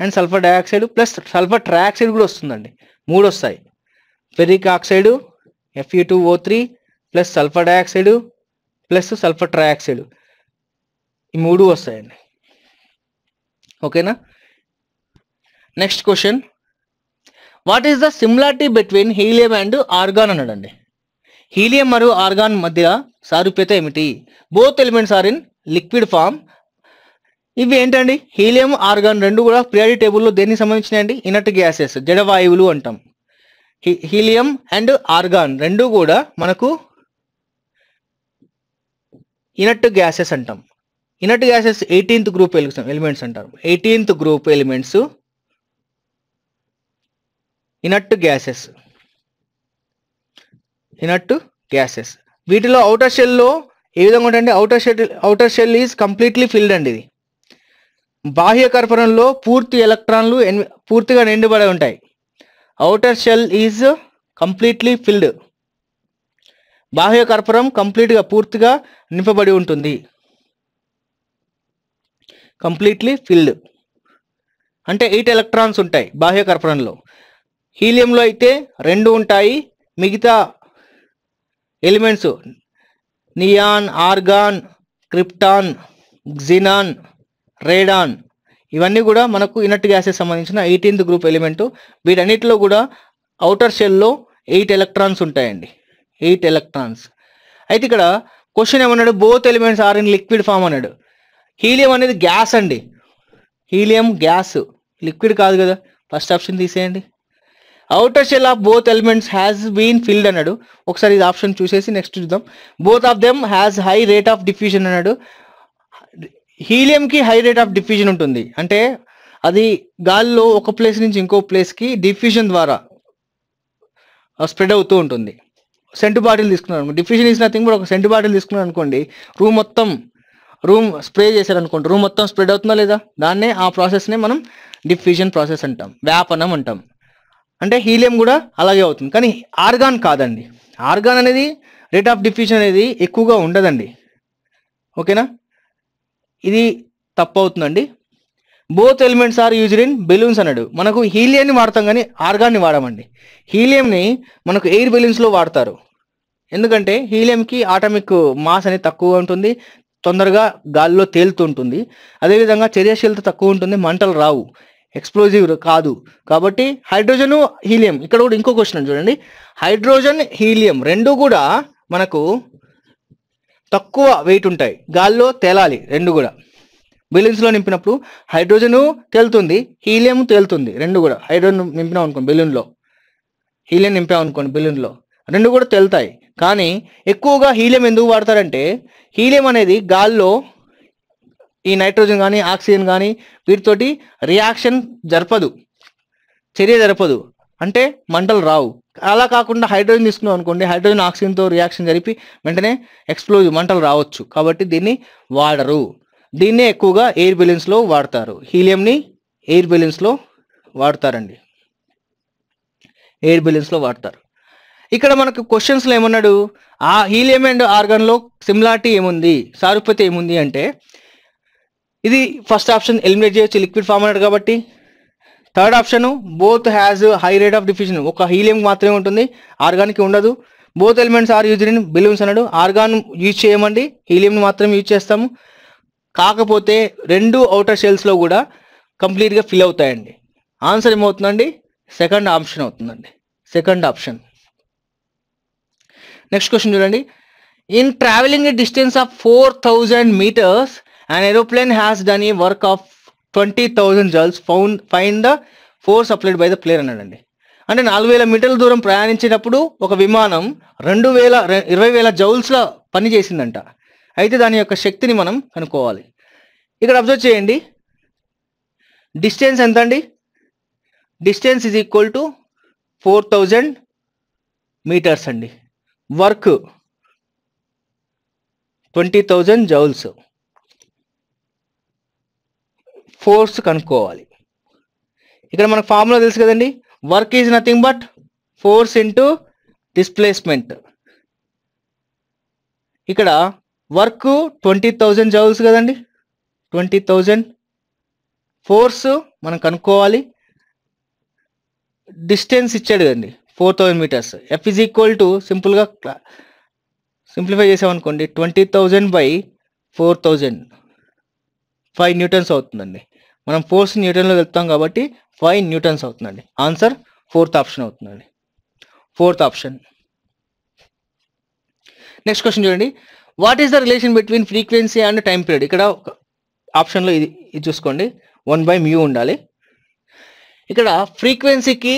and sulphur dioxide plus sulphur trioxide కూడా వస్తుందండి. మూడు వస్తాయి. Ferric oxide F E two O three plus sulphur dioxide plus sulphur trioxide. ఈ మూడు వస్తాయండి. ఓకేనా? Next question. What is the similarity between helium and argon అన్నాడండి. హీలియం మరియు ఆర్గాన్ మధ్య సారూప్యత ఏమిటి? Both elements are in liquid form ఇవి ఏంటండి హీలియం ఆర్గాన్ రెండు కూడా ప్రియారిటీ టేబుల్లో దేనికి సంబంధించినాయండి? ఇనట్ గ్యాసెస్ జడవాయువులు అంటాం. హీలియం అండ్ ఆర్గాన్ రెండు కూడా మనకు ఇనట్ గ్యాసెస్ అంటాం. Inert gases eighteenth group elements అంటారు. Eighteenth group elements inert gases. Inert gases. వీటిలో అవుటర్ షెల్లో ఏ విధంగా ఉంటాయండి? Outer shell outer shell is completely filled అండి ఇది. బాహ్య కర్పరంలో పూర్తి ఎలక్ట్రాన్లు పూర్తిగా నిండిబడి ఉంటాయి. Outer shell is completely filled బాహ్య కర్పరం కంప్లీట్గా పూర్తిగా నింపబడి ఉంటుంది. కంప్లీట్లీ ఫిల్డ్ అంటే ఎయిట్ ఎలక్ట్రాన్స్ ఉంటాయి బాహ్య కర్పరంలో. హీలియంలో అయితే రెండు ఉంటాయి. మిగతా elements neon argon krypton xenon radon. ఇవన్నీ కూడా మనకు ఇనట్ గ్యాసెస్ సంబంధించిన ఎయిటీన్త్ గ్రూప్ ఎలిమెంట్ వీటన్నిటిలో కూడా అవుటర్ షెల్లో ఎయిట్ ఎలక్ట్రాన్స్ ఉంటాయండి. ఎయిట్ ఎలక్ట్రాన్స్ అయితే ఇక్కడ క్వశ్చన్ ఏమన్నాడు? Both elements are in liquid form అన్నాడు. హీలియం అనేది గ్యాస్ అండి. Helium gas. లిక్విడ్ కాదు కదా. ఫస్ట్ ఆప్షన్ తీసేయండి. Outer shell of both elements has been filled అన్నాడు. ఒకసారి ఇది ఆప్షన్ చూసేసి నెక్స్ట్ చూద్దాం. Both of them has high rate of diffusion అన్నాడు. హీలియంకి హై రేట్ ఆఫ్ డిఫ్యూజన్ ఉంటుంది. అంటే అది గాలిలో ఒక ప్లేస్ నుంచి ఇంకో ప్లేస్కి డిఫ్యూజన్ ద్వారా స్ప్రెడ్ అవుతూ ఉంటుంది. సెంటు బాటిల్ తీసుకున్నాను డిఫ్యూజన్ ఇస్ నథింగ్ కూడా ఒక సెంటు బాటిల్ తీసుకున్నాను అనుకోండి రూమ్ మొత్తం రూమ్ స్ప్రే చేశారనుకోండి రూమ్ మొత్తం స్ప్రెడ్ అవుతుందా లేదా? దాన్నే ఆ ప్రాసెస్నే మనం డిఫ్యూజన్ ప్రాసెస్ అంటాం. వ్యాపనం అంటాం. అంటే హీలియం కూడా అలాగే అవుతుంది. కానీ ఆర్గాన్ కాదండి. ఆర్గాన్ అనేది రేట్ ఆఫ్ డిఫ్యూజన్ అనేది ఎక్కువగా ఉండదండి. ఓకేనా? ఇది తప్పు అవుతుందండి both elements are used in balloons అన్నాడు. మనకు హీలియాన్ని వాడతాం కానీ ఆర్గాన్ని వాడమండి. హీలియంని మనకు ఎయిర్ బెలూన్స్లో వాడతారు. ఎందుకంటే హీలియంకి ఆటమిక్ మాస్ అనేది తక్కువ ఉంటుంది తొందరగా గాలిలో తేలుతుంటుంది అదేవిధంగా చర్యశీలత తక్కువ ఉంటుంది మంటలు రావు ఎక్స్ప్లోజివ్ కాదు. కాబట్టి హైడ్రోజన్ హీలియం. ఇక్కడ కూడా ఇంకో క్వశ్చన్ చూడండి. హైడ్రోజన్ హీలియం రెండు కూడా మనకు తక్కువ వెయిట్ ఉంటాయి. గాల్లో తేలాలి రెండు కూడా. బెలూన్స్లో నింపినప్పుడు హైడ్రోజను తేలుతుంది హీలియం తేలుతుంది రెండు కూడా. హైడ్రోజన్ నింపినాం అనుకోండి బెలూన్లో హీలియం నింపాం అనుకోండి బెలూన్లో రెండు కూడా తేలుతాయి. కానీ ఎక్కువగా హీలియం ఎందుకు వాడతారంటే హీలియం అనేది గాల్లో ఈ నైట్రోజన్ కానీ ఆక్సిజన్ కానీ వీటితోటి రియాక్షన్ జరపదు. చర్య జరపదు. అంటే మంటలు రావు. అలా కాకుండా హైడ్రోజన్ తీసుకున్నాం అనుకోండి హైడ్రోజన్ ఆక్సిజన్తో రియాక్షన్ జరిపి వెంటనే ఎక్స్ప్లోజివ్ మంటలు రావచ్చు. కాబట్టి దీన్ని వాడరు. దీన్నే ఎక్కువగా ఎయిర్ బెలూన్స్లో వాడతారు. హీలియంని ఎయిర్ బెలూన్స్లో వాడతారండి. ఎయిర్ బెలూన్స్లో వాడతారు. ఇక్కడ మనకు క్వశ్చన్స్లో ఏమన్నాడు? ఆ హీలియం అండ్ ఆర్గాన్లో సిమిలారిటీ ఏముంది? సారూప్యత ఏముంది అంటే ఇది ఫస్ట్ ఆప్షన్ ఎలిమినేట్ చేయొచ్చు లిక్విడ్ ఫామ్ అన్నాడు కాబట్టి third option both has high rate of diffusion ఒక హీలియం మాత్రమే ఉంటుంది. ఆర్గాన్కి ఉండదు. Both elements are use in balloons అన్నాడు. ఆర్గాన్ యూజ్ చేయమండి. హీలియంని మాత్రం యూజ్ చేస్తాము. కాకపోతే రెండు అవుటర్ షెల్స్లో కూడా కంప్లీట్గా ఫిల్ అవుతాయండి. ఆన్సర్ ఏమవుతుందండి? సెకండ్ ఆప్షన్ అవుతుందండి. సెకండ్ ఆప్షన్ నెక్స్ట్ క్వశ్చన్ చూడండి. In travelling a distance of four thousand metres and aeroplane has done a work of twenty thousand joules found fine the force applied by the player అన్నాడండి. అంటే నాలుగు వేల మీటర్ల దూరం ప్రయాణించినప్పుడు ఒక విమానం రెండు వేల ఇరవై వేల జౌల్స్లో పని చేసిందంట. అయితే దాని యొక్క శక్తిని మనం కనుక్కోవాలి. ఇక్కడ అబ్జర్వ్ చేయండి. డిస్టెన్స్ ఎంత అండి distance is equal to four thousand metres అండి. Work twenty thousand joules force కనుక్కోవాలి. ఇక్కడ మనకు ఫార్ములా తెలుసు కదండి? Work is nothing but force into displacement ఇక్కడ వర్క్ ట్వంటీ థౌజండ్ జౌల్స్ కదండి? ట్వంటీ థౌజండ్ ఫోర్స్ మనం కనుక్కోవాలి. డిస్టెన్స్ ఇచ్చాడు కదండి? Four thousand metres F is equal to సింపుల్గా సింప్లిఫై చేసామనుకోండి twenty thousand by four thousand five newtons అవుతుందండి. మనం ఫోర్స్ న్యూటన్లో వెళ్తాం కాబట్టి ఫైవ్ న్యూటన్స్ అవుతుందండి. ఆన్సర్ ఫోర్త్ ఆప్షన్ అవుతుందండి. ఫోర్త్ ఆప్షన్ నెక్స్ట్ క్వశ్చన్ చూడండి. What is the relation between frequency and time period ఇక్కడ ఆప్షన్లో ఇది ఇది చూసుకోండి. వన్ బై మ్యూ ఉండాలి. ఇక్కడ ఫ్రీక్వెన్సీకి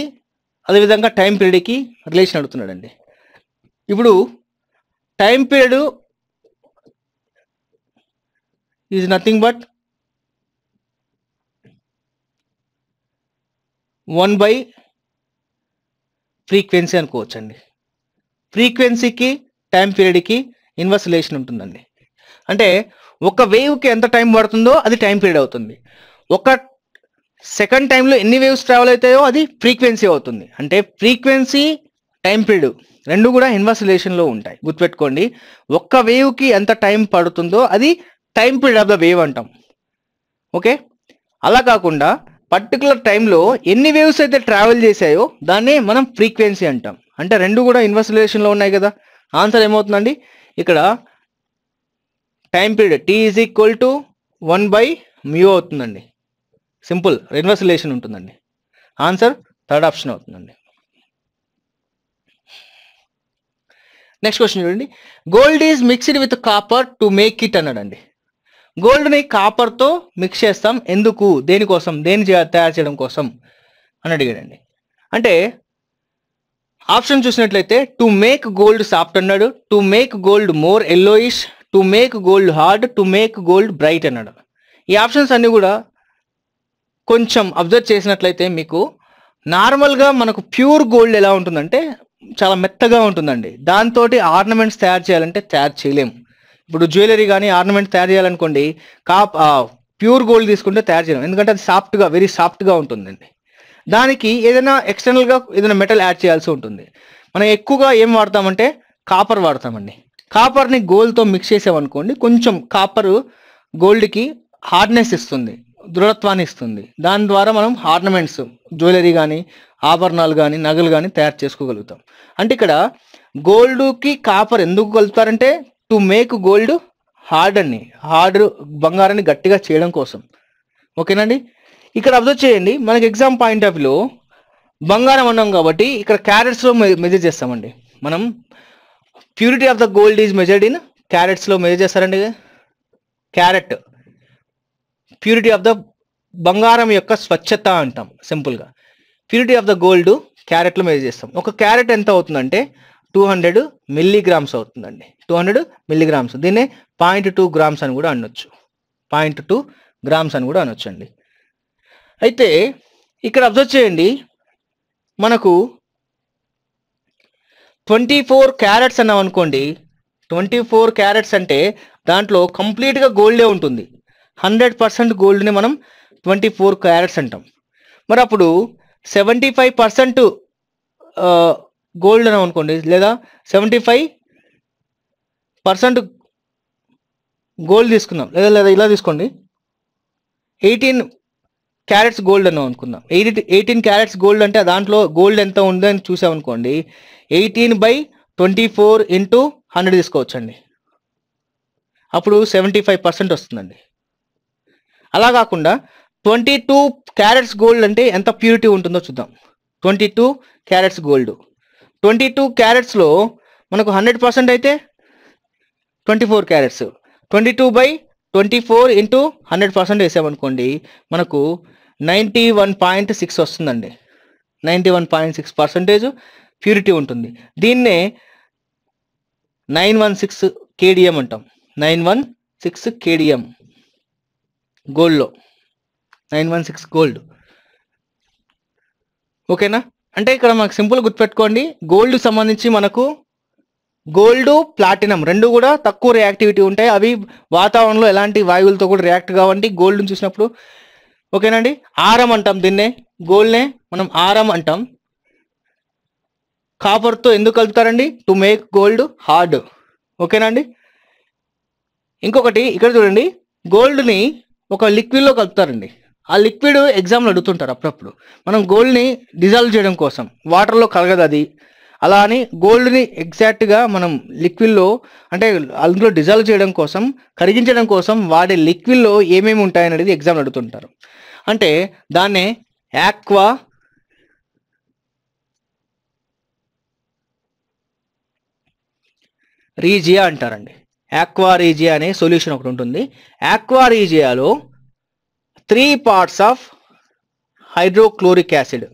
అదేవిధంగా టైం పీరియడ్కి రిలేషన్ అడుగుతున్నాడండి. ఇప్పుడు time period is nothing but one by frequency అనుకోవచ్చండి. ఫ్రీక్వెన్సీకి టైం పీరియడ్కి ఇన్వర్స్ రిలేషన్ ఉంటుందండి. అంటే ఒక వేవ్కి ఎంత టైం పడుతుందో అది టైం పీరియడ్ అవుతుంది. ఒక సెకండ్ టైంలో ఎన్ని వేవ్స్ ట్రావెల్ అవుతాయో అది ఫ్రీక్వెన్సీ అవుతుంది. అంటే ఫ్రీక్వెన్సీ టైం పీరియడ్ రెండు కూడా ఇన్వర్స్ రిలేషన్లో ఉంటాయి. గుర్తుపెట్టుకోండి. ఒక్క వేవ్కి ఎంత టైం పడుతుందో అది time period of the wave అంటాం. ఓకే? అలా కాకుండా పర్టికులర్ టైంలో ఎన్ని వేవ్స్ అయితే ట్రావెల్ చేశాయో దాన్ని మనం ఫ్రీక్వెన్సీ అంటాం. అంటే రెండు కూడా ఇన్వర్స్ రిలేషన్లో ఉన్నాయి కదా. ఆన్సర్ ఏమవుతుందండి? ఇక్కడ time period T is equal to one by mu అవుతుందండి. సింపుల్ ఇన్వర్స్ రిలేషన్ ఉంటుందండి. ఆన్సర్ థర్డ్ ఆప్షన్ అవుతుందండి. నెక్స్ట్ క్వశ్చన్ చూడండి. Gold is mixed with copper to make it అన్నాడండి. గోల్డ్ని కాపర్తో మిక్స్ చేస్తాం. ఎందుకు? దేనికోసం దేని తయారు చేయడం కోసం? అని అడిగాడండి. అంటే ఆప్షన్ చూసినట్లయితే టు మేక్ గోల్డ్ సాఫ్ట్ అన్నాడు. To make gold more yellowish to make gold hard to make gold bright అన్నాడు. ఈ ఆప్షన్స్ అన్నీ కూడా కొంచెం అబ్జర్వ్ చేసినట్లయితే మీకు నార్మల్గా మనకు ప్యూర్ గోల్డ్ ఎలా ఉంటుందంటే చాలా మెత్తగా ఉంటుందండి. దాంతో ఆర్నమెంట్స్ తయారు చేయాలంటే తయారు చేయలేము ఇప్పుడు జ్యువెలరీ కానీ ఆర్నమెంట్ తయారు చేయాలనుకోండి కాప్ ప్యూర్ గోల్డ్ తీసుకుంటే తయారు చేయడం ఎందుకంటే అది సాఫ్ట్గా వెరీ సాఫ్ట్గా ఉంటుందండి. దానికి ఏదైనా ఎక్స్టర్నల్గా ఏదైనా మెటల్ యాడ్ చేయాల్సి ఉంటుంది. మనం ఎక్కువగా ఏం వాడతామంటే కాపర్ వాడతామండి. కాపర్ని గోల్డ్తో మిక్స్ చేసామనుకోండి కొంచెం కాపరు గోల్డ్కి హార్డ్నెస్ ఇస్తుంది దృఢత్వాన్ని ఇస్తుంది. దాని ద్వారా మనం ఆర్నమెంట్స్ జ్యువెలరీ కానీ ఆభరణాలు కానీ నగలు కానీ తయారు చేసుకోగలుగుతాం. అంటే ఇక్కడ గోల్డ్కి కాపర్ ఎందుకు కలుపుతారంటే టు మేక్ గోల్డ్ హార్డ్ అని హార్డ్ బంగారాన్ని గట్టిగా చేయడం కోసం. ఓకేనండి? ఇక్కడ అబ్జర్వ్ చేయండి. మనకి ఎగ్జామ్ పాయింట్ ఆఫ్ వ్యూలో బంగారం అన్నాం కాబట్టి ఇక్కడ క్యారెట్స్లో మెజర్ చేస్తామండి. మనం purity of the gold is measured in క్యారెట్స్లో measure చేస్తారండి. క్యారెట్. ప్యూరిటీ ఆఫ్ ద బంగారం యొక్క స్వచ్ఛత అంటాం సింపుల్గా. ప్యూరిటీ ఆఫ్ ద గోల్డ్ క్యారెట్లో మెజర్ చేస్తాం. ఒక క్యారెట్ ఎంత అవుతుందంటే టూ హండ్రెడ్ మిల్లీగ్రామ్స్ అవుతుందండి. Two hundred milligrams. దీన్నే పాయింట్ టూ గ్రామ్స్ అని కూడా అనొచ్చు. పాయింట్ టూ గ్రామ్స్ అని కూడా అనొచ్చు అండి అయితే ఇక్కడ అబ్జర్వ్ చేయండి. మనకు ట్వంటీ ఫోర్ క్యారెట్స్ అన్నాం అనుకోండి. ట్వంటీ ఫోర్ క్యారెట్స్ అంటే దాంట్లో కంప్లీట్గా గోల్డే ఉంటుంది. హండ్రెడ్ పర్సెంట్ గోల్డ్ని మనం ట్వంటీ ఫోర్ క్యారెట్స్ అంటాం. మరి అప్పుడు సెవెంటీ ఫైవ్ పర్సెంట్ గోల్డ్ అని అనుకోండి. లేదా సెవెంటీ ఫైవ్ పర్సెంట్ గోల్డ్ తీసుకుందాం. లేదా లేదా ఇలా తీసుకోండి. ఎయిటీన్ క్యారెట్స్ గోల్డ్ అని అనుకుందాం. ఎయిటీ ఎయిటీన్ క్యారెట్స్ గోల్డ్ అంటే దాంట్లో గోల్డ్ ఎంత ఉందని చూసామనుకోండి. Eighteen by twenty four into hundred తీసుకోవచ్చండి. అప్పుడు సెవెంటీ ఫైవ్ పర్సెంట్ వస్తుందండి. అలా కాకుండా ట్వంటీ టూ క్యారెట్స్ గోల్డ్ అంటే ఎంత ప్యూరిటీ ఉంటుందో చూద్దాం. Twenty two carats gold twenty two క్యారెట్స్లో మనకు హండ్రెడ్ పర్సెంట్ అయితే twenty four carats. Twenty two by twenty four into hundred percent వేసామనుకోండి మనకు నైంటీ వన్ పాయింట్ సిక్స్ వస్తుందండి. Ninety one point six percentage purity ఉంటుంది. దీన్నే నైన్ వన్ సిక్స్ కేడిఎం అంటాం. నైన్ వన్ సిక్స్ కేడిఎం గోల్డ్లో. Nine one six gold. ఓకేనా? అంటే ఇక్కడ మనకు సింపుల్ గుర్తుపెట్టుకోండి. గోల్డ్ సంబంధించి మనకు గోల్డ్ ప్లాటినం రెండు కూడా తక్కువ రియాక్టివిటీ ఉంటాయి. అవి వాతావరణంలో ఎలాంటి వాయువులతో కూడా రియాక్ట్ కావండి. గోల్డ్ని చూసినప్పుడు. ఓకేనండి? ఆరం అంటాం దీన్నే. గోల్డ్నే మనం ఆరం అంటాం. కాపర్తో ఎందుకు కలుపుతారండి? టు మేక్ గోల్డ్ హార్డ్ ఓకేనండి? ఇంకొకటి ఇక్కడ చూడండి. గోల్డ్ని ఒక లిక్విడ్లో కలుపుతారండి. ఆ లిక్విడ్ ఎగ్జామ్లో అడుగుతుంటారు అప్పుడప్పుడు. మనం గోల్డ్ని డిజాల్వ్ చేయడం కోసం వాటర్లో కలగదు అది. అలా అని గోల్డ్ని ఎగ్జాక్ట్గా మనం లిక్విడ్లో అంటే అందులో డిజాల్వ్ చేయడం కోసం కరిగించడం కోసం వాడే లిక్విడ్లో ఏమేమి ఉంటాయనేది ఎగ్జామ్లో అడుగుతుంటారు. అంటే దాన్నే యాక్వా రీజియా అంటారండి. యాక్వా రీజియా అనే సొల్యూషన్ ఒకటి ఉంటుంది. Aqua రీజియాలో three parts of hydrochloric acid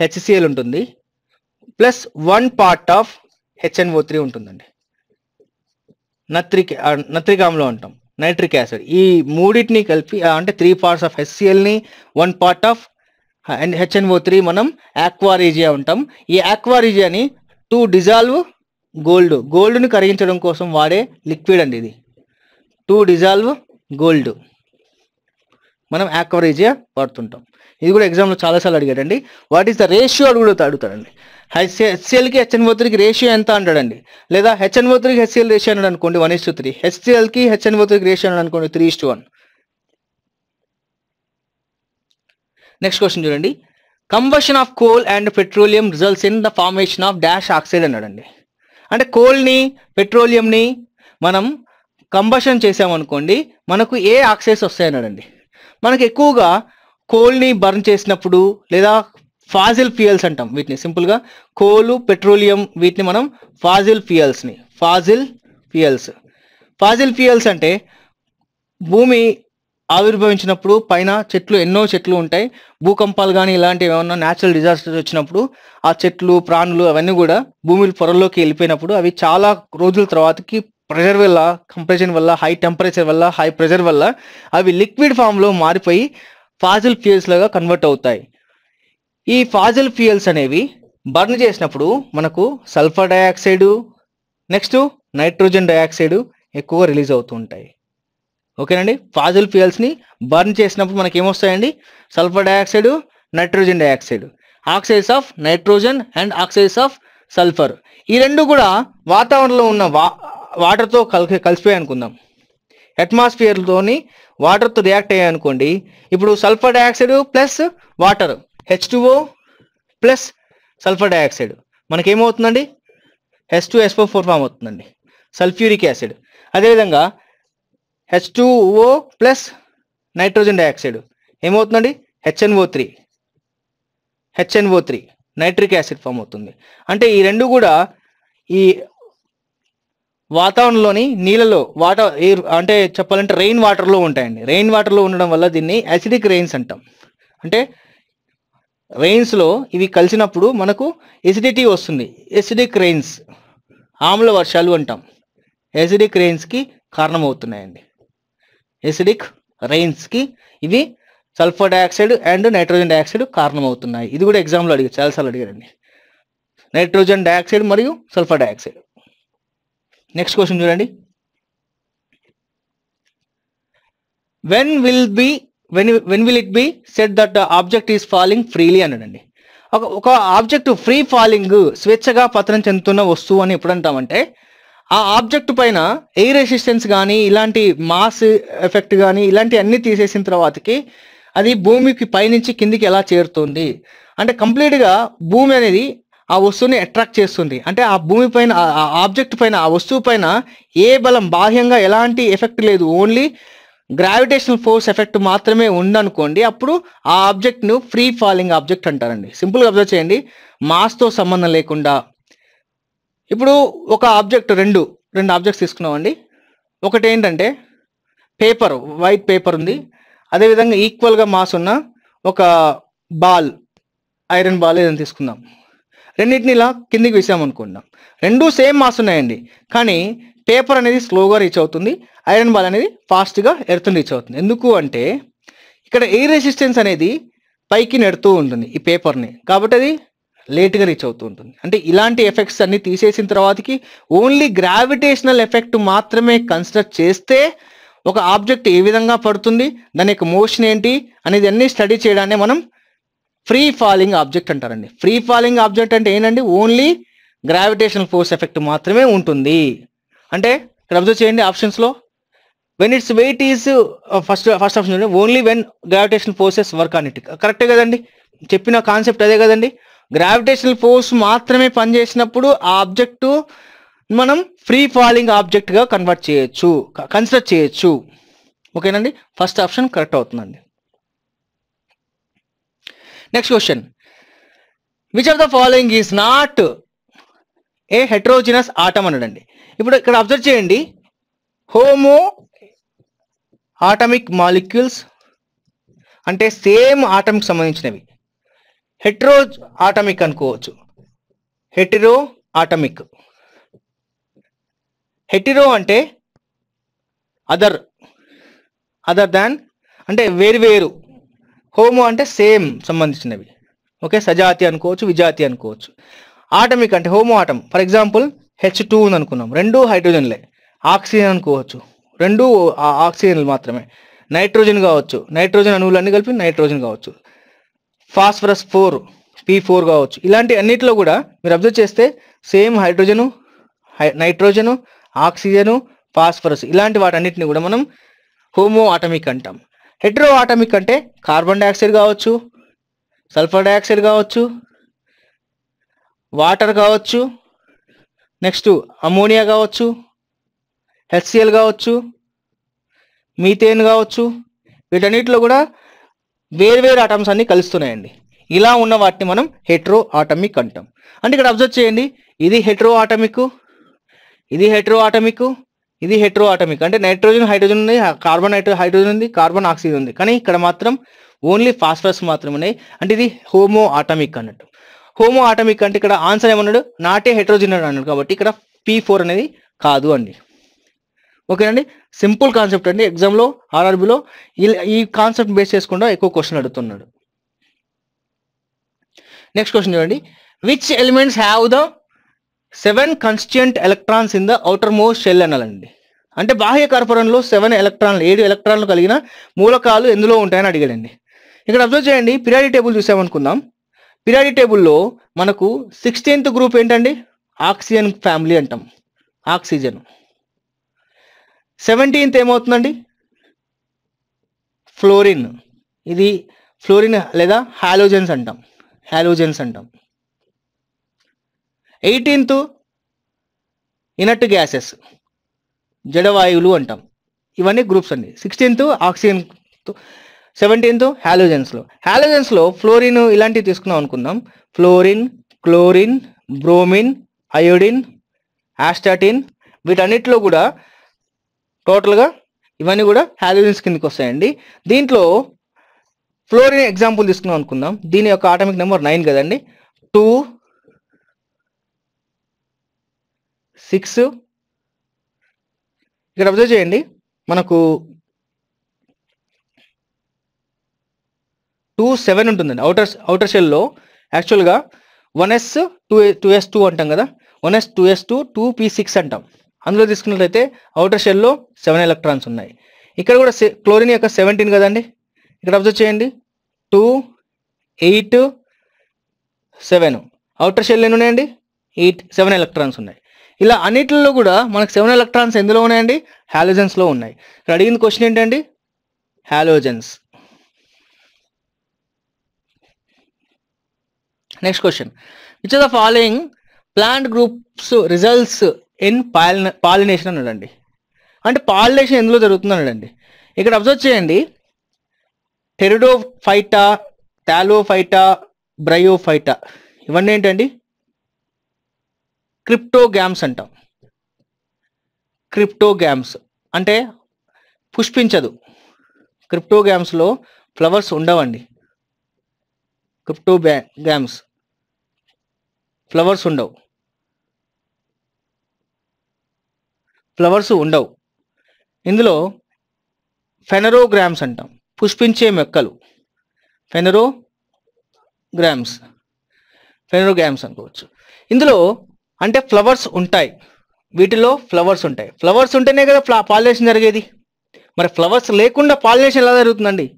HCl ఉంటుంది plus one part of HNO three ఉంటుందండి. నత్రిక్ నత్రికంలో నత్రిక్ ఆమ్లం అంటాం నైట్రిక్ యాసిడ్. ఈ మూడింటిని కలిపి అంటే three parts of హెచ్సిఎల్ని one part of H N O three మనం ఆక్వారీజియా ఉంటాం. ఈ ఆక్వారీజియాని టు డిజాల్వ్ గోల్డ్ గోల్డ్ని కరిగించడం కోసం వాడే లిక్విడ్ అండి ఇది. To dissolve gold. మనం యాక్వరేజ్గా వాడుతుంటాం. ఇది కూడా ఎగ్జామ్లో చాలాసార్లు అడిగాడండి. వాట్ ఈస్ ద రేషియో అని కూడా అడుగుతాడండి. హెచ్సిఎల్కి హెచ్ఎన్ఓ త్రీకి రేషియో ఎంత అంటాడండి. లేదా హెచ్ఎన్ఓ త్రీకి హెచ్సిఎల్ రేషియో అన్నాడు అనుకోండి వన్ ఇస్ టు త్రీ హెచ్సిఎల్కి హెచ్ఎన్ఓ త్రీకి రేషియో అన్నాడు అనుకోండి three is to one next question చూడండి. Combustion of coal and petroleum results in the formation of dash oxide అన్నాడండి. అంటే కోల్ని పెట్రోలియంని మనం కంబషన్ చేసామనుకోండి మనకు ఏ ఆక్సైడ్స్ వస్తాయన్నాడండి. మనకు ఎక్కువగా కోల్ని బర్న్ చేసినప్పుడు లేదా ఫాజిల్ ఫ్యూయల్స్ అంటాం వీటిని. సింపుల్గా కోలు పెట్రోలియం వీటిని మనం fossil ఫ్యూయల్స్ని. Fossil fuels. Faasil fuels అంటే భూమి ఆవిర్భవించినప్పుడు పైన చెట్లు ఎన్నో చెట్లు ఉంటాయి. భూకంపాలు కానీ ఇలాంటివి ఏమన్నా న్యాచురల్ డిజాస్టర్స్ వచ్చినప్పుడు ఆ చెట్లు ప్రాణులు అవన్నీ కూడా భూమి పొరల్లోకి వెళ్ళిపోయినప్పుడు అవి చాలా రోజుల తర్వాతకి ప్రెషర్ వల్ల కంప్రెషన్ వల్ల హై టెంపరేచర్ వల్ల హై ప్రెషర్ వల్ల అవి లిక్విడ్ ఫామ్లో మారిపోయి ఫాజిల్ ఫ్యూయల్స్ లాగా కన్వర్ట్ అవుతాయి. ఈ ఫాజిల్ ఫ్యూయల్స్ అనేవి బర్న్ చేసినప్పుడు మనకు sulphur dioxide next nitrogen dioxide ఎక్కువగా రిలీజ్ అవుతూ ఉంటాయి. ఓకేనండి? ఫాజిల్ ఫ్యూయల్స్ని బర్న్ చేసినప్పుడు మనకి ఏమొస్తాయండి? Sulphur dioxide nitrogen dioxide. Oxides of nitrogen and oxides of sulphur. ఈ రెండు కూడా వాతావరణంలో ఉన్న వా వాటర్తో కలిసి కలిసిపోయాయి అనుకుందాం. అట్మాస్ఫియర్తోని వాటర్తో రియాక్ట్ అయ్యాయి అనుకోండి ఇప్పుడు sulphur dioxide plus water H two O plus sulphur dioxide. మనకేమవుతుందండి? H two S four form అవుతుందండి. Sulphuric acid. అదేవిధంగా H two O plus nitrogen dioxide. ఏమవుతుందండి? HNO three HNO three nitric acid form అవుతుంది. అంటే ఈ రెండు కూడా ఈ వాతావరణంలోని నీళ్ళలో వాటర్ ఎయిర్ అంటే చెప్పాలంటే రెయిన్ వాటర్లో ఉంటాయండి. రెయిన్ వాటర్లో ఉండడం వల్ల దీన్ని యాసిడిక్ రెయిన్స్ అంటాం. అంటే రెయిన్స్లో ఇవి కలిసినప్పుడు మనకు ఎసిడిటీ వస్తుంది. ఎసిడిక్ రెయిన్స్ ఆమ్ల వర్షాలు అంటాం. ఎసిడిక్ రెయిన్స్కి కారణమవుతున్నాయండి. ఎసిడిక్ రెయిన్స్కి ఇవి sulphur dioxide and nitrogen dioxide కారణమవుతున్నాయి. ఇది కూడా ఎగ్జామ్లో అడిగారు చాలాసార్లు అడిగారండి. నైట్రోజన్ డైఆక్సైడ్ మరియు సల్ఫర్ డైఆక్సైడ్ నెక్స్ట్ క్వశ్చన్ చూడండి. When will be when when will it be said that object is falling freely అన్నాడండి. ఒక ఒక ఆబ్జెక్ట్ ఫ్రీ ఫాలింగ్ స్వేచ్ఛగా పతనం చెందుతున్న వస్తువు అని ఎప్పుడంటామంటే ఆ ఆబ్జెక్ట్ పైన ఎయిర్ రెసిస్టెన్స్ కానీ ఇలాంటి మాస్ ఎఫెక్ట్ కానీ ఇలాంటి అన్ని తీసేసిన తర్వాతకి అది భూమికి పైనుంచి కిందికి ఎలా చేరుతుంది? అంటే కంప్లీట్గా భూమి అనేది ఆ వస్తువుని అట్రాక్ట్ చేస్తుంది. అంటే ఆ భూమి పైన ఆ ఆబ్జెక్ట్ పైన ఆ వస్తువు పైన ఏ బలం బాహ్యంగా ఎలాంటి ఎఫెక్ట్ లేదు. ఓన్లీ గ్రావిటేషనల్ ఫోర్స్ ఎఫెక్ట్ మాత్రమే ఉందనుకోండి అప్పుడు ఆ ఆబ్జెక్ట్ను ఫ్రీ ఫాలింగ్ ఆబ్జెక్ట్ అంటారండి. సింపుల్గా అబ్జర్వ్ చేయండి. మాస్తో సంబంధం లేకుండా. ఇప్పుడు ఒక ఆబ్జెక్ట్ రెండు రెండు ఆబ్జెక్ట్స్ తీసుకున్నామండి. ఒకటి ఏంటంటే పేపర్ వైట్ పేపర్ ఉంది. అదేవిధంగా ఈక్వల్గా మాస్ ఉన్న ఒక బాల్ ఐరన్ బాల్ ఏదైనా తీసుకుందాం. రెండింటిని ఇలా కిందికి వేసామనుకుందాం రెండు సేమ్ మాస్ ఉన్నాయండి. కానీ పేపర్ అనేది స్లోగా రీచ్ అవుతుంది. ఐరన్ బాల్ అనేది ఫాస్ట్గా ఎర్త్ని రీచ్ అవుతుంది. ఎందుకు అంటే ఇక్కడ ఎయిర్ రెసిస్టెన్స్ అనేది పైకి నెడుతూ ఉంటుంది ఈ పేపర్ని. కాబట్టి అది లేట్గా రీచ్ అవుతూ ఉంటుంది. అంటే ఇలాంటి ఎఫెక్ట్స్ అన్ని తీసేసిన తర్వాతకి ఓన్లీ గ్రావిటేషనల్ ఎఫెక్ట్ మాత్రమే కన్సిడర్ చేస్తే ఒక ఆబ్జెక్ట్ ఏ విధంగా పడుతుంది దాని యొక్క మోషన్ ఏంటి అనేది అన్ని స్టడీ చేయడాన్ని మనం ఫ్రీ ఫాలింగ్ ఆబ్జెక్ట్ అంటారండి. ఫ్రీ ఫాలింగ్ ఆబ్జెక్ట్ అంటే ఏంటండి ఓన్లీ గ్రావిటేషనల్ ఫోర్స్ ఎఫెక్ట్ మాత్రమే ఉంటుంది. అంటే ఇక్కడ అబ్జర్వ్ చేయండి ఆప్షన్స్లో when its weight is first first option only when gravitational forces work on it కరెక్టే కదండి? చెప్పిన కాన్సెప్ట్ అదే కదండి. గ్రావిటేషనల్ ఫోర్స్ మాత్రమే పనిచేసినప్పుడు ఆ ఆబ్జెక్టు మనం ఫ్రీ ఫాలింగ్ ఆబ్జెక్ట్గా కన్వర్ట్ చేయొచ్చు. కన్సిడర్ చేయొచ్చు. ఓకేనండి ఫస్ట్ ఆప్షన్ కరెక్ట్ అవుతుందండి. Next question which of the following is not a heterogeneous atom అనడండి ఇప్పుడు ఇక్కడ అబ్జర్వ్ చేయండి. హోమో ఆటమిక్ మాలిక్యూల్స్ అంటే సేమ్ ఆటమిక్ సంబంధించినవి. హెట్రో ఆటమిక్ అనుకోవచ్చు. హెటిరో ఆటమిక్ హెటిరో అంటే అదర్ అదర్ దాన్ అంటే వేరు వేరు. హోమో అంటే సేమ్ సంబంధించినవి. ఓకే సజాతి అనుకోవచ్చు విజాతి అనుకోవచ్చు. ఆటమిక్ అంటే homo atom for example H two ఉంది అనుకున్నాం. రెండు హైడ్రోజన్లే. ఆక్సిజన్ అనుకోవచ్చు. రెండు ఆక్సిజన్లు మాత్రమే. నైట్రోజన్ కావచ్చు. నైట్రోజన్ అణువులన్నీ కలిపి నైట్రోజన్ కావచ్చు. ఫాస్ఫరస్ ఫోర్ పీ ఫోర్ కావచ్చు. ఇలాంటి అన్నిటిలో కూడా మీరు అబ్జర్వ్ చేస్తే సేమ్ హైడ్రోజను హై నైట్రోజను ఆక్సిజను ఫాస్ఫరస్ ఇలాంటి వాటన్నిటిని కూడా మనం హోమో ఆటమిక్ అంటాం. హెడ్రో ఆటమిక్ అంటే కార్బన్ డైఆక్సైడ్ కావచ్చు సల్ఫర్ డైఆక్సైడ్ కావచ్చు వాటర్ కావచ్చు నెక్స్ట్ అమోనియా కావచ్చు హెచ్సిఎల్ కావచ్చు మీథేన్ కావచ్చు వీటన్నిటిలో కూడా వేర్వేరు ఆటమ్స్ అన్ని కలుస్తున్నాయండి. ఇలా ఉన్న వాటిని మనం హెట్రో ఆటమిక్ అంటాం. అంటే ఇక్కడ అబ్జర్వ్ చేయండి. ఇది హెట్రో ఆటమిక్ ఇది హెట్రో ఆటమిక్ ఇది హెట్రో ఆటమిక్ అంటే నైట్రోజన్ హైడ్రోజన్ ఉంది కార్బన్ హైడ్రోజన్ ఉంది కార్బన్ ఆక్సిజన్ ఉంది. కానీ ఇక్కడ మాత్రం ఓన్లీ ఫాస్ఫరస్ మాత్రమే ఉన్నాయి అంటే ఇది హోమో ఆటమిక్ అన్నట్టు. హోమో ఆటమిక్ అంటే ఇక్కడ ఆన్సర్ ఏమన్నాడు? నాటే హెట్రోజన్ అన్నాడు. కాబట్టి ఇక్కడ పీ ఫోర్ అనేది కాదు అండి. ఓకేనండి సింపుల్ కాన్సెప్ట్ అండి. ఎగ్జామ్లో ఆర్ఆర్బిలో ఈ కాన్సెప్ట్ బేస్ చేసుకుండా ఎక్కువ క్వశ్చన్ అడుగుతున్నాడు. నెక్స్ట్ క్వశ్చన్ చూడండి. Which elements have the seven constituent electrons in the outermost shell అనాలండి అంటే బాహ్య కర్పూరంలో సెవెన్ ఎలక్ట్రాన్లు ఏడు ఎలక్ట్రాన్లు కలిగిన మూలకాలు ఎందులో ఉంటాయని అడిగాడండి. ఇక్కడ అబ్జర్వ్ చేయండి. Periodic table చూసామనుకుందాం. పిరియాడిక్ టేబుల్లో మనకు సిక్స్టీన్త్ గ్రూప్ ఏంటండి? ఆక్సిజన్ ఫ్యామిలీ అంటాం. ఆక్సిజన్. సెవెంటీన్త్ ఏమవుతుందండి? ఫ్లోరిన్. ఇది ఫ్లోరిన్ లేదా హాలోజెన్స్ అంటాం. హాలోజెన్స్ అంటాం. ఎయిటీన్త్ ఇనట్ గ్యాసెస్ జడవాయువులు అంటాం. ఇవన్నీ గ్రూప్స్ అండి. సిక్స్టీన్త్ ఆక్సిజన్ సెవెంటీన్త్ హాలోజెన్స్లో హాలోజెన్స్లో ఫ్లోరిన్ ఇలాంటివి తీసుకున్నాం అనుకుందాం. Fluorine chlorine bromine iodine astatine వీటన్నిటిలో కూడా టోటల్గా ఇవన్నీ కూడా హాలోజెన్స్ కిందకి వస్తాయండి. దీంట్లో ఫ్లోరిన్ ఎగ్జాంపుల్ తీసుకున్నాం అనుకుందాం. దీని యొక్క ఆటమిక్ నెంబర్ నైన్ కదండి. Two six. ఇక్కడ అబ్జర్వ్ చేయండి. మనకు టూ సెవెన్ ఉంటుందండి. అవుటర్ అవుటర్ షెల్లో యాక్చువల్గా one S two two S two అంటాం కదా. One S two S two two P six అంటాం. అందులో తీసుకున్నట్లయితే అవుటర్ షెల్లో సెవెన్ ఎలక్ట్రాన్స్ ఉన్నాయి. ఇక్కడ కూడా క్లోరిన్ యొక్క సెవెంటీన్ కదండి. ఇక్కడ అబ్జర్వ్ చేయండి. Two eight seven outer shell ఎన్ని ఉన్నాయండి? ఎయిట్ సెవెన్ ఎలక్ట్రాన్స్ ఉన్నాయి. ఇలా అన్నిటిలో కూడా మనకు సెవెన్ ఎలక్ట్రాన్స్ ఎందులో ఉన్నాయండి? హాలోజన్స్లో ఉన్నాయి. ఇక్కడ అడిగిన క్వశ్చన్ ఏంటండి? Halogens next question which are the following plant groups results in పాలిన pollination అన్నాడండి. అంటే పాలినేషన్ ఎందులో జరుగుతుంది అన్నాడండి. ఇక్కడ అబ్జర్వ్ చేయండి. టెరిడోఫైటా టాలోఫైటా బ్రయోఫైటా ఇవన్నీ ఏంటండి? క్రిప్టోగ్యామ్స్ అంటాం. క్రిప్టోగ్యామ్స్ అంటే పుష్పించదు. క్రిప్టోగ్యామ్స్లో ఫ్లవర్స్ ఉండవండి. క్రిప్టో గ్యామ్స్ ఫ్లవర్స్ ఉండవు. ఫ్లవర్స్ ఉండవు. ఇందులో ఫెనరోగ్రామ్స్ అంటాం. పుష్పించే మొక్కలు. ఫెనరో గ్రామ్స్ ఫెనరోగ్రామ్స్ అనుకోవచ్చు. ఇందులో అంటే ఫ్లవర్స్ ఉంటాయి. వీటిలో ఫ్లవర్స్ ఉంటాయి. ఫ్లవర్స్ ఉంటేనే కదా ఫ్లా పాలినేషన్ జరిగేది. మరి ఫ్లవర్స్ లేకుండా పాలినేషన్ ఎలా జరుగుతుందండి?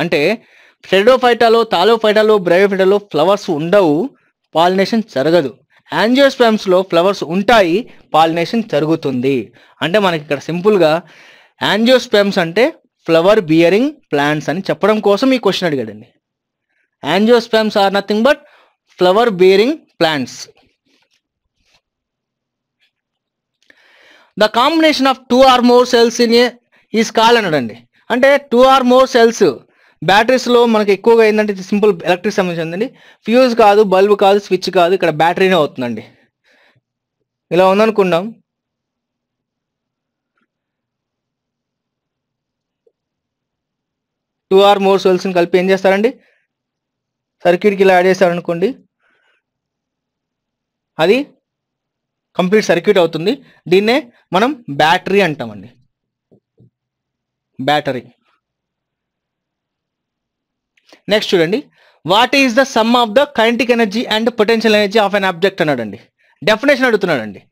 అంటే ఫ్రెడోఫైటాలో తాలోఫైటాలో బ్రయోఫైటాలో ఫ్లవర్స్ ఉండవు పాలినేషన్ జరగదు. యాంజియోస్పామ్స్లో ఫ్లవర్స్ ఉంటాయి పాలినేషన్ జరుగుతుంది. అంటే మనకి ఇక్కడ సింపుల్గా యాంజియోస్పామ్స్ అంటే ఫ్లవర్ బియరింగ్ ప్లాంట్స్ అని చెప్పడం కోసం ఈ question అడిగాడండి. Angiosperms are nothing but flower bearing plants. The combination of two or more cells in a ఈ స్కాల్ అన్నాడండి. అంటే టూ ఆర్ మోర్ సెల్స్ బ్యాటరీస్లో మనకి ఎక్కువగా ఏంటంటే సింపుల్ ఎలక్ట్రిక్ సంబంధించిందండి ఫ్యూజ్ కాదు బల్బ్ కాదు స్విచ్ కాదు ఇక్కడ బ్యాటరీనే అవుతుందండి. ఇలా ఉందనుకుందాం. టూ ఆర్ మోర్ సెల్స్ని కలిపి ఏం చేస్తారండి? సర్క్యూట్కి ఇలా యాడ్ చేస్తారనుకోండి. అది కంప్లీట్ సర్క్యూట్ అవుతుంది. దీన్నే మనం బ్యాటరీ అంటామండి. బ్యాటరీ. నెక్స్ట్ చూడండి. What is the sum of the kinetic energy and potential energy of an object అన్నాడండి. డెఫినేషన్ అడుగుతున్నాడండి.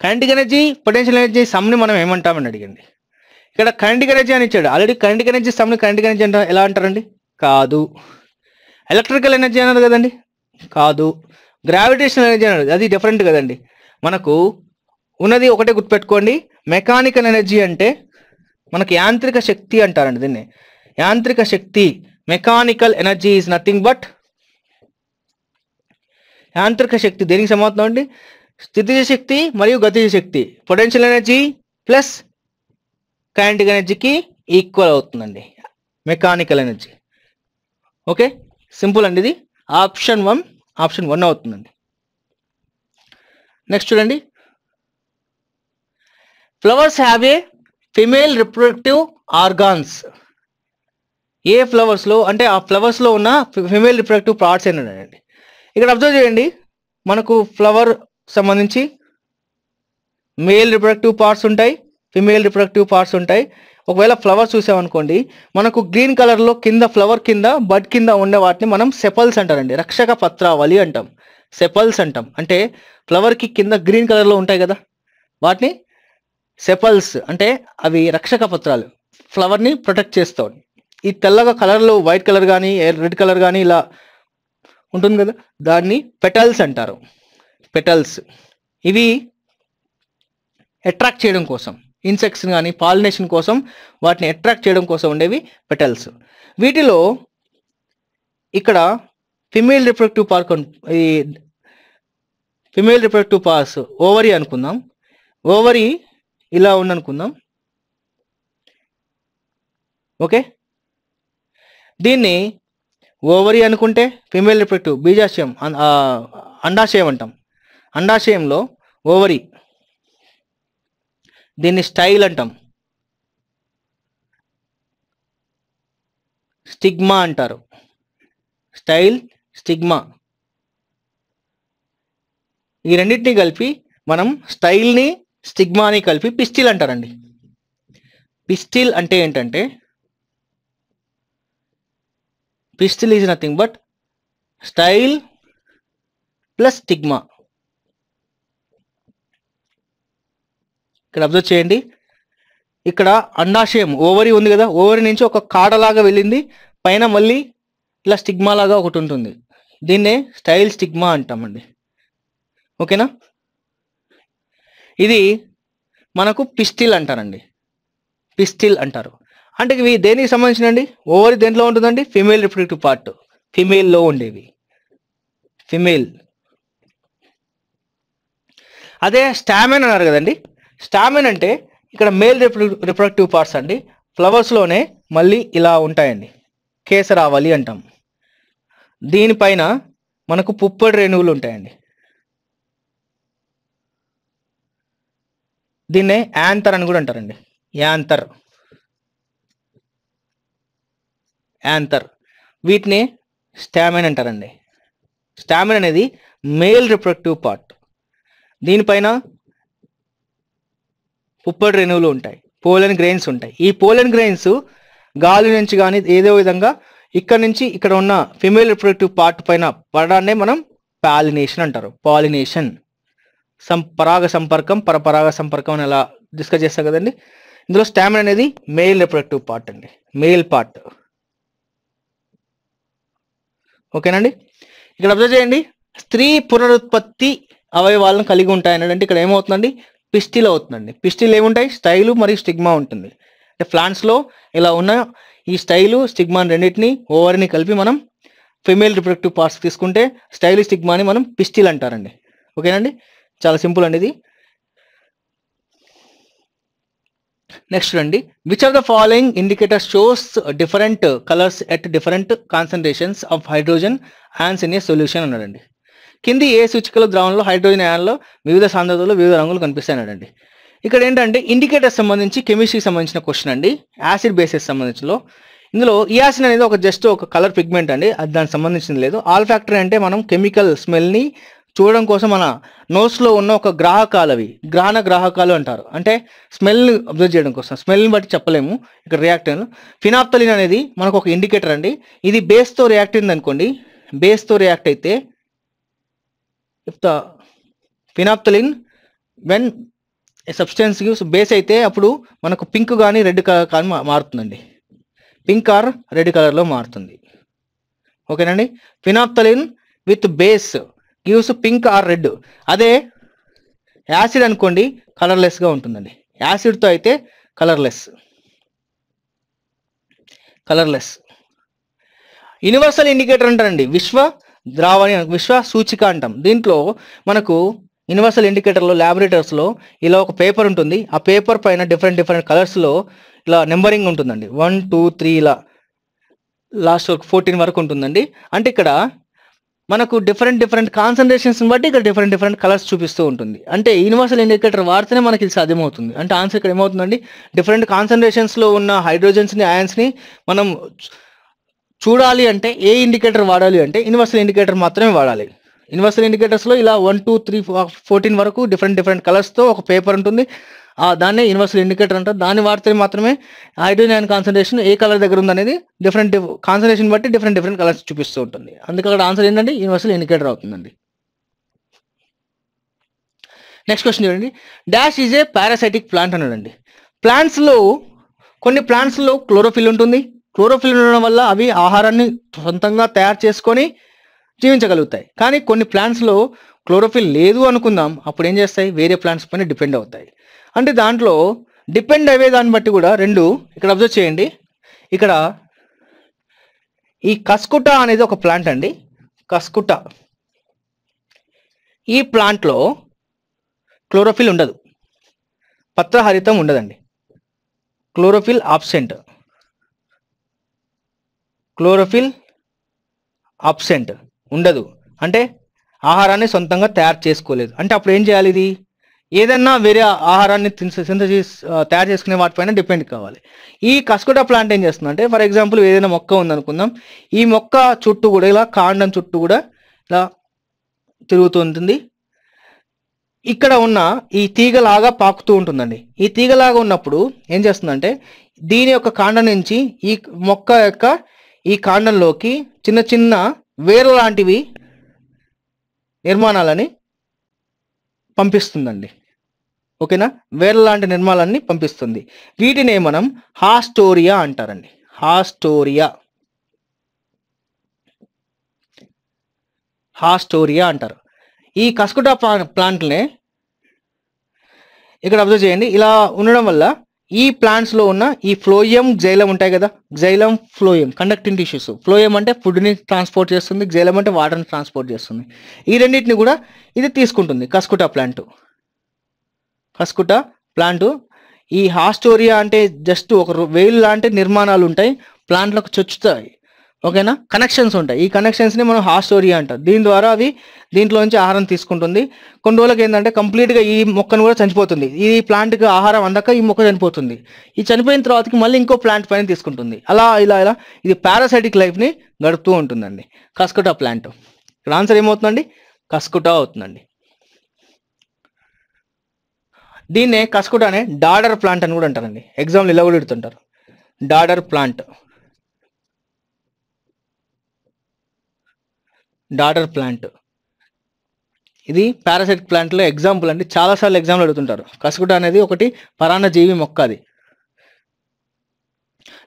కైనటిక్ ఎనర్జీ పొటెన్షియల్ ఎనర్జీ సమ్ని మనం ఏమంటామని అడిగండి. ఇక్కడ కైనటిక్ ఎనర్జీ అని ఇచ్చాడు. ఆల్రెడీ కైనటిక్ ఎనర్జీ సమ్ని కైనటిక్ ఎనర్జీ అంటే ఎలా అంటారండి? కాదు. ఎలక్ట్రికల్ ఎనర్జీ అన్నారు కదండి? కాదు. గ్రావిటేషనల్ ఎనర్జీ అన్నారు అది డిఫరెంట్ కదండి. మనకు ఉన్నది ఒకటే గుర్తుపెట్టుకోండి. మెకానికల్ ఎనర్జీ అంటే మనకు యాంత్రిక శక్తి అంటారండి దీన్ని. యాంత్రిక శక్తి mechanical energy is nothing but యాంత్రిక శక్తి. దేనికి సమానం అండి? స్థితిజ శక్తి మరియు గతిజ శక్తి. పొటెన్షియల్ ఎనర్జీ ప్లస్ కైనటిక్ ఎనర్జీకి ఈక్వల్ అవుతుందండి. మెకానికల్ ఎనర్జీ ఓకే సింపుల్ అండి ఇది. ఆప్షన్ వన్ ఆప్షన్ వన్ అవుతుందండి. నెక్స్ట్ చూడండి. Flowers have a female reproductive organs a ఫ్లవర్స్లో అంటే ఆ ఫ్లవర్స్లో ఉన్న ఫిమేల్ రిప్రొడక్టివ్ పార్ట్స్ ఏంటండి ఇక్కడ అబ్జర్వ్ చేయండి. మనకు ఫ్లవర్ సంబంధించి మేల్ రిప్రొడక్టివ్ పార్ట్స్ ఉంటాయి ఫిమేల్ రిప్రొడక్టివ్ పార్ట్స్ ఉంటాయి. ఒకవేళ ఫ్లవర్ చూసామనుకోండి మనకు గ్రీన్ కలర్లో కింద ఫ్లవర్ కింద బడ్ కింద ఉండే వాటిని మనం సెపల్స్ అంటారండి. రక్షక పత్రావళి అంటాం. సెపల్స్ అంటాం. అంటే ఫ్లవర్కి కింద గ్రీన్ కలర్లో ఉంటాయి కదా? వాటిని సెపల్స్ అంటే అవి రక్షక పత్రాలు. ఫ్లవర్ని ప్రొటెక్ట్ చేస్తాం ఈ తెల్లగా కలర్లో వైట్ కలర్ కానీ రెడ్ కలర్ కానీ ఇలా ఉంటుంది కదా? దాన్ని పెటల్స్ అంటారు. పెటల్స్ ఇవి అట్రాక్ట్ చేయడం కోసం ఇన్సెక్ట్స్ కానీ పాలినేషన్ కోసం వాటిని అట్రాక్ట్ చేయడం కోసం ఉండేవి పెటల్స్ వీటిలో ఇక్కడ ఫిమేల్ రిప్రొడక్టివ్ పార్క్ ఈ ఫిమేల్ రిప్రొడక్టివ్ పార్స్ ఓవరీ అనుకుందాం. ఓవరీ ఇలా ఉందనుకుందాం. ఓకే దీన్ని ఓవరీ అనుకుంటే ఫిమేల్ రిప్రొడక్టివ్ బీజాశయం అండాశయం అంటాం. అండాశయంలో ఓవరీ దీన్ని స్టైల్ అంటాం. స్టిగ్మా అంటారు. Style stigma. ఈ రెండింటిని కలిపి మనం స్టైల్ని స్టిగ్మాని కలిపి పిస్టిల్ అంటారండి. పిస్టిల్ అంటే ఏంటంటే pistil is nothing but style plus stigma. ఇక్కడ అబ్జర్వ్ చేయండి. ఇక్కడ అండాశయం ఓవరి ఉంది కదా ఓవరి నుంచి ఒక కాడలాగా వెళ్ళింది పైన మళ్ళీ ఇట్లా స్టిగ్మా లాగా ఒకటి ఉంటుంది. దీన్నే స్టైల్ స్టిగ్మా అంటామండి. ఓకేనా? ఇది మనకు పిస్టిల్ అంటారండి. పిస్టిల్ అంటారు. అంటే ఇవి దేనికి సంబంధించినండి ఓవరి దేంట్లో ఉంటుందండి? Female reproductive part. ఫిమేల్లో ఉండేవి. ఫిమేల్. అదే స్టామిన్ అన్నారు కదండి. స్టామిన్ అంటే ఇక్కడ మేల్ రిప్రొడక్టివ్ పార్ట్స్ అండి. ఫ్లవర్స్లోనే మళ్ళీ ఇలా ఉంటాయండి. కేసరావళి అంటాం. దీనిపైన మనకు పుప్పడి రేణువులు ఉంటాయండి. దీన్నే యాంతర్ అని కూడా అంటారండి. యాంతర్. యాంతర్. వీటిని స్టామిన్ అంటారండి. స్టామిన్ అనేది మేల్ రిప్రొడక్టివ్ పార్ట్. దీనిపైన పుప్పడి రేణువులు ఉంటాయి. పోలన్ గ్రెయిన్స్ ఉంటాయి. ఈ పోలన్ గ్రెయిన్స్ గాలి నుంచి కానీ ఏదో విధంగా ఇక్కడ నుంచి ఇక్కడ ఉన్న ఫిమేల్ రిప్రొడక్టివ్ పార్ట్ పైన పడడాన్నే మనం పాలినేషన్ అంటారు. పాలినేషన్. సం పరాగ సంపర్కం పరపరాగ సంపర్కం అని ఎలా డిస్కస్ చేస్తాం కదండి. ఇందులో స్టామిన్ అనేది మేల్ రిప్రొడక్టివ్ పార్ట్ అండి. మేల్ పార్ట్ ఓకేనండి? ఇక్కడ అబ్జర్వ్ చేయండి. స్త్రీ పునరుత్పత్తి అవయవాలను కలిగి ఉంటాయని అంటే ఇక్కడ ఏమవుతుందండి? పిస్టిల్ అవుతుందండి. పిస్టిల్ ఏముంటాయి? స్టైలు మరియు స్టిగ్మా ఉంటుంది. అంటే ప్లాంట్స్లో ఇలా ఉన్న ఈ స్టైలు స్టిగ్మా రెండింటిని ఓవర్ని కలిపి మనం ఫిమేల్ రిప్రొడక్టివ్ పార్ట్స్ తీసుకుంటే స్టైల్ స్టిగ్మాని మనం పిస్టిల్ అంటారండి. ఓకేనండి? చాలా సింపుల్ అండి ఇది. నెక్స్ట్ రండి. Which of the following indicator shows different colours at different concentrations of hydrogen ions in a solution అన్నాడండి. కింది ఏ సూచికల ద్రావణంలో హైడ్రోజన్ యాన్లో వివిధ సాంద్రతలో వివిధ రంగులు కనిపిస్తాయి అన్నాడండి ఇక్కడ ఏంటంటే ఇండికేటర్ సంబంధించి కెమిస్ట్రీకి సంబంధించిన క్వశ్చన్ అండి. యాసిడ్ బేసెస్ సంబంధించిలో ఇందులో ఇయాసిన్ అనేది ఒక జస్ట్ ఒక కలర్ పిగ్మెంట్ అండి. అది దానికి సంబంధించింది లేదు. ఆల్ ఫ్యాక్టరీ అంటే మనం కెమికల్ స్మెల్ని చూడడం కోసం మన నోస్లో ఉన్న ఒక గ్రాహకాలు అవి గ్రహణ గ్రాహకాలు అంటారు. అంటే స్మెల్ని అబ్జర్వ్ చేయడం కోసం. స్మెల్ని బట్టి చెప్పలేము. ఇక్కడ రియాక్టర్లు ఫినాప్తలిన్ అనేది మనకు ఒక ఇండికేటర్ అండి. ఇది బేస్తో రియాక్ట్ అయింది అనుకోండి బేస్తో రియాక్ట్ అయితే if phenolphthalein when substance gives base అయితే అప్పుడు మనకు పింక్ కానీ రెడ్ కలర్ కానీ మారుతుందండి. పింక్ ఆర్ రెడ్ కలర్లో మారుతుంది. ఓకేనండి? Phenolphthalein with base gives pink or red అదే యాసిడ్ అనుకోండి కలర్లెస్గా ఉంటుందండి. యాసిడ్తో అయితే కలర్లెస్ కలర్లెస్ యూనివర్సల్ ఇండికేటర్ అంటారండి. విశ్వ ద్రావణి విశ్వ సూచిక అంటాం. దీంట్లో మనకు యూనివర్సల్ ఇండికేటర్లో ల్యాబొరేటర్స్లో ఇలా ఒక పేపర్ ఉంటుంది. ఆ పేపర్ పైన డిఫరెంట్ డిఫరెంట్ కలర్స్లో ఇలా నెంబరింగ్ ఉంటుందండి. వన్ టూ త్రీ ఇలా లాస్ట్ వరకు ఫోర్టీన్ వరకు ఉంటుందండి. అంటే ఇక్కడ మనకు డిఫరెంట్ డిఫరెంట్ కాన్సన్ట్రేషన్స్ని బట్టి ఇక్కడ డిఫరెంట్ డిఫరెంట్ కలర్స్ చూపిస్తూ ఉంటుంది. అంటే యూనివర్సల్ ఇండికేటర్ వాడితేనే మనకి ఇది సాధ్యమవుతుంది. అంటే ఆన్సర్ ఇక్కడ ఏమవుతుందండి? డిఫరెంట్ కాన్సన్ట్రేషన్స్లో ఉన్న హైడ్రోజన్స్ని అయాన్స్ని మనం చూడాలి అంటే ఏ ఇండికేటర్ వాడాలి అంటే యూనివర్సల్ ఇండికేటర్ మాత్రమే వాడాలి. యూనివర్సల్ ఇండికేటర్స్లో ఇలా వన్ టూ త్రీ ఫోర్టీన్ వరకు డిఫరెంట్ డిఫరెంట్ కలర్స్తో ఒక పేపర్ ఉంటుంది. ఆ దాన్నే యూనివర్సల్ ఇండికేటర్ అంటారు. దాన్ని వాడితే మాత్రమే హైడ్రోజన్ అండ్ కాన్సన్ట్రేషన్ ఏ కలర్ దగ్గర ఉందనేది డిఫరెంట్ కాన్సన్ట్రేషన్ బట్టి డిఫరెంట్ డిఫరెంట్ కలర్స్ చూపిస్తూ ఉంటుంది. అందుకే అక్కడ ఆన్సర్ ఏంటంటే యూనివర్సల్ ఇండికేటర్ అవుతుందండి. నెక్స్ట్ క్వశ్చన్ చూడండి. Dash is a parasitic plant అన్నాడండి. ప్లాంట్స్లో కొన్ని ప్లాంట్స్లో క్లోరోఫిల్ ఉంటుంది. క్లోరోఫిల్ ఉండడం వల్ల అవి ఆహారాన్ని సొంతంగా తయారు చేసుకొని జీవించగలుగుతాయి. కానీ కొన్ని ప్లాంట్స్లో క్లోరోఫిల్ లేదు అనుకుందాం. అప్పుడు ఏం చేస్తాయి? వేరే ప్లాంట్స్ పైన డిపెండ్ అవుతాయి. అంటే దాంట్లో డిపెండ్ అయ్యే దాన్ని బట్టి కూడా రెండు ఇక్కడ అబ్జర్వ్ చేయండి. ఇక్కడ ఈ కస్కుట అనేది ఒక ప్లాంట్ అండి. కస్కుట. ఈ ప్లాంట్లో క్లోరోఫిల్ ఉండదు. పత్రహరితం ఉండదండి. క్లోరోఫిల్ ఆబ్సెంట్ క్లోరోఫిల్ ఆబ్సెంట్ ఉండదు. అంటే ఆహారాన్ని సొంతంగా తయారు చేసుకోలేదు. అంటే అప్పుడు ఏం చేయాలి ఇది? ఏదన్నా వేరే ఆహారాన్ని సింథసిస్ తయారు చేసుకునే వాటిపైన డిపెండ్ కావాలి. ఈ కస్కుటా ప్లాంట్ ఏం చేస్తుంది అంటే ఫర్ ఎగ్జాంపుల్ ఏదైనా మొక్క ఉందనుకుందాం. ఈ మొక్క చుట్టూ కూడా ఇలా కాండం చుట్టూ కూడా ఇలా తిరుగుతూ ఉంటుంది ఇక్కడ ఉన్న ఈ తీగలాగా పాకుతూ ఉంటుందండి. ఈ తీగలాగా ఉన్నప్పుడు ఏం చేస్తుందంటే దీని యొక్క కాండం నుంచి ఈ మొక్క యొక్క ఈ కాండంలోకి చిన్న చిన్న వేరు లాంటివి నిర్మాణాలని పంపిస్తుందండి. ఓకేనా? వేర్ల లాంటి నిర్మాణాన్ని పంపిస్తుంది. వీటినే మనం హాస్టోరియా అంటారండి. హాస్టోరియా. హాస్టోరియా అంటారు. ఈ కస్కుటా ప్లా ప్లాంట్లనే ఇక్కడ అబ్జర్వ్ చేయండి. ఇలా ఉండడం వల్ల ఈ ప్లాంట్స్లో ఉన్న ఈ ఫ్లోయం జైలం ఉంటాయి కదా? Xylem phloem conducting tissues phloem అంటే ఫుడ్ని ట్రాన్స్పోర్ట్ చేస్తుంది జైలం అంటే వాటర్ని ట్రాన్స్పోర్ట్ చేస్తుంది. ఈ రెండింటిని కూడా ఇది తీసుకుంటుంది కస్కుటా ప్లాంట్ కస్కుటా ప్లాంట్ ఈ హాస్టోరియా అంటే జస్ట్ ఒక వేలు లాంటి నిర్మాణాలు ఉంటాయి ప్లాంట్లకు చొచ్చుతాయి. ఓకేనా? కనెక్షన్స్ ఉంటాయి. ఈ కనెక్షన్స్ని మనం హాస్టోరియా అంటారు దీని ద్వారా అవి దీంట్లోంచి ఆహారం తీసుకుంటుంది. కొన్ని రోజులకి ఏంటంటే కంప్లీట్గా ఈ మొక్కను కూడా చనిపోతుంది. ఈ ప్లాంట్కి ఆహారం అందక ఈ మొక్క చనిపోతుంది. ఈ చనిపోయిన తర్వాతకి మళ్ళీ ఇంకో ప్లాంట్ పైన తీసుకుంటుంది. అలా ఇలా ఇలా ఇది పారాసైటిక్ లైఫ్ని గడుపుతూ ఉంటుందండి. కస్కుటా ప్లాంట్. ఇక్కడ ఆన్సర్ ఏమవుతుందండి? కస్కుటా అవుతుందండి. దీన్నే కస్కుటానే డాడర్ ప్లాంట్ అని కూడా అంటారండి. ఎగ్జామ్లు ఇలా కూడా పెడుతుంటారు. Dodder plant. డాటర్ ప్లాంట్ ఇది పారాసైట్ ప్లాంట్లో ఎగ్జాంపుల్ అండి. చాలాసార్లు ఎగ్జామ్లు అడుగుతుంటారు. కసుకుట అనేది ఒకటి పరాన్నజీవి మొక్క అది.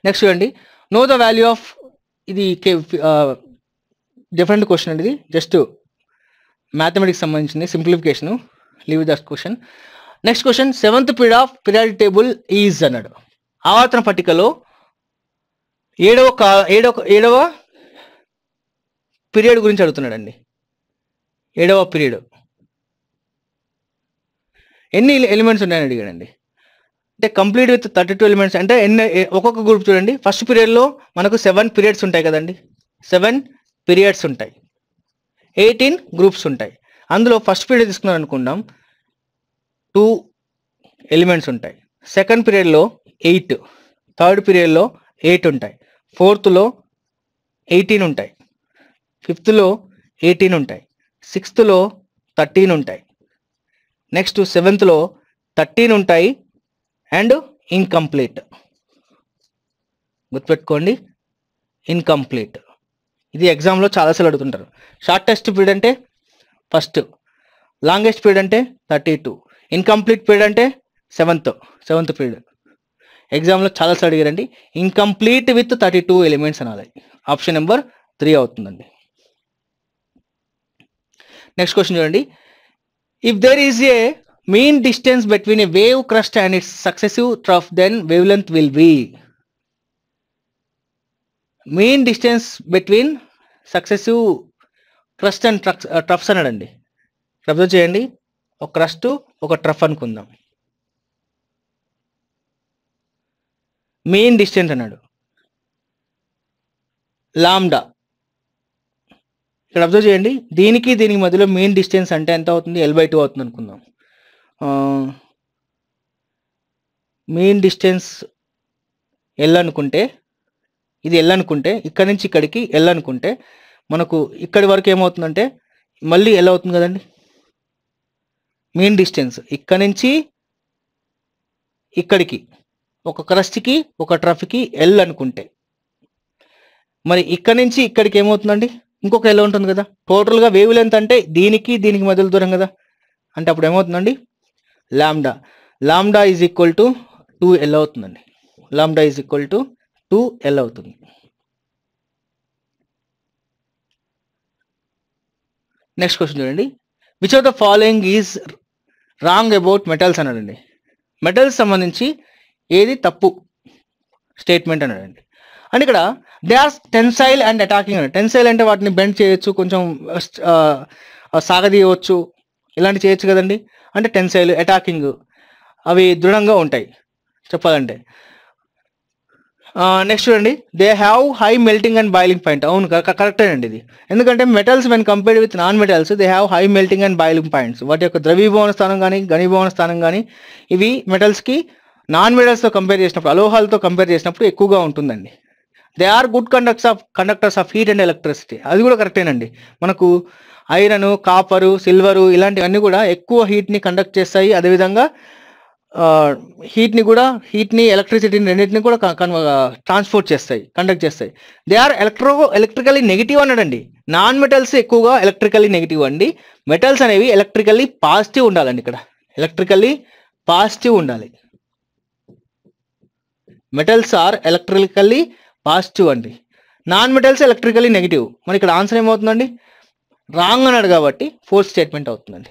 నెక్స్ట్ చూడండి. నో ద వాల్యూ ఆఫ్ ఇది డిఫరెంట్ క్వశ్చన్ అండి ఇది. జస్ట్ మ్యాథమెటిక్స్ సంబంధించింది. Simplification leave that question next question seventh period of period table is అన్నాడు. ఆవర్తన పట్టికలో ఏడవ కా ఏడవ ఏడవ పీరియడ్ గురించి అడుగుతున్నాడండి. ఏడవ పీరియడ్. ఎన్ని ఎలిమెంట్స్ ఉన్నాయని అడిగాడండి. అంటే complete with thirty two elements అంటే ఎన్ని ఒక్కొక్క గ్రూప్ చూడండి. ఫస్ట్ పీరియడ్లో మనకు సెవెన్ పీరియడ్స్ ఉంటాయి కదండి. సెవెన్ పీరియడ్స్ ఉంటాయి. ఎయిటీన్ గ్రూప్స్ ఉంటాయి. అందులో ఫస్ట్ పీరియడ్ తీసుకున్నాం అనుకుందాం. టూ ఎలిమెంట్స్ ఉంటాయి. సెకండ్ పీరియడ్లో ఎయిట్. థర్డ్ పీరియడ్లో ఎయిట్ ఉంటాయి. ఫోర్త్లో ఎయిటీన్ ఉంటాయి. ఫిఫ్త్లో ఎయిటీన్ ఉంటాయి. సిక్స్త్లో థర్టీన్ ఉంటాయి. నెక్స్ట్ సెవెంత్లో థర్టీన్ ఉంటాయి అండ్ ఇన్కంప్లీట్. గుర్తుపెట్టుకోండి ఇన్కంప్లీట్. ఇది ఎగ్జామ్లో చాలాసార్లు అడుగుతుంటారు. షార్టెస్ట్ పీరియడ్ అంటే ఫస్ట్ లాంగెస్ట్ పీరియడ్ అంటే థర్టీ టూ ఇన్కంప్లీట్ పీరియడ్ అంటే సెవెంత్ సెవెంత్ పీరియడ్. ఎగ్జామ్లో చాలాసార్లు అడిగారండి incomplete with thirty two elements అనాలి. ఆప్షన్ నెంబర్ త్రీ అవుతుందండి. నెక్స్ట్ క్వశ్చన్ చూడండి. If there is a mean distance between a wave crest and its successive trough then wavelength will be mean distance between successive crest and trucks troughs అన్నాడండి. అబ్జర్వ్ చేయండి ఒక క్రస్ట్ ఒక ట్రఫ్ అనుకుందాం. మెయిన్ డిస్టెన్స్ అన్నాడు. లామ్డా ఇక్కడ అబ్జర్వ్ చేయండి. దీనికి దీనికి మధ్యలో మెయిన్ డిస్టెన్స్ అంటే ఎంత అవుతుంది? ఎల్ బై టూ అవుతుంది అనుకుందాం. మెయిన్ డిస్టెన్స్ ఎల్ అనుకుంటే ఇది ఎల్ అనుకుంటే ఇక్కడ నుంచి ఇక్కడికి ఎల్ అనుకుంటే మనకు ఇక్కడి వరకు ఏమవుతుందంటే మళ్ళీ ఎల్ అవుతుంది కదండి. మెయిన్ డిస్టెన్స్ ఇక్కడ నుంచి ఇక్కడికి ఒక క్రస్ట్కి ఒక ట్రఫ్కి ఎల్ అనుకుంటే. మరి ఇక్కడ నుంచి ఇక్కడికి ఏమవుతుందండి? ఇంకొక ఎల్ ఉంటుంది కదా. టోటల్గా వేవ్ లెంత్ అంటే దీనికి దీనికి మధ్యలో దూరం కదా. అంటే అప్పుడు ఏమవుతుందండి? Lambda lambda is equal to two L అవుతుందండి. Lambda is equal to two L అవుతుంది. నెక్స్ట్ క్వశ్చన్ చూడండి. Which of the following is wrong about metals అన్నాడండి. మెటల్స్ సంబంధించి ఏది తప్పు? స్టేట్మెంట్ అన్నాడండి. అండ్ ఇక్కడ they are tensile and attacking. అని టెన్సైల్ అంటే వాటిని బెండ్ చేయొచ్చు కొంచెం సాగదీయవచ్చు ఇలాంటి చేయొచ్చు కదండి. అంటే టెన్సైల్ అటాకింగ్ అవి దృఢంగా ఉంటాయి చెప్పాలంటే. నెక్స్ట్ చూడండి. They have high melting and boiling point. అవును కరెక్టే అండి ఇది. ఎందుకంటే metals when compared with non metals they have high melting and boiling points. వాటి యొక్క ద్రవీభవన స్థానం కానీ ఘనీభవన స్థానం కానీ ఇవి మెటల్స్కి నాన్ మెటల్స్తో కంపేర్ చేసినప్పుడు అలోహాలతో కంపేర్ చేసినప్పుడు ఎక్కువగా ఉంటుందండి. They are good conducts of conductors of heat and electricity అది కూడా కరెక్టేనండి మనకు ఐరన్ కాపరు సిల్వరు ఇలాంటివన్నీ కూడా ఎక్కువ హీట్ని కండక్ట్ చేస్తాయి. అదేవిధంగా హీట్ని కూడా హీట్ని ఎలక్ట్రిసిటీని రెండింటిని కూడా ట్రాన్స్పోర్ట్ చేస్తాయి కండక్ట్ చేస్తాయి. They are electro electrically negative అన్నాడండి. నాన్ మెటల్స్ ఎక్కువగా ఎలక్ట్రికలీ నెగిటివ్ అండి. మెటల్స్ అనేవి ఎలక్ట్రికల్లీ పాజిటివ్ ఉండాలండి ఇక్కడ. ఎలక్ట్రికల్లీ పాజిటివ్ ఉండాలి. మెటల్స్ ఆర్ ఎలక్ట్రికల్లీ పాజిటివ్ అండి. Non metals electrically negative. మరి ఇక్కడ ఆన్సర్ ఏమవుతుందండి? రాంగ్ అన్నాడు కాబట్టి ఫోర్త్ స్టేట్మెంట్ అవుతుందండి.